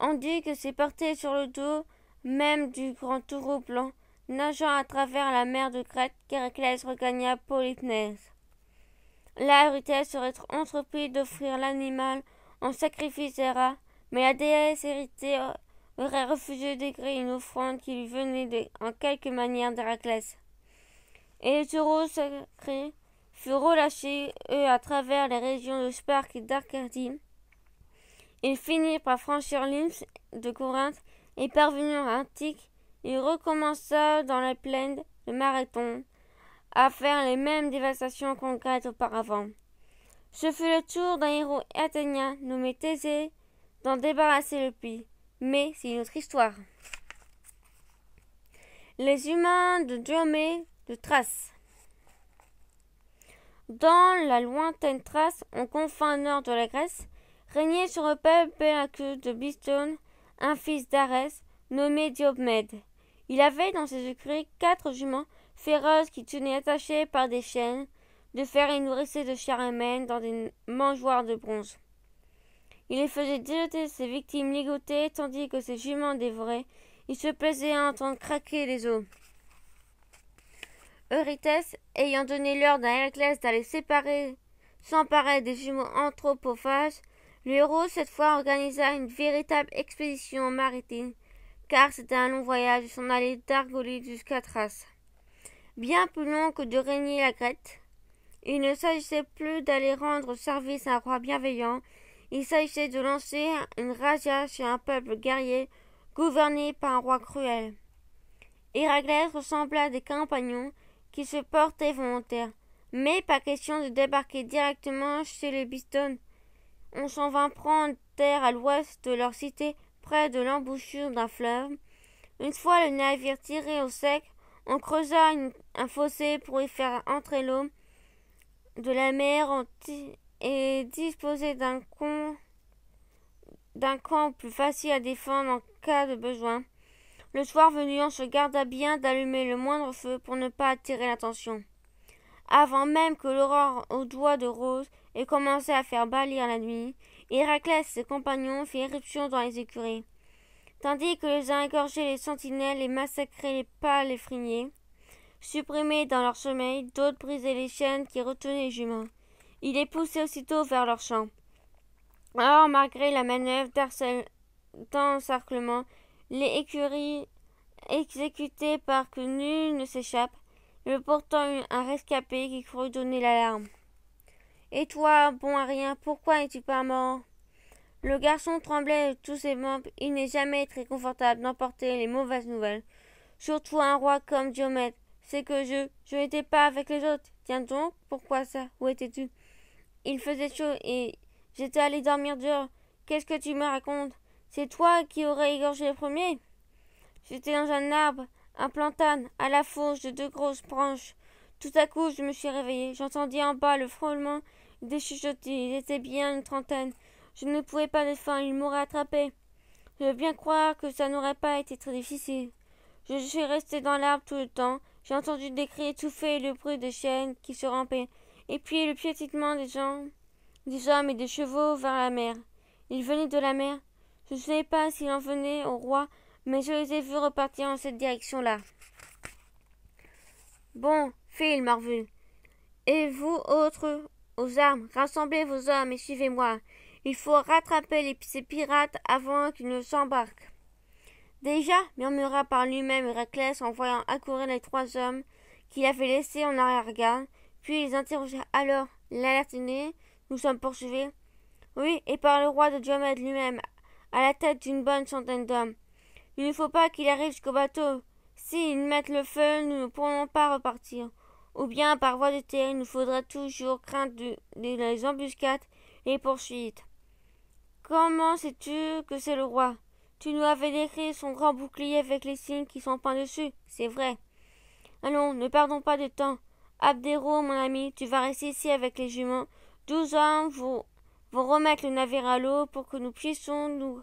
On dit que c'est porté sur le dos même du grand taureau blanc, nageant à travers la mer de Crète qu'Héraclès regagna Polypnèse. Là, Eurysthèse serait entrepris d'offrir l'animal en sacrifice à mais la déesse héritée aurait refusé d'écrire une offrande qui lui venait en quelque manière d'Héraclès. Et les taureaux sacrés furent relâchés, eux, à travers les régions de Spark et d'Arcadie. Ils finirent par franchir l'île de Corinthe et parvenir à Antique. Il recommença dans la plaine de Marathon à faire les mêmes dévastations concrètes auparavant. Ce fut le tour d'un héros athénien nommé Thésée d'en débarrasser le puits. Mais c'est une autre histoire. Les humains de Diomé de Thrace. Dans la lointaine Thrace, en confins nord de la Grèce, régnait sur le peuple de Bistone un fils d'Arès nommé Diomède. Il avait dans ses écuries quatre juments féroces qui tenaient attachés par des chaînes de fer et nourrissaient de chair humaine dans des mangeoires de bronze. Il les faisait diloter ses victimes ligotées, tandis que ses juments dévoraient. Il se plaisait à entendre craquer les os. Eurythès, ayant donné l'ordre à Héraclès d'aller séparer, s'emparer des jumeaux anthropophages, le héros cette fois organisa une véritable expédition maritime, car c'était un long voyage et s'en allait d'Argolide jusqu'à Thrace. Bien plus long que de régner la Grèce, il ne s'agissait plus d'aller rendre service à un roi bienveillant, il s'agissait de lancer une razzia chez un peuple guerrier gouverné par un roi cruel. Héraclès ressembla à des compagnons qui se portaient volontaires, mais pas question de débarquer directement chez les Biston. On s'en vint prendre terre à l'ouest de leur cité, près de l'embouchure d'un fleuve. Une fois le navire tiré au sec, on creusa un fossé pour y faire entrer l'eau de la mer et disposer d'un camp plus facile à défendre en cas de besoin. Le soir venu, on se garda bien d'allumer le moindre feu pour ne pas attirer l'attention. Avant même que l'aurore aux doigts de rose ait commencé à faire bâlir la nuit, Héraclès et ses compagnons firent éruption dans les écuries. Tandis que les uns égorgeaient les sentinelles et massacraient les pâles effrayés, supprimés dans leur sommeil, d'autres brisaient les chaînes qui retenaient les juments. Il les poussait aussitôt vers leur champ. Or, malgré la manœuvre d'encerclement, les écuries exécutées par que nul ne s'échappe, il y pourtant eu un rescapé qui crut donner l'alarme. Et toi, bon à pourquoi n'es-tu pas mort? Le garçon tremblait de tous ses membres. Il n'est jamais très confortable d'emporter les mauvaises nouvelles. Surtout un roi comme Diomède. C'est que je, je n'étais pas avec les autres. Tiens donc, pourquoi ça? Où étais-tu? Il faisait chaud et j'étais allé dormir dehors, qu'est-ce que tu me racontes? C'est toi qui aurais égorgé le premier? J'étais dans un arbre, un plantane, à la fourche de deux grosses branches. Tout à coup, je me suis réveillée. J'entendis en bas le frôlement des chuchotis. Il était bien une trentaine. Je ne pouvais pas défendre. Il m'aurait attrapé. Je veux bien croire que ça n'aurait pas été très difficile. Je suis resté dans l'arbre tout le temps. J'ai entendu des cris étouffés et le bruit des chiennes qui se rampaient. Et puis le piétinement des gens, des hommes et des chevaux vers la mer. Ils venaient de la mer. Je ne sais pas s'il en venait au roi, mais je les ai vus repartir en cette direction-là. Bon, Phil Marvel. Et vous, autres, aux armes, rassemblez vos hommes et suivez-moi. Il faut rattraper les, ces pirates avant qu'ils ne s'embarquent. Déjà, murmura par lui-même Héraclès en voyant accourir les trois hommes qu'il avait laissés en arrière-garde, puis ils interrogea alors l'alertiné, nous sommes poursuivis. Oui, et par le roi de Diomède lui-même, à la tête d'une bonne centaine d'hommes. Il ne faut pas qu'il arrive jusqu'au bateau. S'ils mettent le feu, nous ne pourrons pas repartir ou bien par voie de terre, il nous faudra toujours craindre de, les embuscades et poursuites. Comment sais-tu que c'est le roi? Tu nous avais décrit son grand bouclier avec les signes qui sont peints dessus, c'est vrai. Allons, ne perdons pas de temps. Abdero, mon ami, tu vas rester ici avec les juments. Douze hommes vont, vont remettre le navire à l'eau pour que nous puissions nous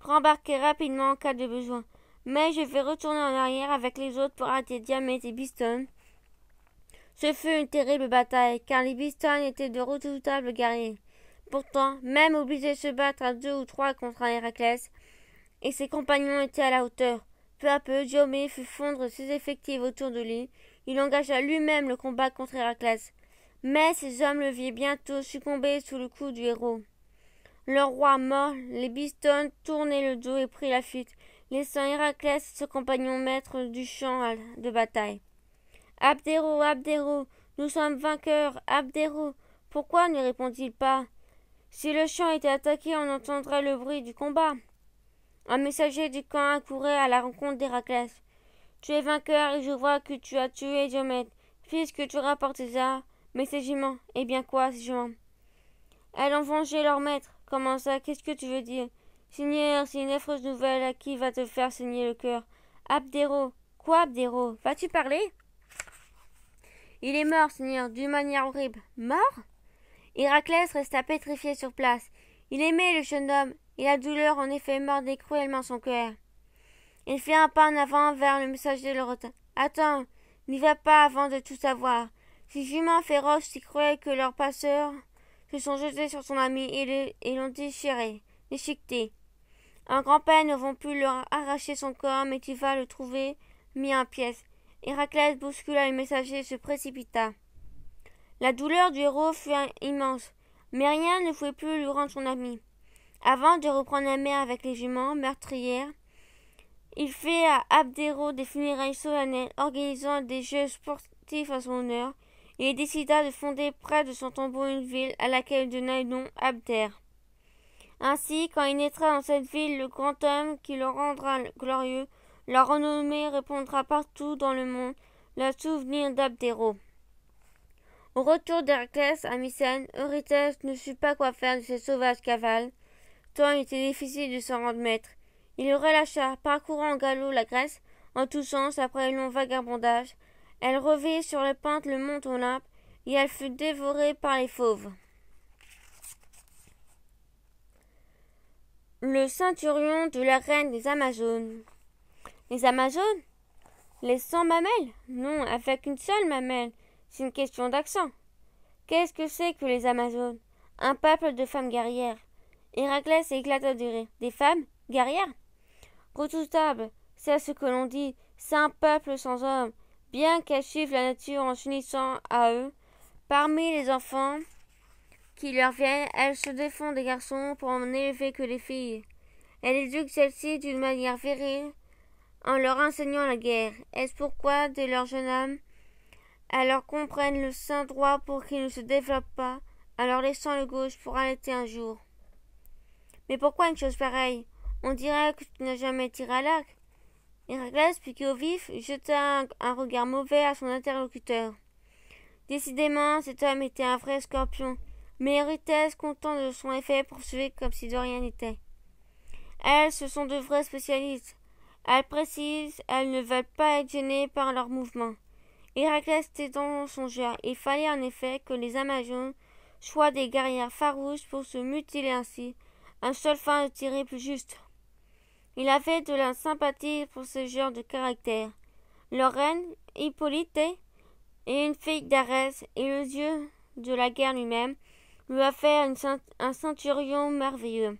rembarquer rapidement en cas de besoin. Mais je vais retourner en arrière avec les autres pour arrêter Diamètre et Biston ce fut une terrible bataille, car les Biston étaient de redoutables guerriers. Pourtant, même obligés de se battre à deux ou trois contre un Héraclès, et ses compagnons étaient à la hauteur. Peu à peu, Diomé fut fondre ses effectifs autour de lui. Il engagea lui-même le combat contre Héraclès. Mais ses hommes le virent bientôt succomber sous le coup du héros. Leur roi mort, les Biston tournaient le dos et prirent la fuite, laissant Héraclès et ses compagnons maîtres du champ de bataille. Abdero, Abdero, nous sommes vainqueurs, Abdero. Pourquoi ne répond-il pas? Si le champ était attaqué, on entendrait le bruit du combat. Un messager du camp accourait à la rencontre d'Héraclès. Tu es vainqueur et je vois que tu as tué Diomède. Puisque tu rapportes ça, mais ces juments, eh bien quoi, ces juments? Elles ont vengé leur maître. Comment ça? Qu'est-ce que tu veux dire? Seigneur, c'est une affreuse nouvelle à qui va te faire saigner le cœur. Abdero. Quoi, Abdero Vas-tu parler? Il est mort, Seigneur, d'une manière horrible. Mort? Héraclès resta pétrifié sur place. Il aimait le jeune homme, et la douleur en effet mordait cruellement son cœur. Il fit un pas en avant vers le messager de l'Europe. Attends, n'y va pas avant de tout savoir. Ces juments féroces si cruels que leurs passeurs se sont jetés sur son ami et l'ont déchiré, déchiqueté. Un grand-père ne vont plus leur arracher son corps, mais tu vas le trouver mis en pièces. Héraclès bouscula le messager et se précipita. La douleur du héros fut immense, mais rien ne pouvait plus lui rendre son ami. Avant de reprendre la mer avec les juments meurtrières, il fit à Abdéro des funérailles solennelles, organisant des jeux sportifs à son honneur, et il décida de fonder près de son tombeau une ville à laquelle donna le nom Abder. Ainsi, quand il naîtra dans cette ville le grand homme qui le rendra glorieux, la renommée répondra partout dans le monde le souvenir d'Abdéro. Au retour d'Héraclès à Mycène, Eurysthèse ne sut pas quoi faire de ces sauvages cavales, tant il était difficile de s'en rendre maître. Il relâcha, parcourant en galop la Grèce, en tous sens après un long vagabondage. Elle revit sur les pentes le mont Olympe, et elle fut dévorée par les fauves. Le ceinturion de la reine des Amazones. Les Amazones? Les cent mamelles? Non, avec une seule mamelle. C'est une question d'accent. Qu'est-ce que c'est que les Amazones? Un peuple de femmes guerrières. Héraclès éclata de rire. Des femmes guerrières? Redoutable, c'est ce que l'on dit. C'est peuple sans hommes. Bien qu'elles suivent la nature en s'unissant à eux, parmi les enfants qui leur viennent, elles se défendent des garçons pour en élever que les filles. Elles éduquent celles-ci d'une manière virile en leur enseignant la guerre. Est-ce pourquoi, dès leur jeune âme, elles leur comprennent le sein droit pour qu'il ne se développe pas, en leur laissant le gauche pour allaiter un jour? Mais pourquoi une chose pareille? On dirait que tu n'as jamais tiré à l'arc. Héraclès, piqué au vif, jeta un, regard mauvais à son interlocuteur. Décidément, cet homme était un vrai scorpion, mais Eurysthèse, content de son effet, poursuivait comme si de rien n'était. Elles, ce sont de vrais spécialistes. Elles précisent, elles ne veulent pas être gênées par leurs mouvements. Héraclès était dans son jeu. Il fallait en effet que les Amazones soient des guerrières farouches pour se mutiler ainsi, un seul fin de tirer plus juste. Il avait de la sympathie pour ce genre de caractère. Leur reine, Hippolyte, et une fille d'Arès, et le dieu de la guerre lui-même, lui a fait un centurion merveilleux.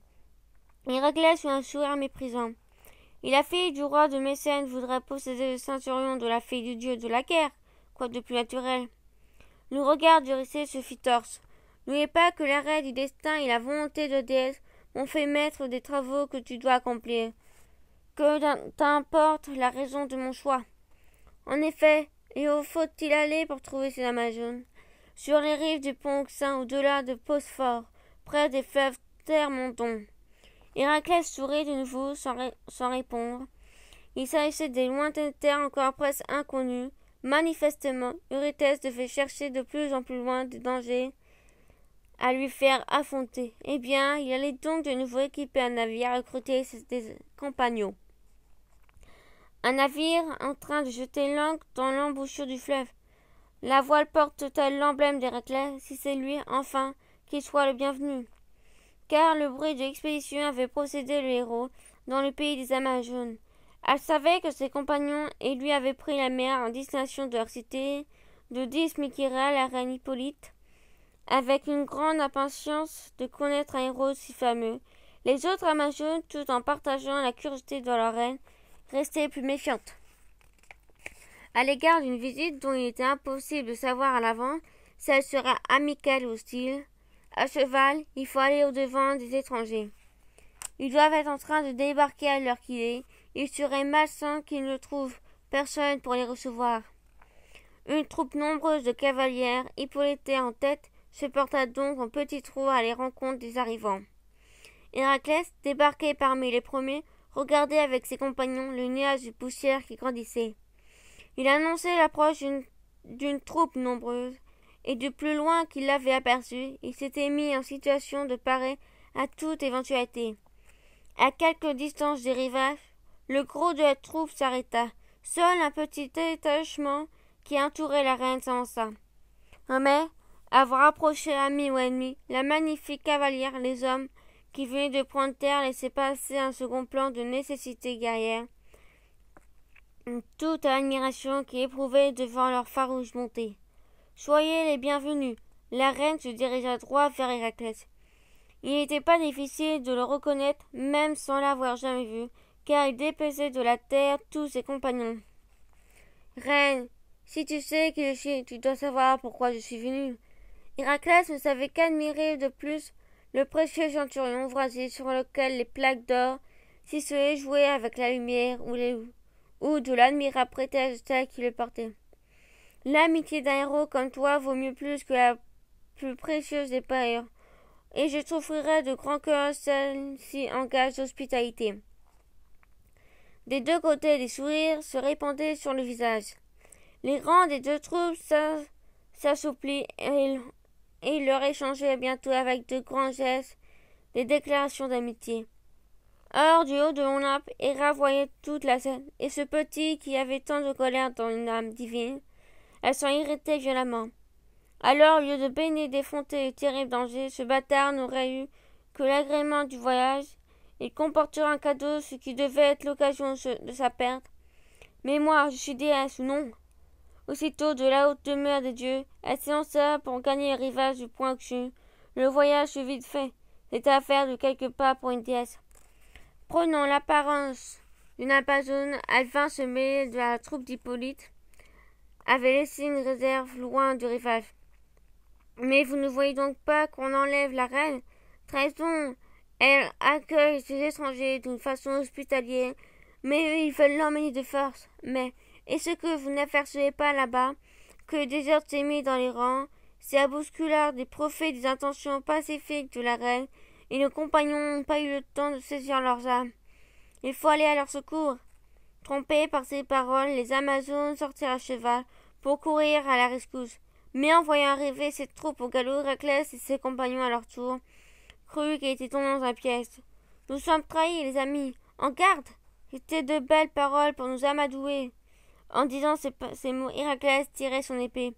Héraclès eut un sourire méprisant. Et la fille du roi de Mécène voudrait posséder le centurion de la fille du dieu de la guerre, quoi de plus naturel. Le regard d'Eurysthée se fit torse. N'oubliez pas que l'arrêt du destin et la volonté de déesse m'ont fait maître des travaux que tu dois accomplir. Que t'importe la raison de mon choix En effet, et où faut-il aller pour trouver ces Amazones? Sur les rives du pont au-delà de Posphore, près des fleuves Thermondon. Héraclès sourit de nouveau sans, répondre. Il s'agissait des lointaines terres encore presque inconnues. Manifestement, Eurysthèse devait chercher de plus en plus loin des dangers à lui faire affronter. Eh bien, il allait donc de nouveau équiper un navire à recruter ses compagnons. Un navire en train de jeter l'ancre dans l'embouchure du fleuve. La voile porte-t-elle l'emblème d'Héraclès Si c'est lui, enfin, qu'il soit le bienvenu. Car le bruit de l'expédition avait procédé le héros dans le pays des Amazones. Elle savait que ses compagnons et lui avaient pris la mer en destination de leur cité, de Dismikira, la reine Hippolyte, avec une grande impatience de connaître un héros si fameux. Les autres Amazones, tout en partageant la curiosité de leur reine, restaient plus méfiantes. À l'égard d'une visite dont il était impossible de savoir à l'avance si elle sera amicale ou hostile, à cheval, il faut aller au-devant des étrangers. Ils doivent être en train de débarquer à l'heure qu'il est. Il serait malsain qu'ils ne trouvent personne pour les recevoir. Une troupe nombreuse de cavalières, Hippolyte en tête, se porta donc en petit trou à les rencontres des arrivants. Héraclès, débarqué parmi les premiers, regardait avec ses compagnons le nuage de poussière qui grandissait. Il annonçait l'approche d'une troupe nombreuse, et de plus loin qu'il l'avait aperçu, il s'était mis en situation de parer à toute éventualité. À quelque distance des rivages, le gros de la troupe s'arrêta. Seul un petit détachement qui entourait la reine s'avança. Mais, avoir approché ami ou ennemi, la magnifique cavalière, les hommes qui venaient de prendre terre laissaient passer un second plan de nécessité guerrière. Toute l'admiration qu'ils éprouvaient devant leur farouche montée. Soyez les bienvenus. La reine se dirigea droit vers Héraclès. Il n'était pas difficile de le reconnaître, même sans l'avoir jamais vu, car il dépassait de la terre tous ses compagnons. Reine, si tu sais qui je suis, tu dois savoir pourquoi je suis venu. Héraclès ne savait qu'admirer de plus le précieux centurion vrasier sur lequel les plaques d'or se jouaient avec la lumière ou, les, ou de l'admirable prétexte qui le portait. L'amitié d'un héros comme toi vaut mieux plus que la plus précieuse des paires, et je t'offrirai de grand cœur celle-ci en gage d'hospitalité. Des deux côtés, des sourires se répandaient sur le visage. Les rangs des deux troupes s'assouplit et et il leur échangeait bientôt avec de grands gestes des déclarations d'amitié. Or, du haut de mon âme, Héra voyait toute la scène, et ce petit qui avait tant de colère dans une âme divine, elle s'en irritait violemment. Alors, au lieu de baigner d'effronter le terrible danger, ce bâtard n'aurait eu que l'agrément du voyage. Il comporterait un cadeau, ce qui devait être l'occasion de sa perte. Mais moi, je suis déesse ou non Aussitôt, de la haute demeure des dieux, elle s'élança pour gagner le rivage du point Xu. Le voyage fut vite fait. C'était affaire de quelques pas pour une déesse. Prenant l'apparence d'une Amazone, elle vint se mêler de la troupe d'Hippolyte, avait laissé une réserve loin du rivage. Mais vous ne voyez donc pas qu'on enlève la reine? Trahison Elle accueille ses étrangers d'une façon hospitalière, mais eux, ils veulent l'emmener de force. Mais est-ce que vous n'apercevez pas là-bas que le désert s'est dans les rangs C'est à bouscular des prophètes des intentions pacifiques de la reine, et nos compagnons n'ont pas eu le temps de saisir leurs âmes. Il faut aller à leur secours. Trompés par ces paroles, les Amazones sortirent à cheval pour courir à la rescousse. Mais en voyant arriver cette troupe au galop, Héraclès et ses compagnons à leur tour crurent qu'il était tombé dans un piège. Nous sommes trahis, les amis. En garde C'étaient de belles paroles pour nous amadouer. En disant ces, mots, Héraclès tirait son épée.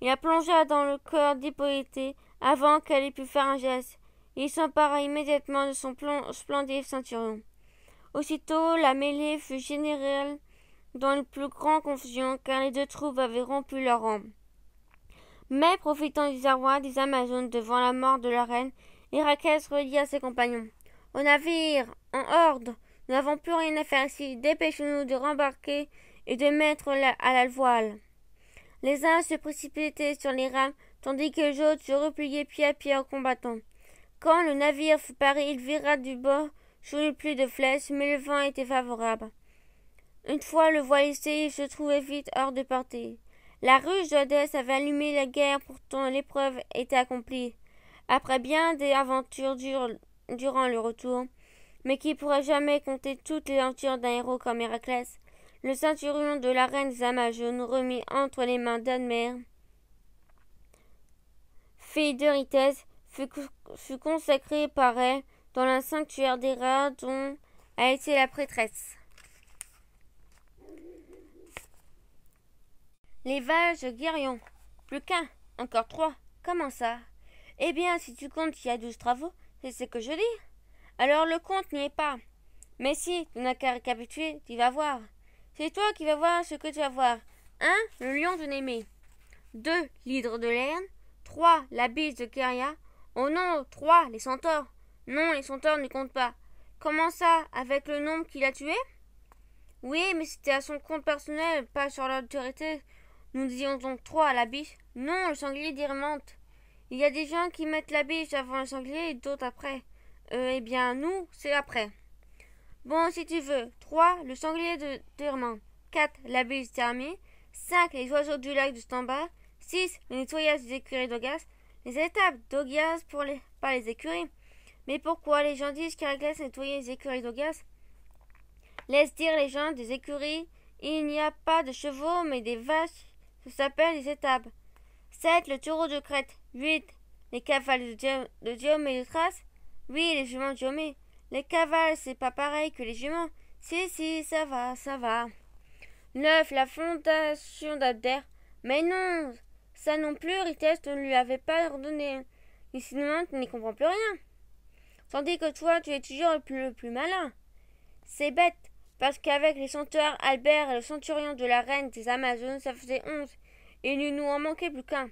Il la plongea dans le corps d'Hippolyte avant qu'elle ait pu faire un geste. Il s'empara immédiatement de son splendide ceinturion. Aussitôt, la mêlée fut générale dans le plus grand confusion, car les deux troupes avaient rompu leur rang. Mais, profitant du désarroi des Amazones devant la mort de la reine, Héraclès redit à ses compagnons Au navire, en horde, nous n'avons plus rien à faire ici, dépêchons-nous de rembarquer et de mettre à la voile. Les uns se précipitaient sur les rames, tandis que les autres se repliaient pied à pied en combattant. Quand le navire fut paré, il vira du bord sous une pluie de flèches, mais le vent était favorable. Une fois le voile hissé, il se trouvait vite hors de portée. La ruse d'Odès avait allumé la guerre, pourtant l'épreuve était accomplie. Après bien des aventures durant le retour, mais qui pourrait jamais compter toutes les aventures d'un héros comme Héraclès, le centurion de la reine Zamajone remis entre les mains d'Admer, fille d'Eurythès, fut, fut consacré par elle dans le sanctuaire d'Héra dont a été la prêtresse. Les vaches guérions. Plus qu'un, encore trois. Comment ça Eh bien, si tu comptes qu'il y a douze travaux, c'est ce que je dis. Alors le compte n'y est pas. Mais si, tu n'as qu'à récapituler, tu vas voir. C'est toi qui vas voir ce que tu vas voir. 1. Le lion de Némée. 2. L'hydre de Lerne. 3. La biche de Kéria. Oh non, 3. Les centaures. Non, les centaures ne comptent pas. Comment ça Avec le nombre qu'il a tué? Oui, mais c'était à son compte personnel, pas sur l'autorité. Nous disions donc 3 à la biche. Non, le sanglier diamante. Il y a des gens qui mettent la biche avant le sanglier et d'autres après. Euh, eh bien, nous, c'est après. Bon, si tu veux. 3. Le sanglier de Derman. 4. La bise terminée. 5. Les oiseaux du lac de Stamba. 6. Le nettoyage des écuries d'Ogas. Les étapes d'Ogas pour les, pas les écuries. Mais pourquoi les gens disent qu'Héraclès nettoyer les écuries d'Ogas Laisse dire les gens des écuries. Il n'y a pas de chevaux, mais des vaches. Ça s'appelle les étapes. 7. Le taureau de Crète. 8. Les cavales de, Diome et de Thrace. Oui, les juments de Diomé. Les cavales, c'est pas pareil que les juments. Si, si, ça va, ça va. Neuf, la fondation d'Abder. Mais non, ça non plus, Ritest ne lui avait pas ordonné. Sinon, tu n'y comprends plus rien. Tandis que toi, tu es toujours le plus, malin. C'est bête, parce qu'avec les centaures Albert et le centurion de la reine des Amazones, ça faisait onze, et il ne nous en manquait plus qu'un.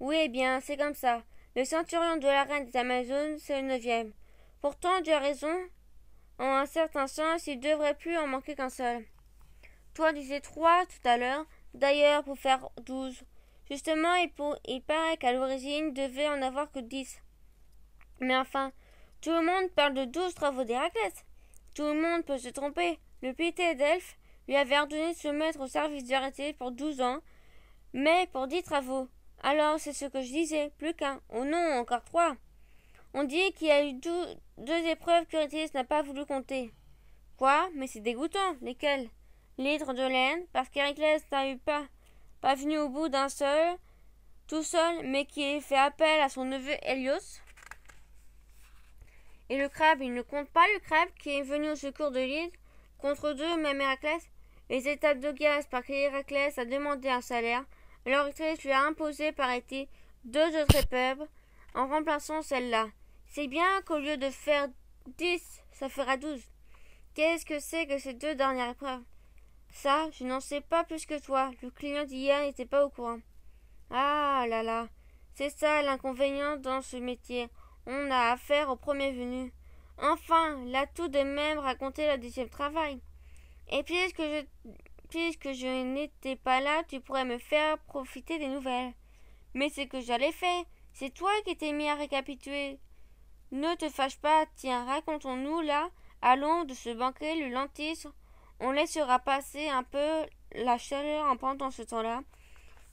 Oui, eh bien, c'est comme ça. Le centurion de la reine des Amazones, c'est le neuvième. Pourtant, tu as raison. En un certain sens, il devrait plus en manquer qu'un seul. Toi disais trois tout à l'heure, d'ailleurs pour faire douze. Justement, il, il paraît qu'à l'origine, il devait en avoir que dix. Mais enfin, tout le monde parle de douze travaux d'Héraclès. Tout le monde peut se tromper. Le pité d'Elfe lui avait ordonné de se mettre au service d'Arrêté pour douze ans, mais pour dix travaux. Alors, c'est ce que je disais, plus qu'un. Oh non, encore trois. On dit qu'il y a eu deux, épreuves que n'a pas voulu compter. Quoi? Mais c'est dégoûtant. Lesquelles? L'hydre de laine, parce qu'Héraclès n'a eu pas, pas venu au bout d'un seul, tout seul, mais qui a fait appel à son neveu Hélios. Et le crabe, il ne compte pas le crabe qui est venu au secours de l'hydre, contre deux, même Héraclès. Les étapes de gaz, parce qu'Héraclès a demandé un salaire, alors lui a imposé, paraît-il, deux autres épreuves, en remplaçant celle-là. C'est bien qu'au lieu de faire dix, ça fera douze. Qu'est-ce que c'est que ces deux dernières épreuves? Ça, je n'en sais pas plus que toi. Le client d'hier n'était pas au courant. Ah là là, c'est ça l'inconvénient dans ce métier. On a affaire au premier venu. Enfin, là tout de même raconter le deuxième travail. Et puisque je, puisque je n'étais pas là, tu pourrais me faire profiter des nouvelles. Mais c'est que j'allais faire. C'est toi qui t'es mis à récapituler ne te fâche pas, tiens, racontons-nous là, allons de ce banquet le lentisme. On laissera passer un peu la chaleur en pendant ce temps-là.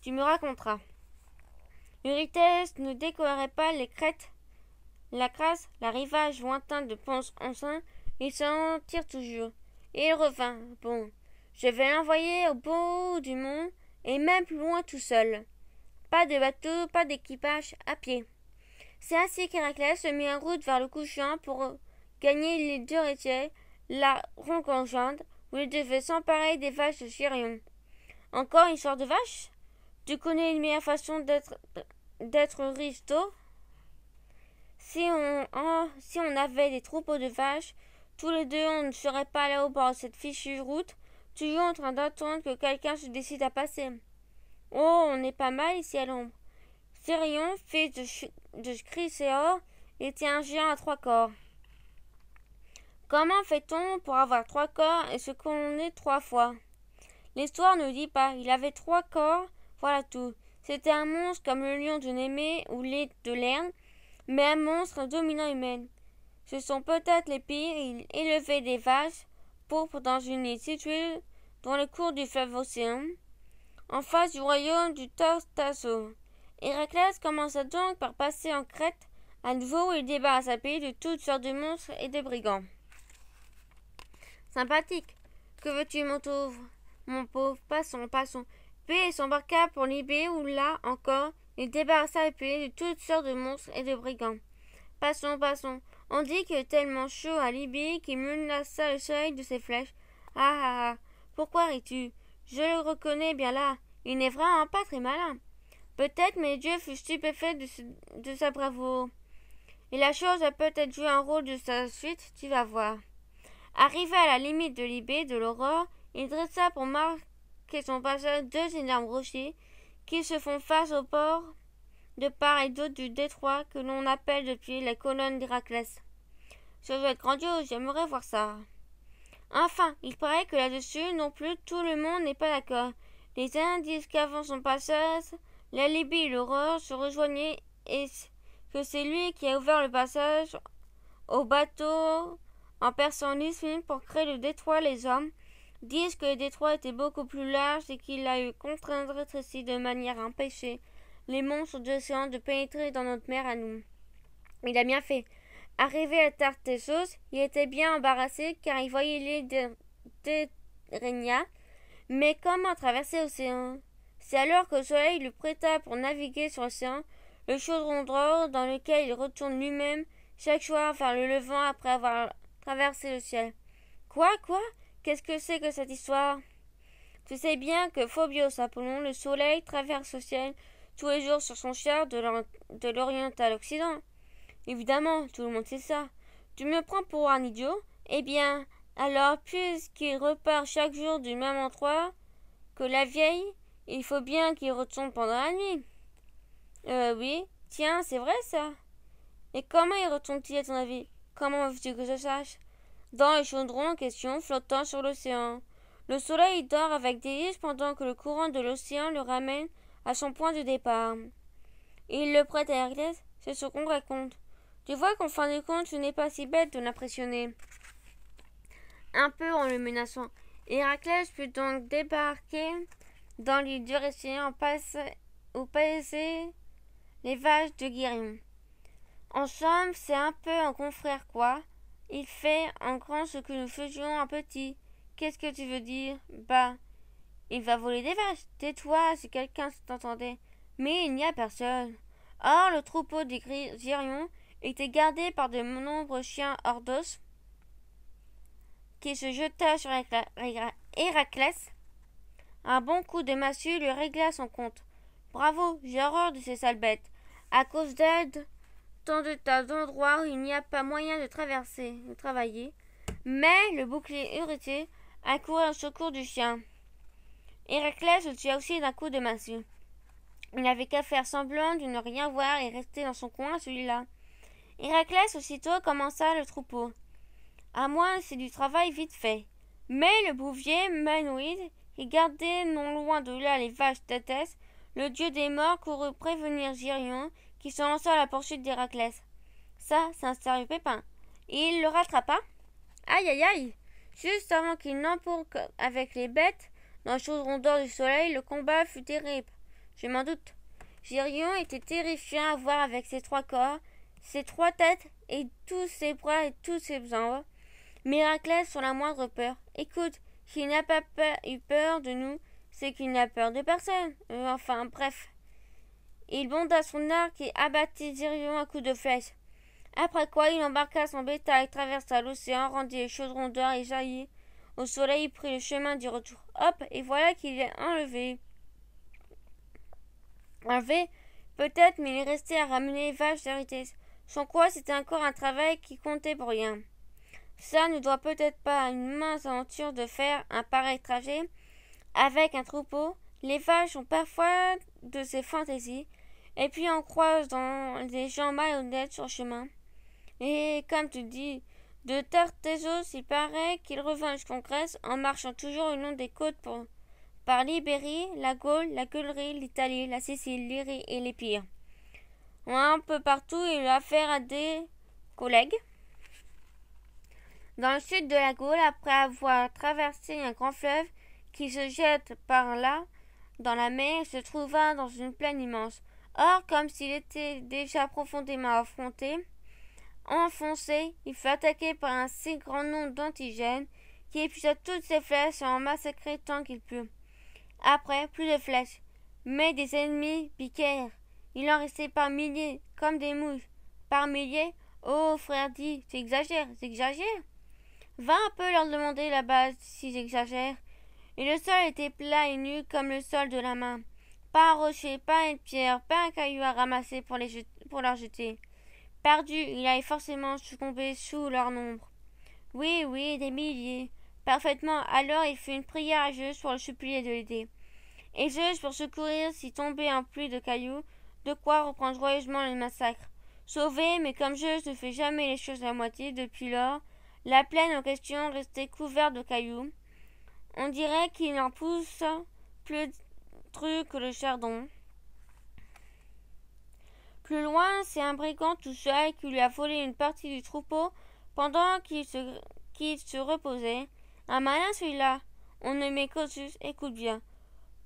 Tu me raconteras. Eurysthèse ne décorerait pas les crêtes, la crasse, l'arrivage lointain de Ponce enceint, il s'en tire toujours. Et il revint. Bon, je vais l'envoyer au bout du monde, et même plus loin tout seul. Pas de bateau, pas d'équipage, à pied. C'est ainsi qu'Héraclès se mit en route vers le couchant pour gagner l'île d'Eurythée, la rencontre où il devait s'emparer des vaches de Chirion. Encore une sorte de vache? Tu connais une meilleure façon d'être riche d'eau? Si on, si on avait des troupeaux de vaches, tous les deux on ne serait pas là au bord de cette fichue route, toujours en train d'attendre que quelqu'un se décide à passer. Oh, on est pas mal ici à l'ombre. Sérion, fils de, de Chryséor, était un géant à trois corps. Comment fait-on pour avoir trois corps et se est trois fois? L'histoire ne dit pas. Il avait trois corps, voilà tout. C'était un monstre comme le lion de Némée ou les de Lerne, mais un monstre dominant humain. Ce sont peut-être les pires. Il élevait des vaches pourpres dans une île située dans le cours du fleuve Océan, en face du royaume du Tartasso. Héraclès commença donc par passer en Crète, à nouveau où il débarrassa pays de toutes sortes de monstres et de brigands. Sympathique. Que veux-tu, mon pauvre? Mon pauvre, passons, passons. Puis s'embarqua pour Libé, où là encore, il débarrassa le pays de toutes sortes de monstres et de brigands. Passons, passons. On dit qu'il est tellement chaud à Libye qu'il menaça le soleil de ses flèches. Ah ah ah. Pourquoi ris-tu? Je le reconnais bien là. Il n'est vraiment pas très malin. Peut-être, mais Dieu fut stupéfait de, sa bravoure. Et la chose a peut-être joué un rôle de sa suite, tu vas voir. Arrivé à la limite de Libé, de l'aurore, il dressa pour marquer son passage deux énormes rochers qui se font face au port de part et d'autre du détroit que l'on appelle depuis les colonnes d'Héraclès. Ça doit être grandiose, j'aimerais voir ça. Enfin, il paraît que là-dessus non plus tout le monde n'est pas d'accord. Les disent qu'avant son passage, la Libye et l'aurore se rejoignaient et que c'est lui qui a ouvert le passage au bateau en perçant l'isthme pour créer le détroit, les hommes disent que le détroit était beaucoup plus large et qu'il a eu contraint de rétrécir de manière à empêcher les monstres de l'océan de pénétrer dans notre mer à nous. Il a bien fait. Arrivé à Tartessos, il était bien embarrassé car il voyait l'île d'Erenia, mais comment traverser l'océan C'est alors que le soleil lui prêta pour naviguer sur l'océan le chaudron d'or dans lequel il retourne lui-même chaque soir vers le levant après avoir traverser le ciel. Quoi, quoi? Qu'est-ce que c'est que cette histoire? Tu sais bien que Phobios Apollon, le soleil, traverse le ciel tous les jours sur son char de l'Orient à l'Occident. Évidemment, tout le monde sait ça. Tu me prends pour un idiot? Eh bien, alors, puisqu'il repart chaque jour du même endroit que la vieille, il faut bien qu'il retourne pendant la nuit. Euh, oui. Tiens, c'est vrai ça. Et comment il retourne-t-il à ton avis? Comment veux-tu que je sache? Dans le chaudron en question, flottant sur l'océan. Le soleil dort avec délice pendant que le courant de l'océan le ramène à son point de départ. Il le prête à Héraclès, c'est ce qu'on raconte. Tu vois qu'en fin de compte, ce n'est pas si bête de l'impressionner. Un peu en le menaçant. Héraclès put donc débarquer dans l'île du en passant ou passer les vaches de Guérion. En somme, c'est un peu un confrère, quoi. Il fait en grand ce que nous faisions en petit. Qu'est-ce que tu veux dire? Bah, il va voler des vaches. Tais-toi si quelqu'un t'entendait. Mais il n'y a personne. Or, le troupeau des Girions était gardé par de nombreux chiens ordos qui se jeta sur Héraclès. Un bon coup de massue lui régla son compte. Bravo, j'ai horreur de ces sales bêtes. À cause d'elle, tant de tas d'endroits il n'y a pas moyen de traverser, de travailler. Mais le bouclier irrité accourut au secours du chien. Héraclès le tua aussi d'un coup de massue. Il n'avait qu'à faire semblant de ne rien voir et rester dans son coin, celui-là. Héraclès aussitôt commença le troupeau. À moins c'est du travail vite fait. Mais le bouvier qui gardait non loin de là les vaches d'Athès, le dieu des morts courut prévenir Girion, qui se lança à la poursuite d'Héraclès. Ça, c'est un sérieux pépin. Et il le rattrapa. Aïe aïe aïe Juste avant qu'il n'emporte avec les bêtes, dans le chaudron d'or du soleil, le combat fut terrible. Je m'en doute. Girion était terrifiant à voir avec ses trois corps, ses trois têtes et tous ses bras et tous ses jambes. Mais Héraclès sans la moindre peur. Écoute, s'il n'a pas eu peur de nous, c'est qu'il n'a peur de personne. Euh, enfin, bref. Il bonda son arc et abattit Zirion à coups de flèche. Après quoi, il embarqua son bétail, traversa l'océan, rendit les chaudrons d'or et jaillit au soleil, prit le chemin du retour. Hop, et voilà qu'il est enlevé. Enlevé, peut-être, mais il est resté à ramener les vaches d'héritage. Sans quoi, c'était encore un travail qui comptait pour rien. Ça ne doit peut-être pas à une mince aventure de faire un pareil trajet avec un troupeau. Les vaches ont parfois de ces fantaisies, et puis on croise dans des gens malhonnêtes sur le chemin. Et comme tu dis, de Tartezos, il paraît qu'il revint jusqu'en Grèce en marchant toujours le long des côtes par l'Ibérie, la Gaule, la Gueulerie, l'Italie, la Sicile, l'Irie et les pires. Un peu partout, il a affaire à des collègues. Dans le sud de la Gaule, après avoir traversé un grand fleuve qui se jette par là dans la mer, il se trouva dans une plaine immense. Or, comme s'il était déjà profondément affronté, Enfoncé, il fut attaqué par un si grand nombre d'antigènes qui épuisa toutes ses flèches et en massacra tant qu'il put. Après, plus de flèches, mais des ennemis piquèrent. Il en restait par milliers, comme des mouches. Par milliers? Oh, frère dit, j'exagère, j'exagère. Va un peu leur demander la base si j'exagère. Et le sol était plat et nu comme le sol de la main. Pas un rocher, pas une pierre, pas un caillou à ramasser pour, les pour leur jeter. Perdu, il allait forcément succomber sous leur nombre. Oui, oui, des milliers. Parfaitement. Alors il fit une prière à Zeus pour le supplier de l'aider. Et Zeus pour secourir s'y tombait un pluie de cailloux, de quoi reprendre joyeusement le massacre. Sauvé, mais comme Zeus ne fait jamais les choses à moitié depuis lors, la plaine en question restait couverte de cailloux. On dirait qu'il n'en pousse plus truc que le chardon. Plus loin, c'est un brigand tout seul qui lui a volé une partie du troupeau pendant qu'il se, reposait. Un malin celui-là. On met Cosus, écoute bien.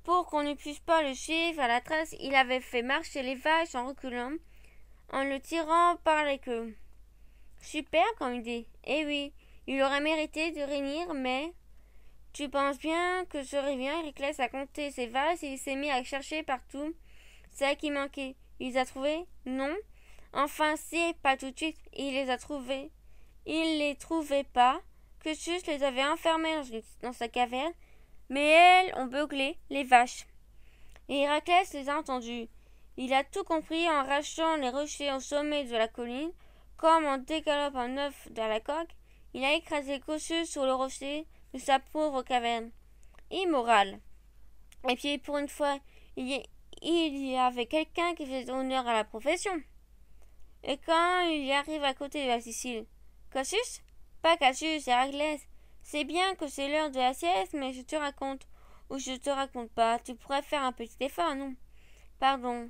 Pour qu'on ne puisse pas le suivre à la trace, il avait fait marcher les vaches en reculant, en le tirant par les queues. Super comme idée. Eh oui, il aurait mérité de réunir, mais tu penses bien que ce réveillon, laisse à compter ses vaches et il s'est mis à chercher partout celle qui manquait. Il les a trouvés? Non. Enfin, si, pas tout de suite. Il les a trouvés. Il les trouvait pas. Que Sus les avait enfermés dans, sa caverne. Mais elles ont beuglé les vaches. Et Héraclès les a entendus. Il a tout compris en arrachant les rochers au sommet de la colline, comme on décalope un œuf dans la coque. Il a écrasé Cossus sur le rocher de sa pauvre caverne. Immoral. Et puis, pour une fois, il, y avait quelqu'un qui faisait honneur à la profession. Et quand il arrive à côté de la Sicile, Cassius? Pas Cassius, Héraclès. C'est bien que c'est l'heure de la sieste, mais je te raconte. Ou je te raconte pas. Tu pourrais faire un petit effort, non? Pardon.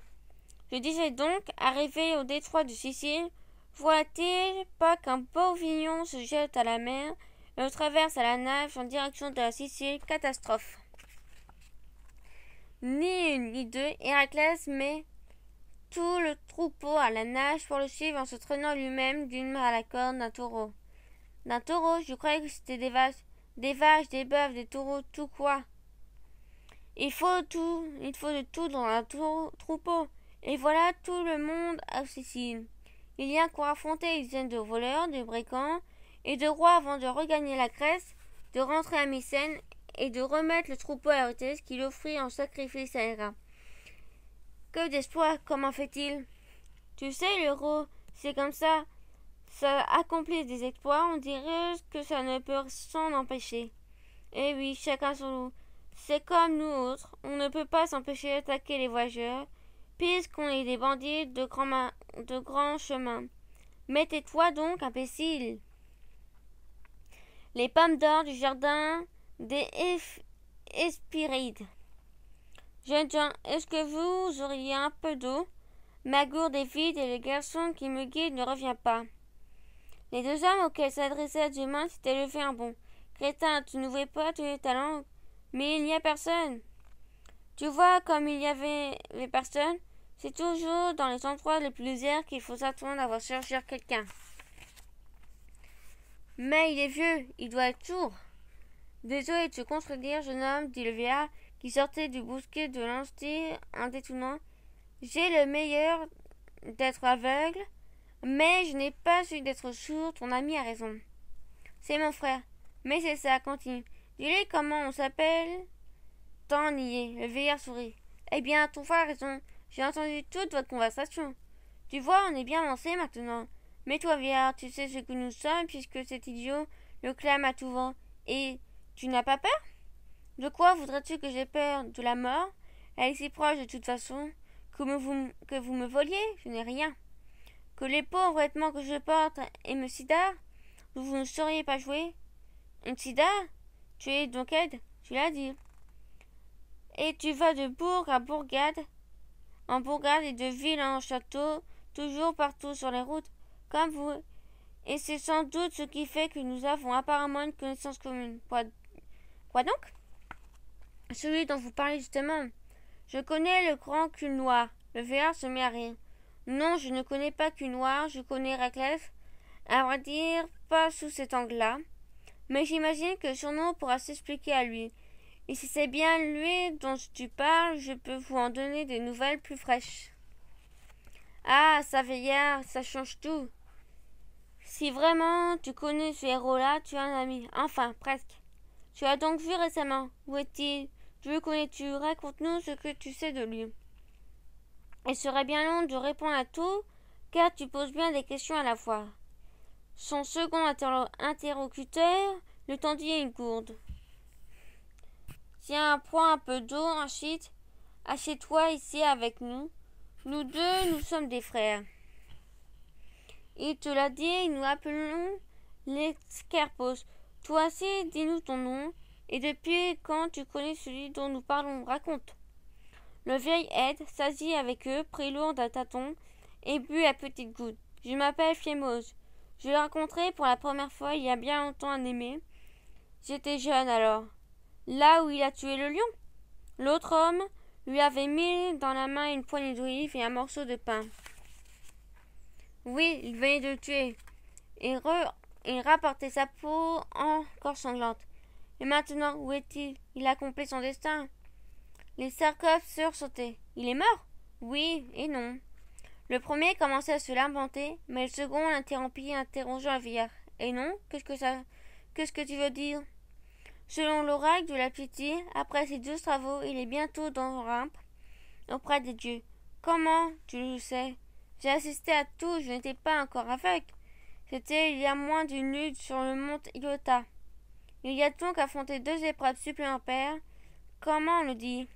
Je disais donc, arrivé au détroit de Sicile, voilà-t-il pas qu'un vignon se jette à la mer et le traverse à la nage en direction de la Sicile? Catastrophe. Ni une ni deux, Héraclès met tout le troupeau à la nage pour le suivre en se traînant lui-même d'une main à la corde d'un taureau. D'un taureau, je croyais que c'était des vaches. Des vaches, des bœufs, des taureaux, tout quoi. Il faut tout, il faut de tout dans un troupeau. Et voilà tout le monde à Sicile. Il y a quoi affronter une de voleurs, de brigands et de rois avant de regagner la Grèce, de rentrer à Mycène et de remettre le troupeau à Héraclès qu'il offrit en sacrifice à Héra. Que d'espoir, comment fait-il? Tu sais, l'euro, c'est comme ça. Ça accomplit des exploits, on dirait que ça ne peut s'en empêcher. Eh oui, chacun son loup. C'est comme nous autres, on ne peut pas s'empêcher d'attaquer les voyageurs, puisqu'on est des bandits de grands, de grands chemins. Mettez-toi donc, imbécile. Les pommes d'or du jardin des Espirides. Jeune gens, est-ce que vous auriez un peu d'eau? Ma gourde est vide et le garçon qui me guide ne revient pas. Les deux hommes auxquels s'adressait Dumas s'étaient levés un bon. Crétin, tu n'ouvrais pas les talents, mais il n'y a personne. Tu vois, comme il y avait les personnes, c'est toujours dans les endroits les plus airs qu'il faut s'attendre à voir surgir quelqu'un. Mais il est vieux, il doit être sourd. Désolé de te contredire, jeune homme, dit le vieillard, qui sortait du bousquet de l'ansti en détournant. J'ai le meilleur d'être aveugle, mais je n'ai pas su d'être sourd, ton ami a raison. C'est mon frère. Mais c'est ça, continue. Dis-lui comment on s'appelle. Tant nié, le vieillard sourit. Eh bien, ton frère a raison. J'ai entendu toute votre conversation. Tu vois, on est bien avancé maintenant. Mais toi, vieillard, tu sais ce que nous sommes, puisque cet idiot le clame à tout vent. Et tu n'as pas peur? De quoi voudrais-tu que j'aie peur? De la mort? Elle est si proche de toute façon. Que, vous, que vous me voliez? Je n'ai rien. Que les pauvres vêtements que je porte et me sidar Vous ne sauriez pas jouer? Une sidar Tu es donc aide Tu l'as dit. Et tu vas de bourg à bourgade, en bourgade et de ville en château, toujours partout sur les routes, comme vous. Et c'est sans doute ce qui fait que nous avons apparemment une connaissance commune. Quoi, donc? Celui dont vous parlez justement. Je connais le grand cul noir. Le VR se met à rire. Non, je ne connais pas cul noir, je connais Reclef. À vrai dire, pas sous cet angle-là. Mais j'imagine que son nom pourra s'expliquer à lui. Et si c'est bien lui dont tu parles, je peux vous en donner des nouvelles plus fraîches. Ah, ça veillard, ça change tout. Si vraiment tu connais ce héros-là, tu as un ami. Enfin, presque. Tu as donc vu récemment. Où est-il? Tu le connais-tu Raconte-nous ce que tu sais de lui. Il serait bien long de répondre à tout, car tu poses bien des questions à la fois. Son second interlocuteur lui tendit une gourde. Tiens, prends un peu d'eau, ensuite, assieds-toi ici avec nous. Nous deux, nous sommes des frères. Il te l'a dit, nous appelons les Scarpos. Toi aussi, dis-nous ton nom, et depuis quand tu connais celui dont nous parlons, raconte. Le vieil Ed s'assit avec eux, prit l'eau d'un tâton, et but à petites gouttes. Je m'appelle Fiémose. Je l'ai rencontré pour la première fois il y a bien longtemps un aimé. J'étais jeune alors là où il a tué le lion. L'autre homme lui avait mis dans la main une poignée d'olive et un morceau de pain. Oui, il venait de le tuer. Et il rapportait sa peau encore sanglante. Et maintenant, où est-il? Il a accompli son destin. Les sarcophes sursautaient. Il est mort? Oui et non. Le premier commençait à se lamenter, mais le second l'interrompit, interrogeant la vieillard. Et non? Qu'est-ce que ça Qu'est-ce que tu veux dire? Selon l'oracle de la pitié, après ces deux travaux, il est bientôt dans Olympe, auprès des dieux. Comment tu le sais? J'ai assisté à tout, je n'étais pas encore aveugle. C'était il y a moins d'une lutte sur le mont Iota. Il y a donc affronté deux épreuves supplémentaires. Comment on le dit?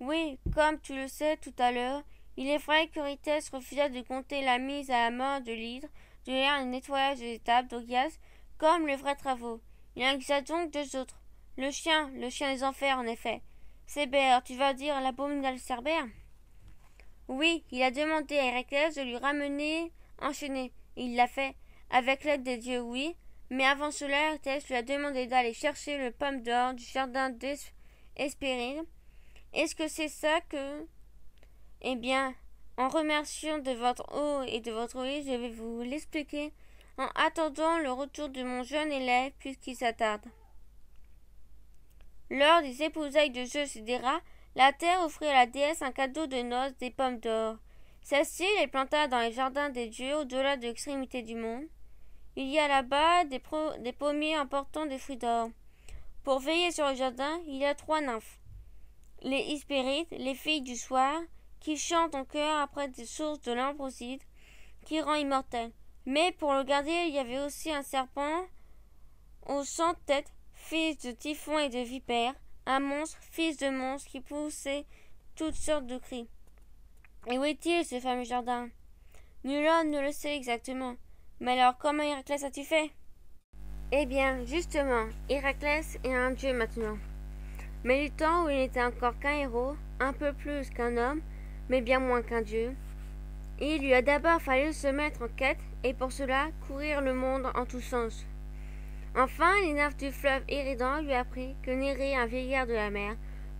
Oui, comme tu le sais tout à l'heure, il est vrai qu'Eurites refusa de compter la mise à la mort de l'hydre, de l'air et le nettoyage des étapes d'Ogias comme les vrais travaux. Il y a donc deux autres. Le chien, le chien des enfers, en effet. Cébert, tu vas dire l'abominable Cerbère? Oui, il a demandé à Héraclès de lui ramener enchaîné. Il l'a fait. Avec l'aide des dieux, oui. Mais avant cela, Héraclès lui a demandé d'aller chercher le pomme d'or du jardin d'Hespéride. Est-ce que c'est ça que. Eh bien, en remerciant de votre eau et de votre huile, je vais vous l'expliquer en attendant le retour de mon jeune élève puisqu'il s'attarde. Lors des épousailles de Zeus et d'Héra, la terre offrit à la déesse un cadeau de noces, des pommes d'or. Celle-ci les planta dans les jardins des dieux au-delà de l'extrémité du monde. Il y a là-bas des, pommiers emportant des fruits d'or. Pour veiller sur le jardin, il y a trois nymphes. Les Hispérites, les filles du soir, qui chantent en chœur après des sources de l'ambroside, qui rend immortel. Mais pour le garder, il y avait aussi un serpent aux cent têtes, fils de typhon et de vipère, un monstre, fils de monstre, qui poussait toutes sortes de cris. Et où est-il, ce fameux jardin? Nul homme ne le sait exactement. Mais alors, comment Héraclès as-tu fait? Eh bien, justement, Héraclès est un dieu maintenant. Mais du temps où il n'était encore qu'un héros, un peu plus qu'un homme, mais bien moins qu'un dieu, il lui a d'abord fallu se mettre en quête et pour cela courir le monde en tous sens. Enfin, les nymphes du fleuve Éridan lui apprit que Néré, un vieillard de la mer,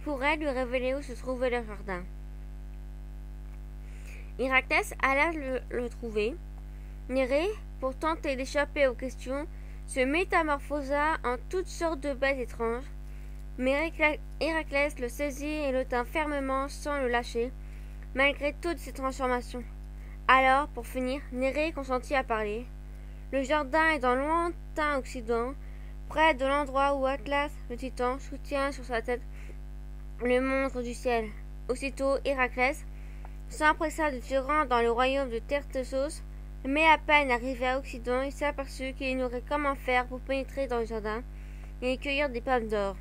pourrait lui révéler où se trouvait le jardin. Héraclès alla le, le trouver. Néré, pour tenter d'échapper aux questions, se métamorphosa en toutes sortes de bêtes étranges. Mais Héraclès le saisit et le tint fermement sans le lâcher, malgré toutes ces transformations. Alors, pour finir, Nérée consentit à parler. Le jardin est dans le lointain Occident, près de l'endroit où Atlas, le titan, soutient sur sa tête le monstre du ciel. Aussitôt, Héraclès s'empressa de se rendre dans le royaume de Tertessos, mais à peine arrivé à Occident, il s'aperçut qu'il ignorait comment faire pour pénétrer dans le jardin et cueillir des palmes d'or.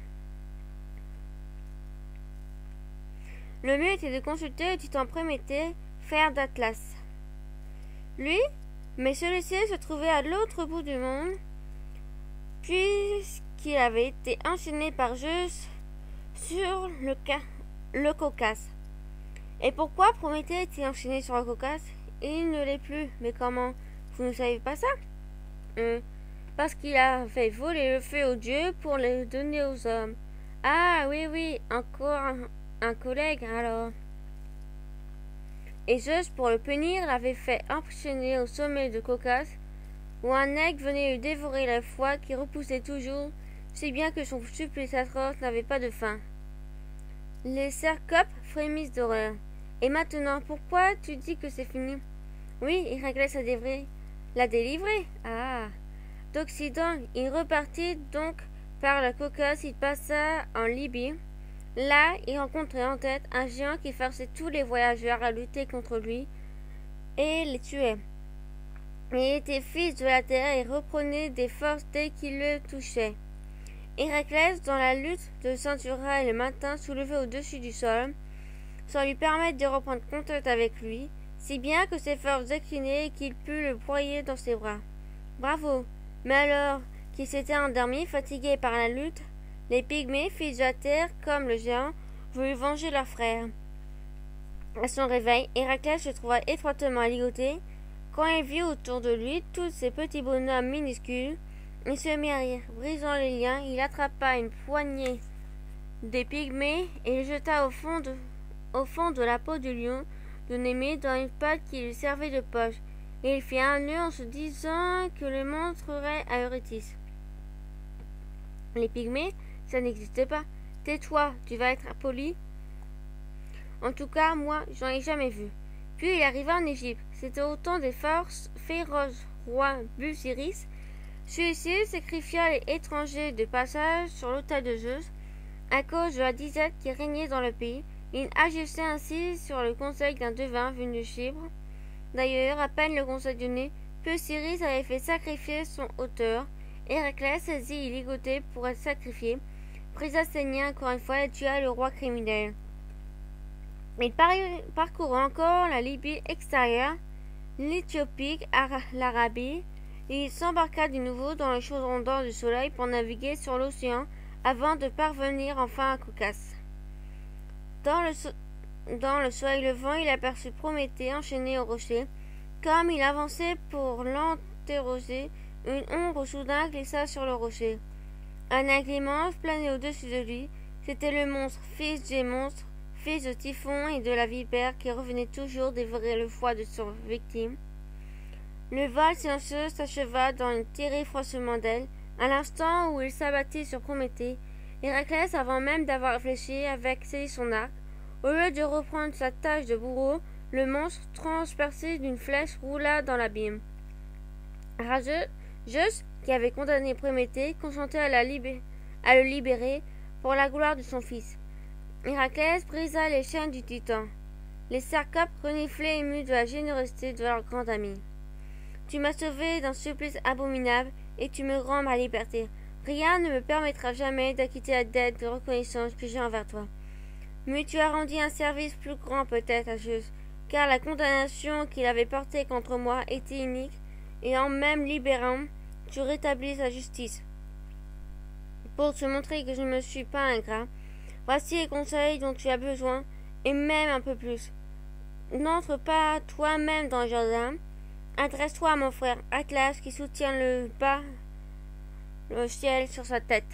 Le mieux était de consulter le titan Prométhée, frère d'Atlas. Lui, mais celui-ci se trouvait à l'autre bout du monde, puisqu'il avait été enchaîné par Zeus sur le, le Caucase. Et pourquoi Prométhée était enchaîné sur le Caucase? Il ne l'est plus. Mais comment? Vous ne savez pas ça? Hum, Parce qu'il a fait voler le feu aux dieux pour le donner aux hommes. Ah oui, oui, encore un, collègue alors. Et Zeus, pour le punir, l'avait fait emprisonner au sommet de Caucase, où un aigle venait lui dévorer la foi qui repoussait toujours, si bien que son supplice atroce n'avait pas de fin. Les cercopes frémissent d'horreur. Et maintenant, pourquoi tu dis que c'est fini? Oui, Héraclès a délivré. L'a délivré Ah D'Occident, il repartit donc par la Caucase, il passa en Libye. Là, il rencontrait en tête un géant qui forçait tous les voyageurs à lutter contre lui et les tuait. Il était fils de la terre et reprenait des forces dès qu'il le touchait. Héraclès, dans la lutte, le ceintura et le maintint soulevé au-dessus du sol, sans lui permettre de reprendre contact avec lui, si bien que ses forces déclinaient qu'il put le broyer dans ses bras. Bravo. Mais alors qu'il s'était endormi, fatigué par la lutte, les pygmées, fils de la terre, comme le géant, voulurent venger leur frère. À son réveil, Héraclès se trouva étroitement ligoté. Quand il vit autour de lui tous ces petits bonhommes minuscules, il se mit à rire. Brisant les liens, il attrapa une poignée des pygmées et le jeta au fond de, au fond de la peau du lion de Némée dans une patte qui lui servait de poche. Et il fit un nœud en se disant que le montrerait à Eurydice. Les pygmées, ça n'existe pas. Tais-toi, tu vas être poli. En tout cas, moi, j'en ai jamais vu. Puis il arriva en Égypte. C'était au temps des forces féroces roi Busiris celui-ci sacrifia les étrangers de passage sur l'autel de Zeus à cause de la disette qui régnait dans le pays. Il agissait ainsi sur le conseil d'un devin venu de Chypre. D'ailleurs, à peine le conseil donné, Cyrus avait fait sacrifier son auteur. Héraclès saisit et ligoté pour être sacrifié, prisa saigner encore une fois et tua le roi criminel. Il parcourut encore la Libye extérieure, l'Éthiopie, l'Arabie, il s'embarqua de nouveau dans les chaudron d'or du soleil pour naviguer sur l'océan avant de parvenir enfin à Caucase. Dans le, dans le soleil levant, il aperçut Prométhée enchaîné au rocher. Comme il avançait pour l'interroger, une ombre soudain glissa sur le rocher. Un immense planait au-dessus de lui. C'était le monstre, fils des monstres, fils de Typhon et de la vipère qui revenait toujours dévorer le foie de son victime. Le vol silencieux s'acheva dans un terrible froissement d'ailes. À l'instant où il s'abattit sur Prométhée, Héraclès, avant même d'avoir réfléchi, avec saisi son arc. Au lieu de reprendre sa tâche de bourreau, le monstre, transpercé d'une flèche, roula dans l'abîme. Rageux, qui avait condamné Prométhée, consentait à, le libérer pour la gloire de son fils. Héraclès brisa les chaînes du titan. Les cercopes reniflaient émus de la générosité de leur grand ami. Tu m'as sauvé d'un supplice abominable et tu me rends ma liberté. Rien ne me permettra jamais d'acquitter la dette de reconnaissance que j'ai envers toi. Mais tu as rendu un service plus grand peut-être à Zeus, car la condamnation qu'il avait portée contre moi était unique, et en même libérant, tu rétablis sa justice. Pour te montrer que je ne me suis pas ingrat, voici les conseils dont tu as besoin, et même un peu plus. N'entre pas toi-même dans le jardin, Adresse-toi à mon frère Atlas qui soutient le bas, le ciel sur sa tête.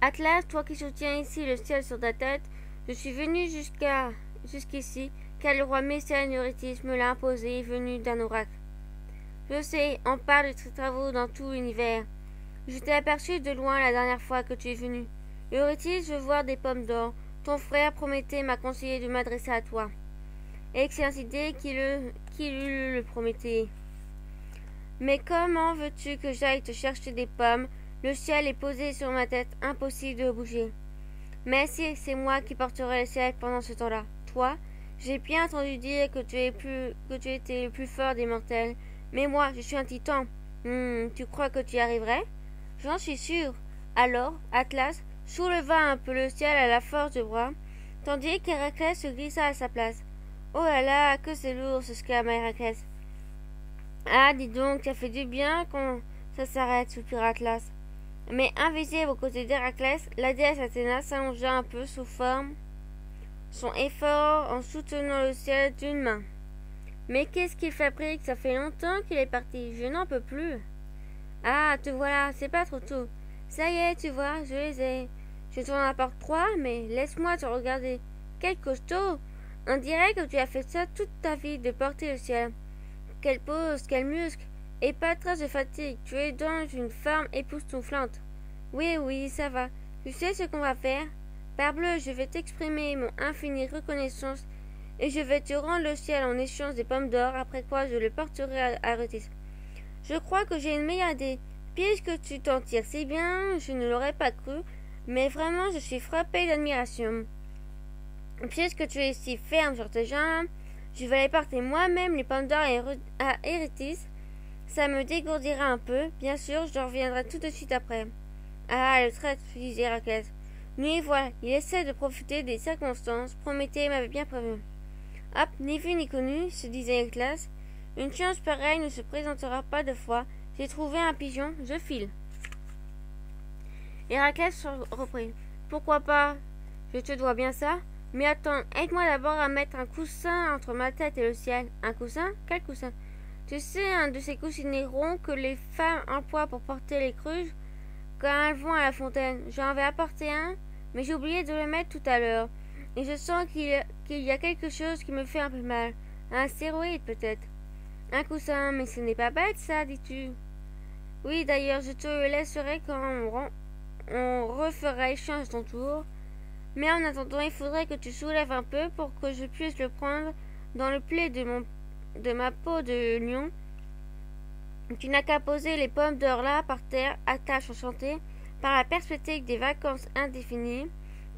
Atlas, toi qui soutiens ici le ciel sur ta tête, je suis venu jusqu'à jusqu'ici, car le roi Eurytis me l'a imposé, venu d'un oracle. Je sais, on parle de tes travaux dans tout l'univers. Je t'ai aperçu de loin la dernière fois que tu es venu. Eurytis veut voir des pommes d'or. Ton frère Prométhée m'a conseillé de m'adresser à toi. Excellente idée qu'il le, qu'il le promettait. Mais comment veux-tu que j'aille te chercher des pommes? Le ciel est posé sur ma tête, impossible de bouger. Mais si, c'est moi qui porterai le ciel pendant ce temps-là. Toi, j'ai bien entendu dire que tu, es plus, que tu étais le plus fort des mortels. Mais moi, je suis un titan. Hmm, tu crois que tu y arriverais? J'en suis sûr. Alors, Atlas souleva un peu le ciel à la force de bras, tandis qu'Héraclès se glissa à sa place. Oh là là, que c'est lourd, s'exclama Héraclès. Ah, dis donc, ça fait du bien quand ça s'arrête, soupira Atlas. Mais invisible aux côtés d'Héraclès, la déesse Athéna s'allongea un peu sous forme son effort en soutenant le ciel d'une main. Mais qu'est-ce qu'il fabrique? Ça fait longtemps qu'il est parti. Je n'en peux plus. Ah, te voilà, c'est pas trop tôt. Ça y est, tu vois, je les ai. Je t'en apporte trois, mais laisse-moi te regarder. Quel costaud On dirait que tu as fait ça toute ta vie, de porter le ciel. Quelle pose, quel muscle Et pas de trace de fatigue. Tu es dans une forme époustouflante. Oui, oui, ça va. Tu sais ce qu'on va faire? Parbleu, je vais t'exprimer mon infinie reconnaissance et je vais te rendre le ciel en échange des pommes d'or, après quoi je le porterai à, à Je crois que j'ai une meilleure idée. Puisque tu t'en tires si bien, je ne l'aurais pas cru, mais vraiment je suis frappé d'admiration. Puisque tu es si ferme sur tes jambes, je vais aller porter moi-même les pommes d'or à Eritis. Ça me dégourdira un peu, bien sûr, je reviendrai tout de suite après. Ah, le traître, disait Héraclès. Mais voilà, il essaie de profiter des circonstances. Prométhée m'avait bien prévenu. Hop, ni vu ni connu, se disait classe. Une chance pareille ne se présentera pas deux fois. J'ai trouvé un pigeon, je file. Héraclès reprit. Pourquoi pas? Je te dois bien ça. Mais attends, aide-moi d'abord à mettre un coussin entre ma tête et le ciel. Un coussin? Quel coussin? Tu sais, un de ces coussinets ronds que les femmes emploient pour porter les cruches quand elles vont à la fontaine. J'en avais apporté un, mais j'ai oublié de le mettre tout à l'heure. Et je sens qu'il y a quelque chose qui me fait un peu mal. Un stéroïde peut-être. Un coussin, mais ce n'est pas bête ça, dis-tu. Oui, d'ailleurs, je te laisserai quand on, refera échange ton tour. Mais en attendant, il faudrait que tu soulèves un peu pour que je puisse le prendre dans le pli de, mon, de ma peau de lion tu n'as qu'à poser les pommes d'or là par terre, à tâche enchantée, par la perspective des vacances indéfinies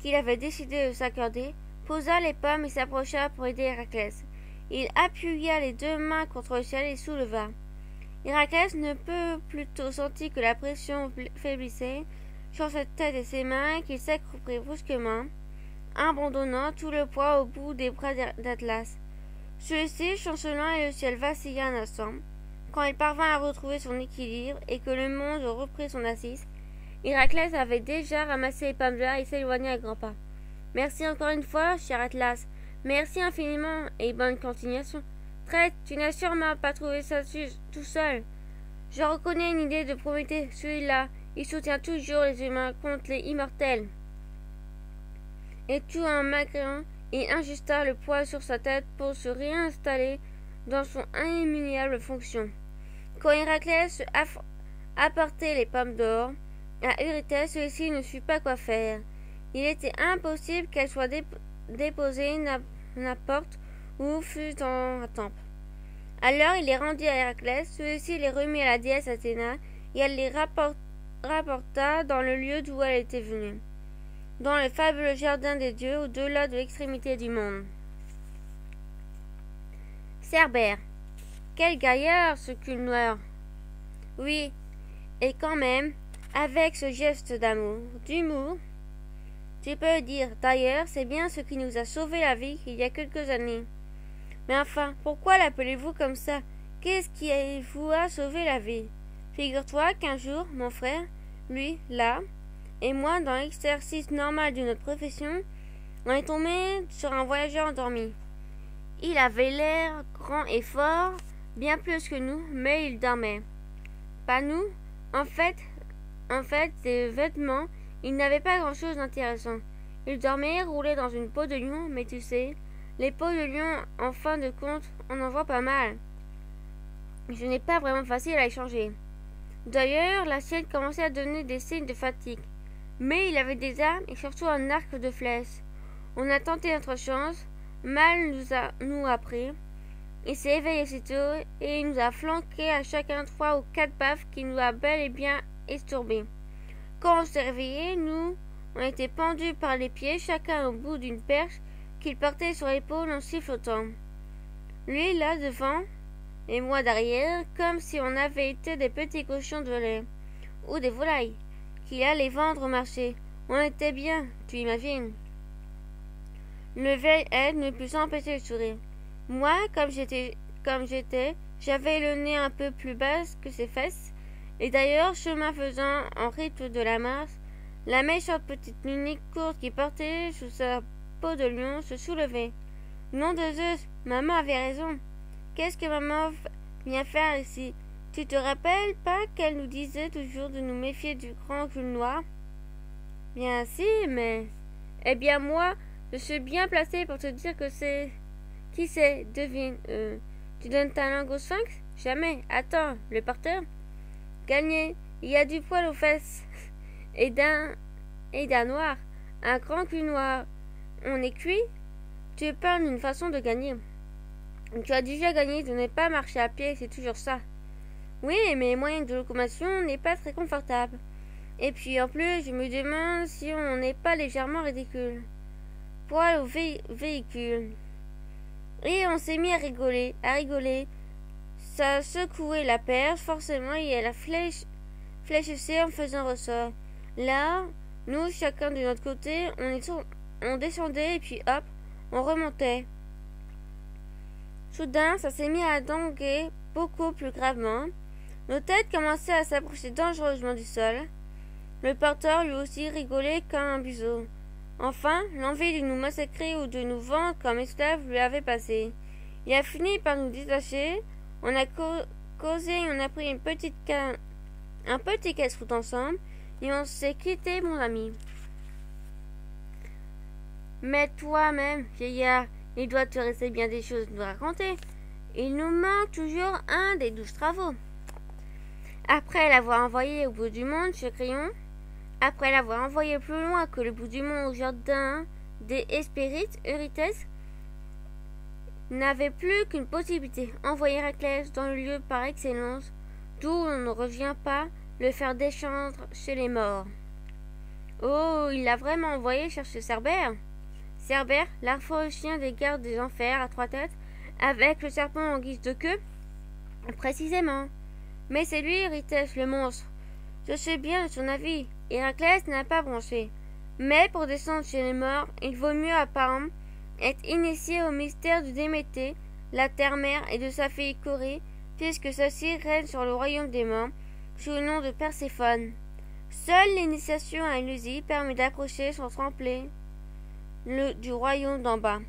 qu'il avait décidé de s'accorder, posa les pommes et s'approcha pour aider Héraclès. Il appuya les deux mains contre le ciel et souleva. Héraclès ne peut plutôt sentir que la pression faiblissait sur sa tête et ses mains qu'il s'accroupit brusquement, abandonnant tout le poids au bout des bras d'Atlas. Celui-ci, chancelant et le ciel vacilla un instant. Quand il parvint à retrouver son équilibre et que le monde reprit son assise, Héraclès avait déjà ramassé les pommes et s'éloigna à grands pas. Merci encore une fois, cher Atlas. Merci infiniment et bonne continuation. Traite, tu n'as sûrement pas trouvé ça tout seul. Je reconnais une idée de Prométhée. Celui-là, il soutient toujours les humains contre les immortels. Et tout en magrant, il injusta le poids sur sa tête pour se réinstaller dans son immuable fonction. Quand Héraclès apportait les pommes d'or à Eurythès, celui-ci ne sut pas quoi faire. Il était impossible qu'elles soient déposées n'importe où fut en temple. Alors il les rendit à Héraclès, celui-ci les remit à la déesse Athéna, et elle les rapporta dans le lieu d'où elle était venue, dans le fabuleux jardin des dieux, au-delà de l'extrémité du monde. Cerbère. Quel gaillard, ce cul noir Oui, et quand même, avec ce geste d'amour, d'humour, tu peux dire, d'ailleurs, c'est bien ce qui nous a sauvé la vie il y a quelques années. Mais enfin, pourquoi l'appelez-vous comme ça? Qu'est-ce qui vous a sauvé la vie? Figure-toi qu'un jour, mon frère, lui, là, et moi, dans l'exercice normal de notre profession, on est tombé sur un voyageur endormi. Il avait l'air grand et fort, bien plus que nous, mais il dormait. Pas nous. En fait, en fait, ses vêtements, il n'avait pas grand-chose d'intéressant. Il dormait roulé dans une peau de lion, mais tu sais, les peaux de lion, en fin de compte, on en voit pas mal. Je n'ai pas vraiment facile à échanger. D'ailleurs, la sienne commençait à donner des signes de fatigue. Mais il avait des armes et surtout un arc de flèche. On a tenté notre chance. Mal nous a, nous a pris. Il s'est éveillé aussitôt et il nous a flanqué à chacun trois ou quatre baffes qui nous a bel et bien estourbés. Quand on s'est nous, on était pendus par les pieds, chacun au bout d'une perche qu'il portait sur l'épaule en sifflotant. Lui là devant et moi derrière, comme si on avait été des petits cochons de lait ou des volailles qu'il allait vendre au marché. On était bien, tu imagines. Le vieil aide ne put s'empêcher de sourire. Moi, comme comme j'étais, j'avais le nez un peu plus bas que ses fesses, et d'ailleurs, chemin faisant en rythme de la marche, la méchante petite minique courte qui portait sous sa peau de lion se soulevait. Nom de Zeus, maman avait raison. Qu'est-ce que maman vient faire ici? Tu te rappelles pas qu'elle nous disait toujours de nous méfier du grand cul noir Bien si, mais... Eh bien moi, je suis bien placé pour te dire que c'est... Qui c'est? Devine. Euh, tu donnes ta langue au sphinx? Jamais. Attends, le porteur? Gagné. Il y a du poil aux fesses. Et d'un... Et d'un noir. Un grand cul noir. On est cuit Tu parles d'une façon de gagner. Tu as déjà gagné de ne pas marcher à pied, c'est toujours ça. Oui, mais les moyens de locomotion n'est pas très confortable. Et puis en plus, je me demande si on n'est pas légèrement ridicule. Poil au véhicule. Et on s'est mis à rigoler, à rigoler. Ça secouait la perche, forcément, et la flèche, fléchissait en faisant ressort. Là, nous, chacun de notre côté, on, on descendait et puis hop, on remontait. Soudain, ça s'est mis à danguer beaucoup plus gravement. Nos têtes commençaient à s'approcher dangereusement du sol. Le porteur lui aussi rigolait comme un buseau. Enfin, l'envie de nous massacrer ou de nous vendre comme esclaves lui avait passé. Il a fini par nous détacher. On a causé, on a pris une petite un petit casse-route ensemble et on s'est quitté, mon ami. Mais toi-même, vieillard, il doit te rester bien des choses à nous raconter. Il nous manque toujours un des douze travaux. Après l'avoir envoyé au bout du monde, ce crayon, après l'avoir envoyé plus loin que le bout du monde au jardin des Hespérites, Eurythès n'avait plus qu'une possibilité, envoyer Héraclès dans le lieu par excellence, d'où on ne revient pas, le faire descendre chez les morts. Oh, il l'a vraiment envoyé chercher Cerbère Cerbère, chien des gardes des enfers à trois têtes, avec le serpent en guise de queue Précisément. Mais c'est lui, Eurythès, le monstre. Je sais bien de son avis. Héraclès n'a pas bronché. Mais pour descendre chez les morts, il vaut mieux être initié au mystère de Déméter, la terre-mère, et de sa fille Corée, puisque celle-ci règne sur le royaume des morts, sous le nom de Perséphone. Seule l'initiation à Élusie permet d'approcher son tremplin le, du royaume d'en bas.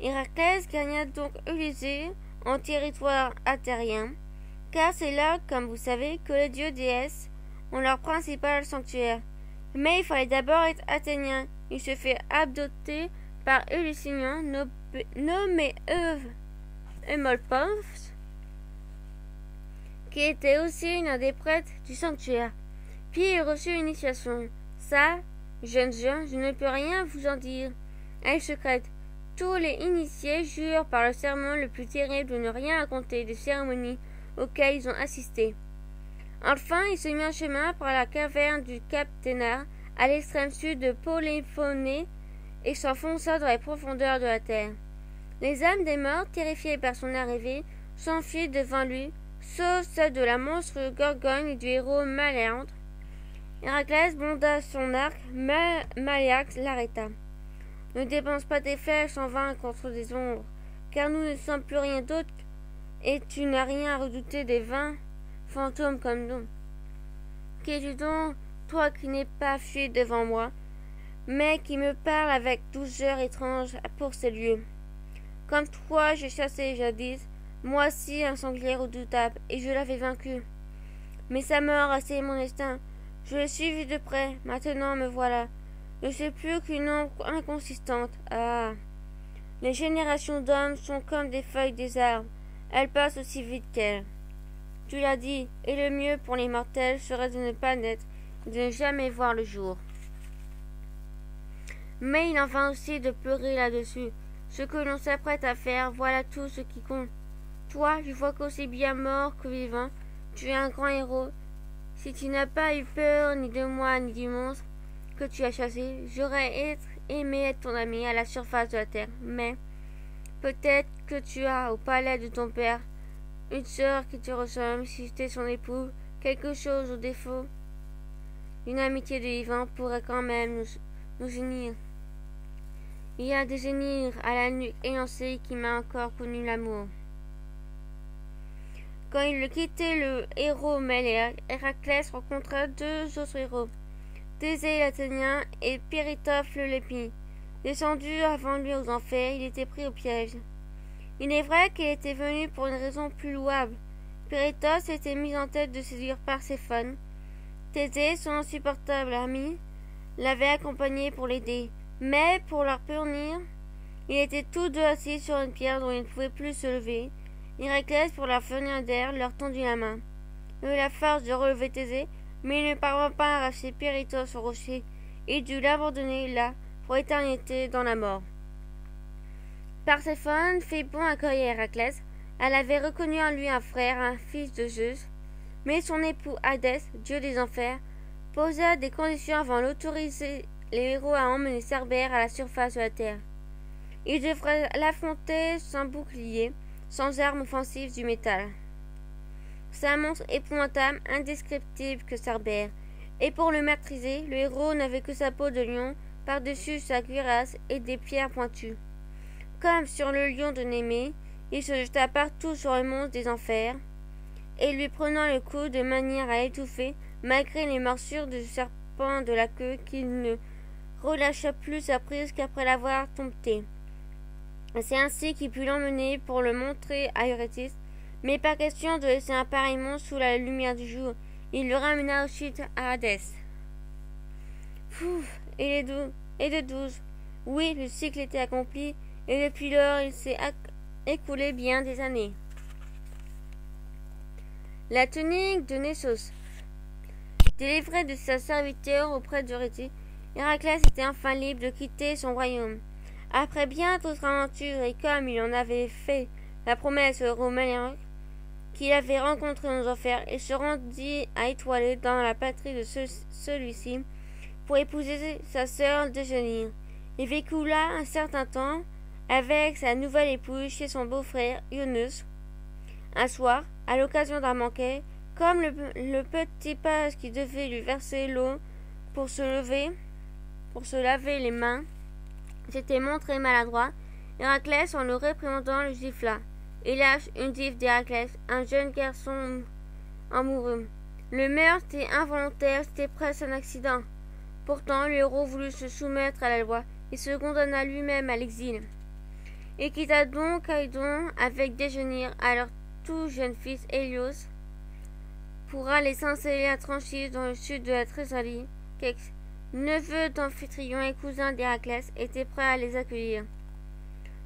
Héraclès gagna donc Élysée en territoire atérien, car c'est là, comme vous savez, que les dieux déesses ont leur principal sanctuaire. Mais il fallait d'abord être athénien. Il se fait adopter par Ulyssinian, nommé Eumolpos, qui était aussi une des prêtres du sanctuaire. Puis il reçut une initiation. Ça, jeunes gens, je ne peux rien vous en dire. Elle secrète. Tous les initiés jurent par le serment le plus terrible de ne rien raconter des cérémonies auxquelles ils ont assisté. Enfin, il se mit en chemin par la caverne du Cap Ténard, à l'extrême sud de Polyphoné, et s'enfonça dans les profondeurs de la terre. Les âmes des morts, terrifiées par son arrivée, s'enfuirent devant lui, sauf celle de la monstre Gorgone et du héros Maléandre. Héraclès bonda son arc, mais Maléax l'arrêta. Ne dépense pas tes flèches en vain contre des ombres, car nous ne sommes plus rien d'autre, et tu n'as rien à redouter des vains fantôme comme nous. Qu'es-tu donc, toi qui n'es pas fui devant moi, mais qui me parle avec douceur étrange pour ces lieux Comme toi, j'ai chassé jadis, moi aussi un sanglier redoutable, et je l'avais vaincu. Mais sa mort a scellé mon destin. Je l'ai suivi de près, maintenant me voilà. Je ne sais plus qu'une ombre inconsistante. Ah Les générations d'hommes sont comme des feuilles des arbres. Elles passent aussi vite qu'elles. Tu l'as dit, et le mieux pour les mortels serait de ne pas naître, de ne jamais voir le jour. Mais il en va aussi de pleurer là-dessus. Ce que l'on s'apprête à faire, voilà tout ce qui compte. Toi, je vois qu'aussi bien mort que vivant, tu es un grand héros. Si tu n'as pas eu peur ni de moi ni du monstre que tu as chassé, j'aurais aimé être ton ami à la surface de la terre. Mais peut-être que tu as au palais de ton père une sœur qui te ressemble, si tu es son époux, quelque chose au défaut. Une amitié de vivant pourrait quand même nous, nous unir. Il y a des génies à la nuque élancée qui m'a encore connu l'amour. Quand il quittait le héros Méléa, Héraclès rencontra deux autres héros, Thésée l'Athénien et Péritophe le Lépi. Descendu avant lui aux enfers, il était pris au piège. Il est vrai qu'il était venu pour une raison plus louable. Péritophe s'était mis en tête de séduire Perséphone. Thésée, son insupportable ami, l'avait accompagné pour l'aider. Mais, pour leur punir, ils étaient tous deux assis sur une pierre dont ils ne pouvaient plus se lever. Héraclès, pour leur fournir d'air, leur tendit la main. Il eut la force de relever Thésée, mais il ne parvint pas à arracher Péritos au rocher, et dut l'abandonner là, pour éternité, dans la mort. Perséphone fit bon accueil à Héraclès. Elle avait reconnu en lui un frère, un fils de Zeus, mais son époux Hadès, dieu des enfers, posa des conditions avant d'autoriser les héros à emmener Cerbère à la surface de la terre. Ils devraient l'affronter sans bouclier, sans armes offensives du métal. C'est un monstre épouvantable, indescriptible que Cerbère, et pour le maîtriser, le héros n'avait que sa peau de lion par-dessus sa cuirasse et des pierres pointues. Comme sur le lion de Némée, il se jeta partout sur le monstre des enfers, et lui prenant le cou de manière à l'étouffer, malgré les morsures du serpent de la queue qu'il ne relâcha plus sa prise qu'après l'avoir tombé. C'est ainsi qu'il put l'emmener pour le montrer à Eurytis, mais pas question de laisser un pareil monstre sous la lumière du jour. Il le ramena ensuite à Hadès. Pouf Et les Et de douze Oui, le cycle était accompli, et depuis lors il s'est écoulé bien des années. La tunique de Nessos. Délivré de sa serviteur auprès d'Eurytis, Héraclès était enfin libre de quitter son royaume. Après bien d'autres aventures, et comme il en avait fait la promesse au Romain qu'il avait rencontré aux enfers, il se rendit à Étoilé dans la patrie de celui-ci pour épouser sa sœur Déjeuner. Il vécut là un certain temps avec sa nouvelle épouse chez son beau-frère Ionus. Un soir, à l'occasion d'un banquet, comme le, le petit page qui devait lui verser l'eau pour se lever, pour se laver les mains, s'était montré maladroit, Héraclès, en le réprimandant, le gifla. Lâche une dive d'Héraclès, un jeune garçon amoureux. Le meurtre était involontaire, c'était presque un accident. Pourtant, le héros voulut se soumettre à la loi et se condamna lui-même à l'exil. Il quitta donc Aïdon avec Déjeuner à leur tout jeune fils Hélios pour aller s'installer à Tranchis dans le sud de la Trésalie, neveu d'Amphitryon et cousin d'Héraclès, était prêt à les accueillir.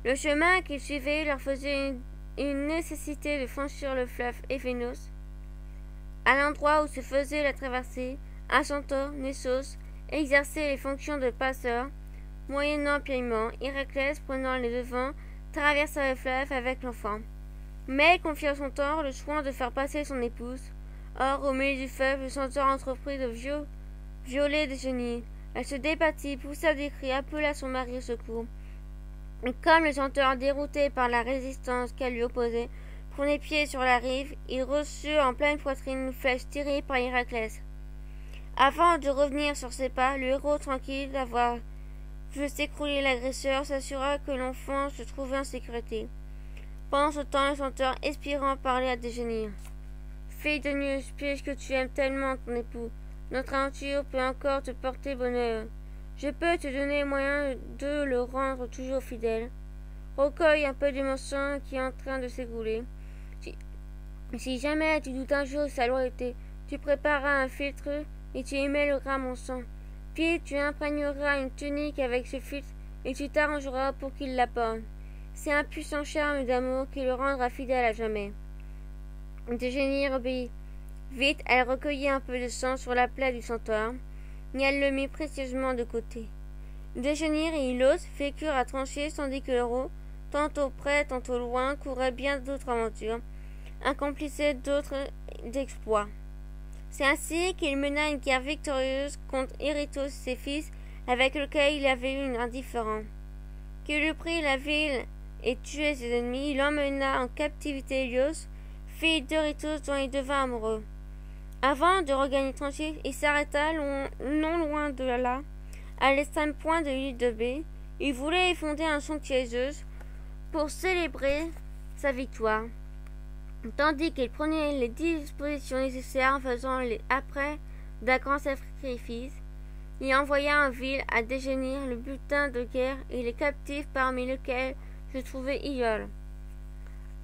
Le chemin qu'ils suivaient leur faisait une, nécessité de franchir le fleuve Éphénos. À l'endroit où se faisait la traversée, un centaure, Nessos, exerçait les fonctions de passeur. Moyennant paiement, Héraclès, prenant les devants, traversa le fleuve avec l'enfant. Mais confia son tort le soin de faire passer son épouse. Or, au milieu du fleuve, le centaure entreprit de vieux violer des génies. Elle se débattit, poussa des cris, appela son mari au secours. Comme le chanteur, dérouté par la résistance qu'elle lui opposait, prenait pied sur la rive, il reçut en pleine poitrine une flèche tirée par Héraclès. Avant de revenir sur ses pas, le héros, tranquille d'avoir vu s'écrouler l'agresseur, s'assura que l'enfant se trouvait en sécurité. Pendant ce temps, le chanteur, expirant, parlait à Dégénir. Fille de Nius, puisque tu aimes tellement ton époux, notre aventure peut encore te porter bonheur. Je peux te donner moyen de le rendre toujours fidèle. Recueille un peu de mon sang qui est en train de s'égouler. Si, jamais tu doutes un jour de sa loyauté, tu prépareras un filtre et tu y mêleras mon sang. Puis tu imprégneras une tunique avec ce filtre et tu t'arrangeras pour qu'il la porte. C'est un puissant charme d'amour qui le rendra fidèle à jamais. Déjeuner obéit. Vite, elle recueillit un peu de sang sur la plaie du centaure, et elle le mit précieusement de côté. Déjeuner et Ilos vécurent à trancher tandis que l'euro, tantôt près, tantôt loin, courait bien d'autres aventures, accomplissait d'autres exploits. C'est ainsi qu'il mena une guerre victorieuse contre Eritos, ses fils, avec lequel il avait eu une indifférent. Qu'il eut pris la ville et tué ses ennemis, il emmena en captivité Elios, fille d'Eritos dont il devint amoureux. Avant de regagner Tranchille, il s'arrêta non loin de là, à l'extrême point de l'île de B. Il voulait y fonder un sanctuaire pour célébrer sa victoire tandis qu'il prenait les dispositions nécessaires en faisant les, après d'un grand sacrifice, il envoya en ville à déjeunir le butin de guerre et les captifs parmi lesquels se trouvait Iol.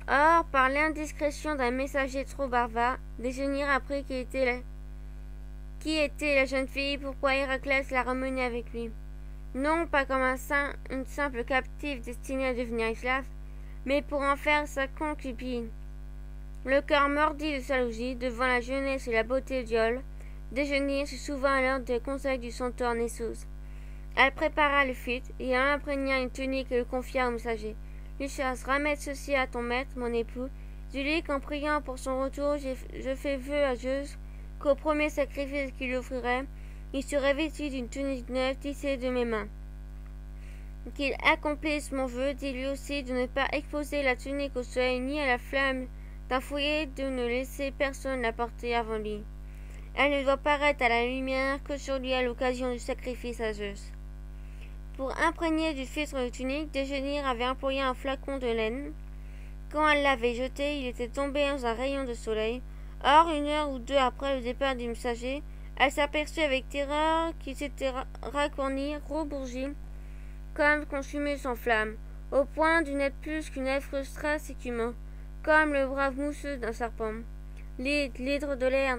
Or, par l'indiscrétion d'un messager trop barbare, Déjeunir apprit qui était la, jeune fille, pourquoi Héraclès la ramenait avec lui? Non pas comme un une simple captive destinée à devenir esclave, mais pour en faire sa concubine. Le cœur mordi de jalousie devant la jeunesse et la beauté d'Iol, déjeuner se souvint alors des conseils du centaure Nessos. Elle prépara le fuite et en imprégna une tunique et le confia au messager. Lucias, ramène ceci à ton maître, mon époux. Dis-lui qu'en priant pour son retour, je fais vœu à Zeus qu'au premier sacrifice qu'il offrirait, il serait vêtu d'une tunique neuve tissée de mes mains. Qu'il accomplisse mon vœu, dis-lui aussi de ne pas exposer la tunique au soleil ni à la flamme d'un foyer de ne laisser personne la porter avant lui. Elle ne doit paraître à la lumière que sur lui à l'occasion du sacrifice à Zeus. Pour imprégner du filtre de tunique, Déjeuner avait employé un flacon de laine. Quand elle l'avait jeté, il était tombé dans un rayon de soleil. Or, une heure ou deux après le départ du messager, elle s'aperçut avec terreur qu'il s'était racorni, rebourgi, comme consumé sans flamme, au point de n'être plus qu'une affreuse trace comme le brave mousseux d'un serpent. L'hydre de l'air,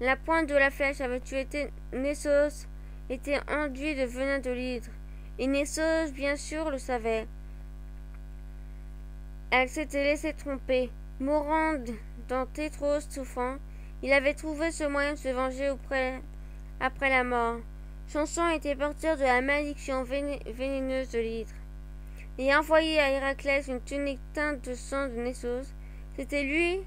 la pointe de la flèche avait tué Nessos, était enduit de venin de l'hydre, et Nessos, bien sûr, le savait. Elle s'était laissée tromper. Mourant dans Tétros souffrant, il avait trouvé ce moyen de se venger après la mort. Son sang était porteur de la malédiction vénéneuse de l'hydre. Et envoyé à Héraclès une tunique teinte de sang de Nessos, c'était lui,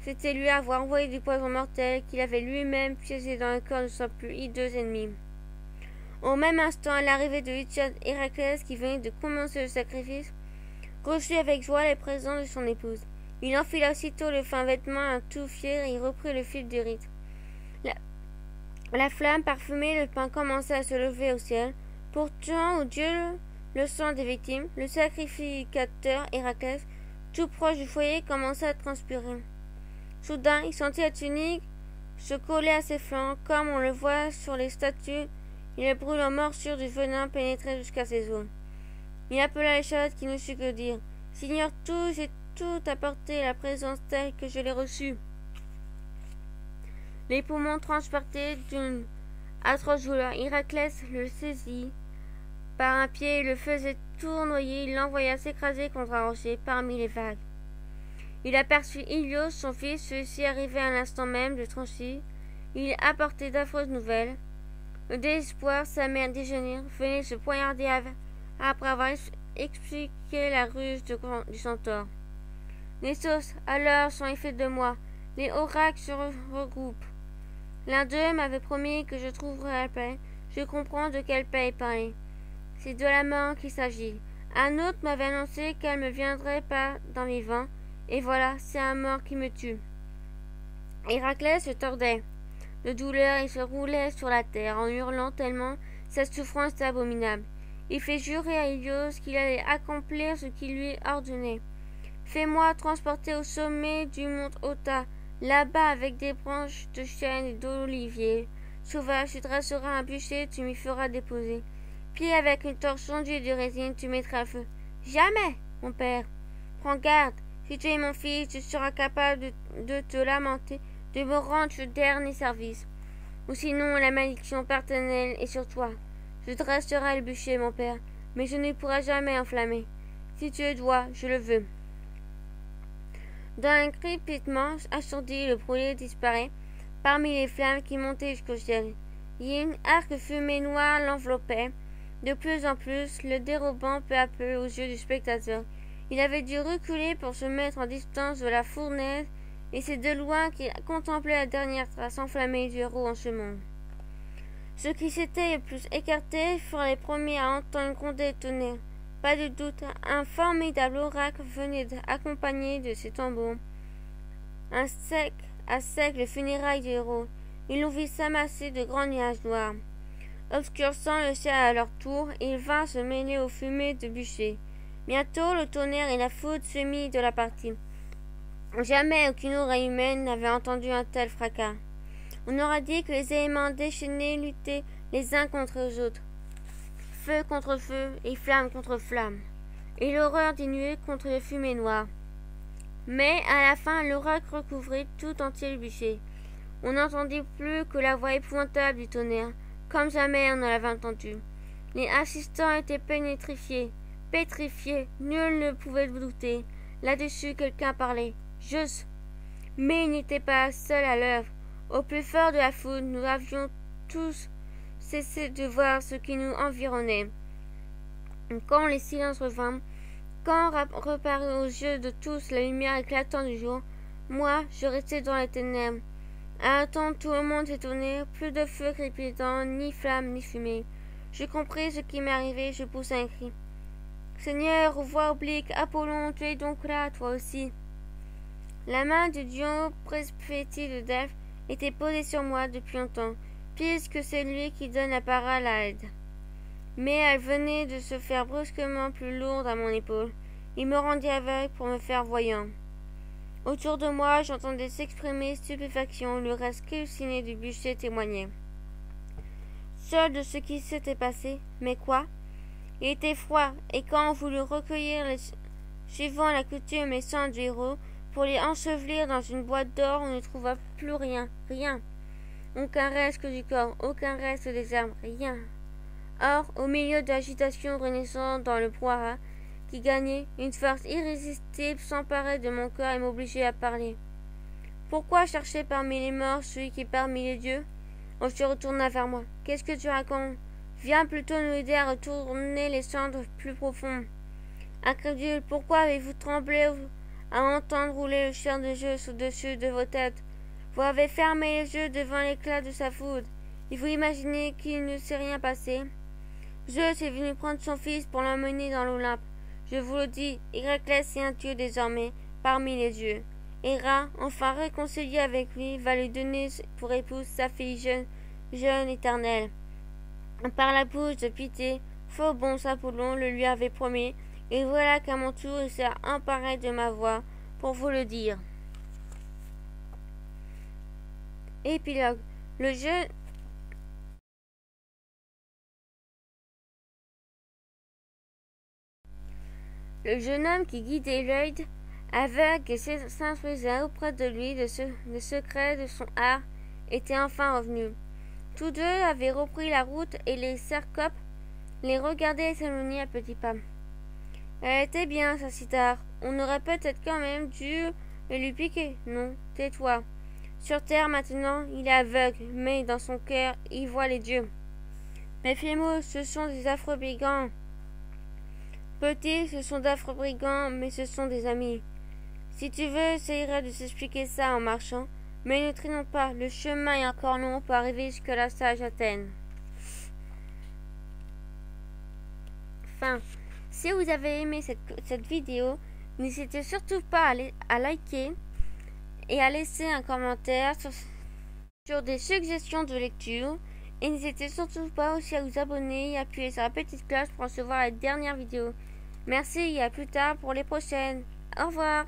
c'était lui avoir envoyé du poison mortel qu'il avait lui-même piégé dans le corps de son plus hideux ennemi. Au même instant, à l'arrivée de Héraclès, qui venait de commencer le sacrifice, reçut avec joie les présents de son épouse. Il enfila aussitôt le fin vêtement un tout fier et reprit le fil du rite. La, la flamme parfumée, le pain commença à se lever au ciel. Pourtant, au Dieu le sang des victimes, le sacrificateur Héraclès tout proche du foyer, commença à transpirer. Soudain, il sentit la tunique se coller à ses flancs, comme on le voit sur les statues, et les brûlantes morsures du venin pénétraient jusqu'à ses os. Il appela les qui ne sut que dire. Seigneur, tout, j'ai tout apporté la présence telle que je l'ai reçue. Les poumons transportés d'une atroce douleur, Héraclès le saisit par un pied et le faisait tournoyer, il l'envoya s'écraser contre un rocher parmi les vagues. Il aperçut Ilios, son fils, celui-ci arrivait à l'instant même de Tranchille. Il apportait d'affreuses nouvelles. Le désespoir, sa mère déjeunir, venait se poignarder après avoir expliqué la ruse du centaure. Nessos, alors, sont effets de moi. Les oracles se regroupent. L'un d'eux m'avait promis que je trouverais la paix. Je comprends de quelle paix il parlait. C'est de la mort qu'il s'agit. Un autre m'avait annoncé qu'elle ne viendrait pas dans les vents, et voilà, c'est un mort qui me tue. Héraclès se tordait de douleur et se roulait sur la terre en hurlant tellement sa souffrance était abominable. Il fait jurer à Ilios qu'il allait accomplir ce qu'il lui ordonnait. Fais-moi transporter au sommet du mont Ota, là-bas avec des branches de chêne et d'olivier. Sauvage, tu dresseras un bûcher, tu m'y feras déposer. Puis avec une torche tendue de résine, tu mettras feu. Jamais, mon père. Prends garde. Si tu es mon fils, tu seras capable de, te lamenter, rendre le dernier service. Ou sinon, la malédiction paternelle est sur toi. Je dresserai le bûcher, mon père, mais je ne pourrai jamais enflammer. Si tu le dois, je le veux. D'un crépitement assourdi, le brûlé disparaît parmi les flammes qui montaient jusqu'au ciel. Une arc fumée noire l'enveloppait de plus en plus, le dérobant peu à peu aux yeux du spectateur. Il avait dû reculer pour se mettre en distance de la fournaise, et c'est de loin qu'il contemplait la dernière trace enflammée du héros en monde. Ceux qui s'étaient le plus écartés furent les premiers à entendre gronder tonnerre. Pas de doute, un formidable oracle venait accompagné de ses tambours. Un sec, à sec le funérailles du héros. Il nous vit s'amasser de grands nuages noirs. Obscurcant le ciel à leur tour, il vint se mêler aux fumées de bûcher. Bientôt le tonnerre et la foudre se mit de la partie. Jamais aucune oreille humaine n'avait entendu un tel fracas. On aurait dit que les éléments déchaînés luttaient les uns contre les autres. Feu contre feu et flamme contre flamme. Et l'horreur diminuait contre les fumées noires. Mais à la fin, l'oracle recouvrit tout entier le bûcher. On n'entendit plus que la voix épouvantable du tonnerre, comme jamais on ne l'avait entendu. Les assistants étaient pénétrifiés, pétrifiés, nul ne pouvait douter. Là-dessus, quelqu'un parlait. Mais il n'était pas seul à l'œuvre. Au plus fort de la foule, nous avions tous cessé de voir ce qui nous environnait. Quand les silences revinrent, quand reparut aux yeux de tous la lumière éclatante du jour, moi, je restais dans les ténèbres. À attendre, tout le monde s'étonnait, plus de feu crépitant, ni flamme, ni fumée. Je compris ce qui m'arrivait, je poussai un cri. Seigneur, voix oblique, Apollon, tu es donc là, toi aussi. La main du dieu préspétit de Delphes était posée sur moi depuis longtemps, puisque c'est lui qui donne la parole à l'aide. Mais elle venait de se faire brusquement plus lourde à mon épaule. Il me rendit aveugle pour me faire voyant. Autour de moi, j'entendais s'exprimer stupéfaction, le reste calciné du bûcher témoignait. Seul de ce qui s'était passé, mais quoi? Il était froid, et quand on voulut recueillir suivant la coutume et sang du héros, pour les ensevelir dans une boîte d'or, on ne trouva plus rien, rien. Aucun reste du corps, aucun reste des armes, rien. Or, au milieu de l'agitation renaissante dans le brouhaha, qui gagnait, une force irrésistible s'emparait de mon cœur et m'obligeait à parler. Pourquoi chercher parmi les morts celui qui est parmi les dieux? On se retourna vers moi. Qu'est-ce que tu racontes? Viens plutôt nous aider à retourner les cendres plus profondes. Incrédule, pourquoi avez-vous tremblé à entendre rouler le chien de jeu au-dessus de vos têtes Vous avez fermé les yeux devant l'éclat de sa foudre, et vous imaginez qu'il ne s'est rien passé? Zeus est venu prendre son fils pour l'emmener dans l'Olympe. Je vous le dis, Héraclès est un dieu désormais parmi les dieux. Héra, enfin réconcilié avec lui, va lui donner pour épouse sa fille jeune, jeune éternelle. Par la bouche de pitié, faux bon le lui avait promis, et voilà qu'à mon tour il s'est emparé de ma voix pour vous le dire. Épilogue. Le jeune homme qui guidait l'œil aveugle et s'instruisait auprès de lui de ce, secrets de son art était enfin revenu. Tous deux avaient repris la route et les cercopes les regardaient s'éloigner à petits pas. Elle était bien, sa cithare. On aurait peut-être quand même dû lui piquer. Non, tais-toi. Sur terre maintenant, il est aveugle, mais dans son cœur, il voit les dieux. Méfiez-moi, ce sont des affreux brigands. Petit, ce sont d'affreux brigands, mais ce sont des amis. Si tu veux, essayerai de s'expliquer ça en marchant, mais ne traînons pas, le chemin est encore long pour arriver jusqu'à la sage Athènes. Fin. Si vous avez aimé cette, vidéo, n'hésitez surtout pas à, à, liker et à laisser un commentaire sur, sur des suggestions de lecture. Et n'hésitez surtout pas aussi à vous abonner et appuyer sur la petite cloche pour recevoir les dernières vidéos. Merci et à plus tard pour les prochaines. Au revoir.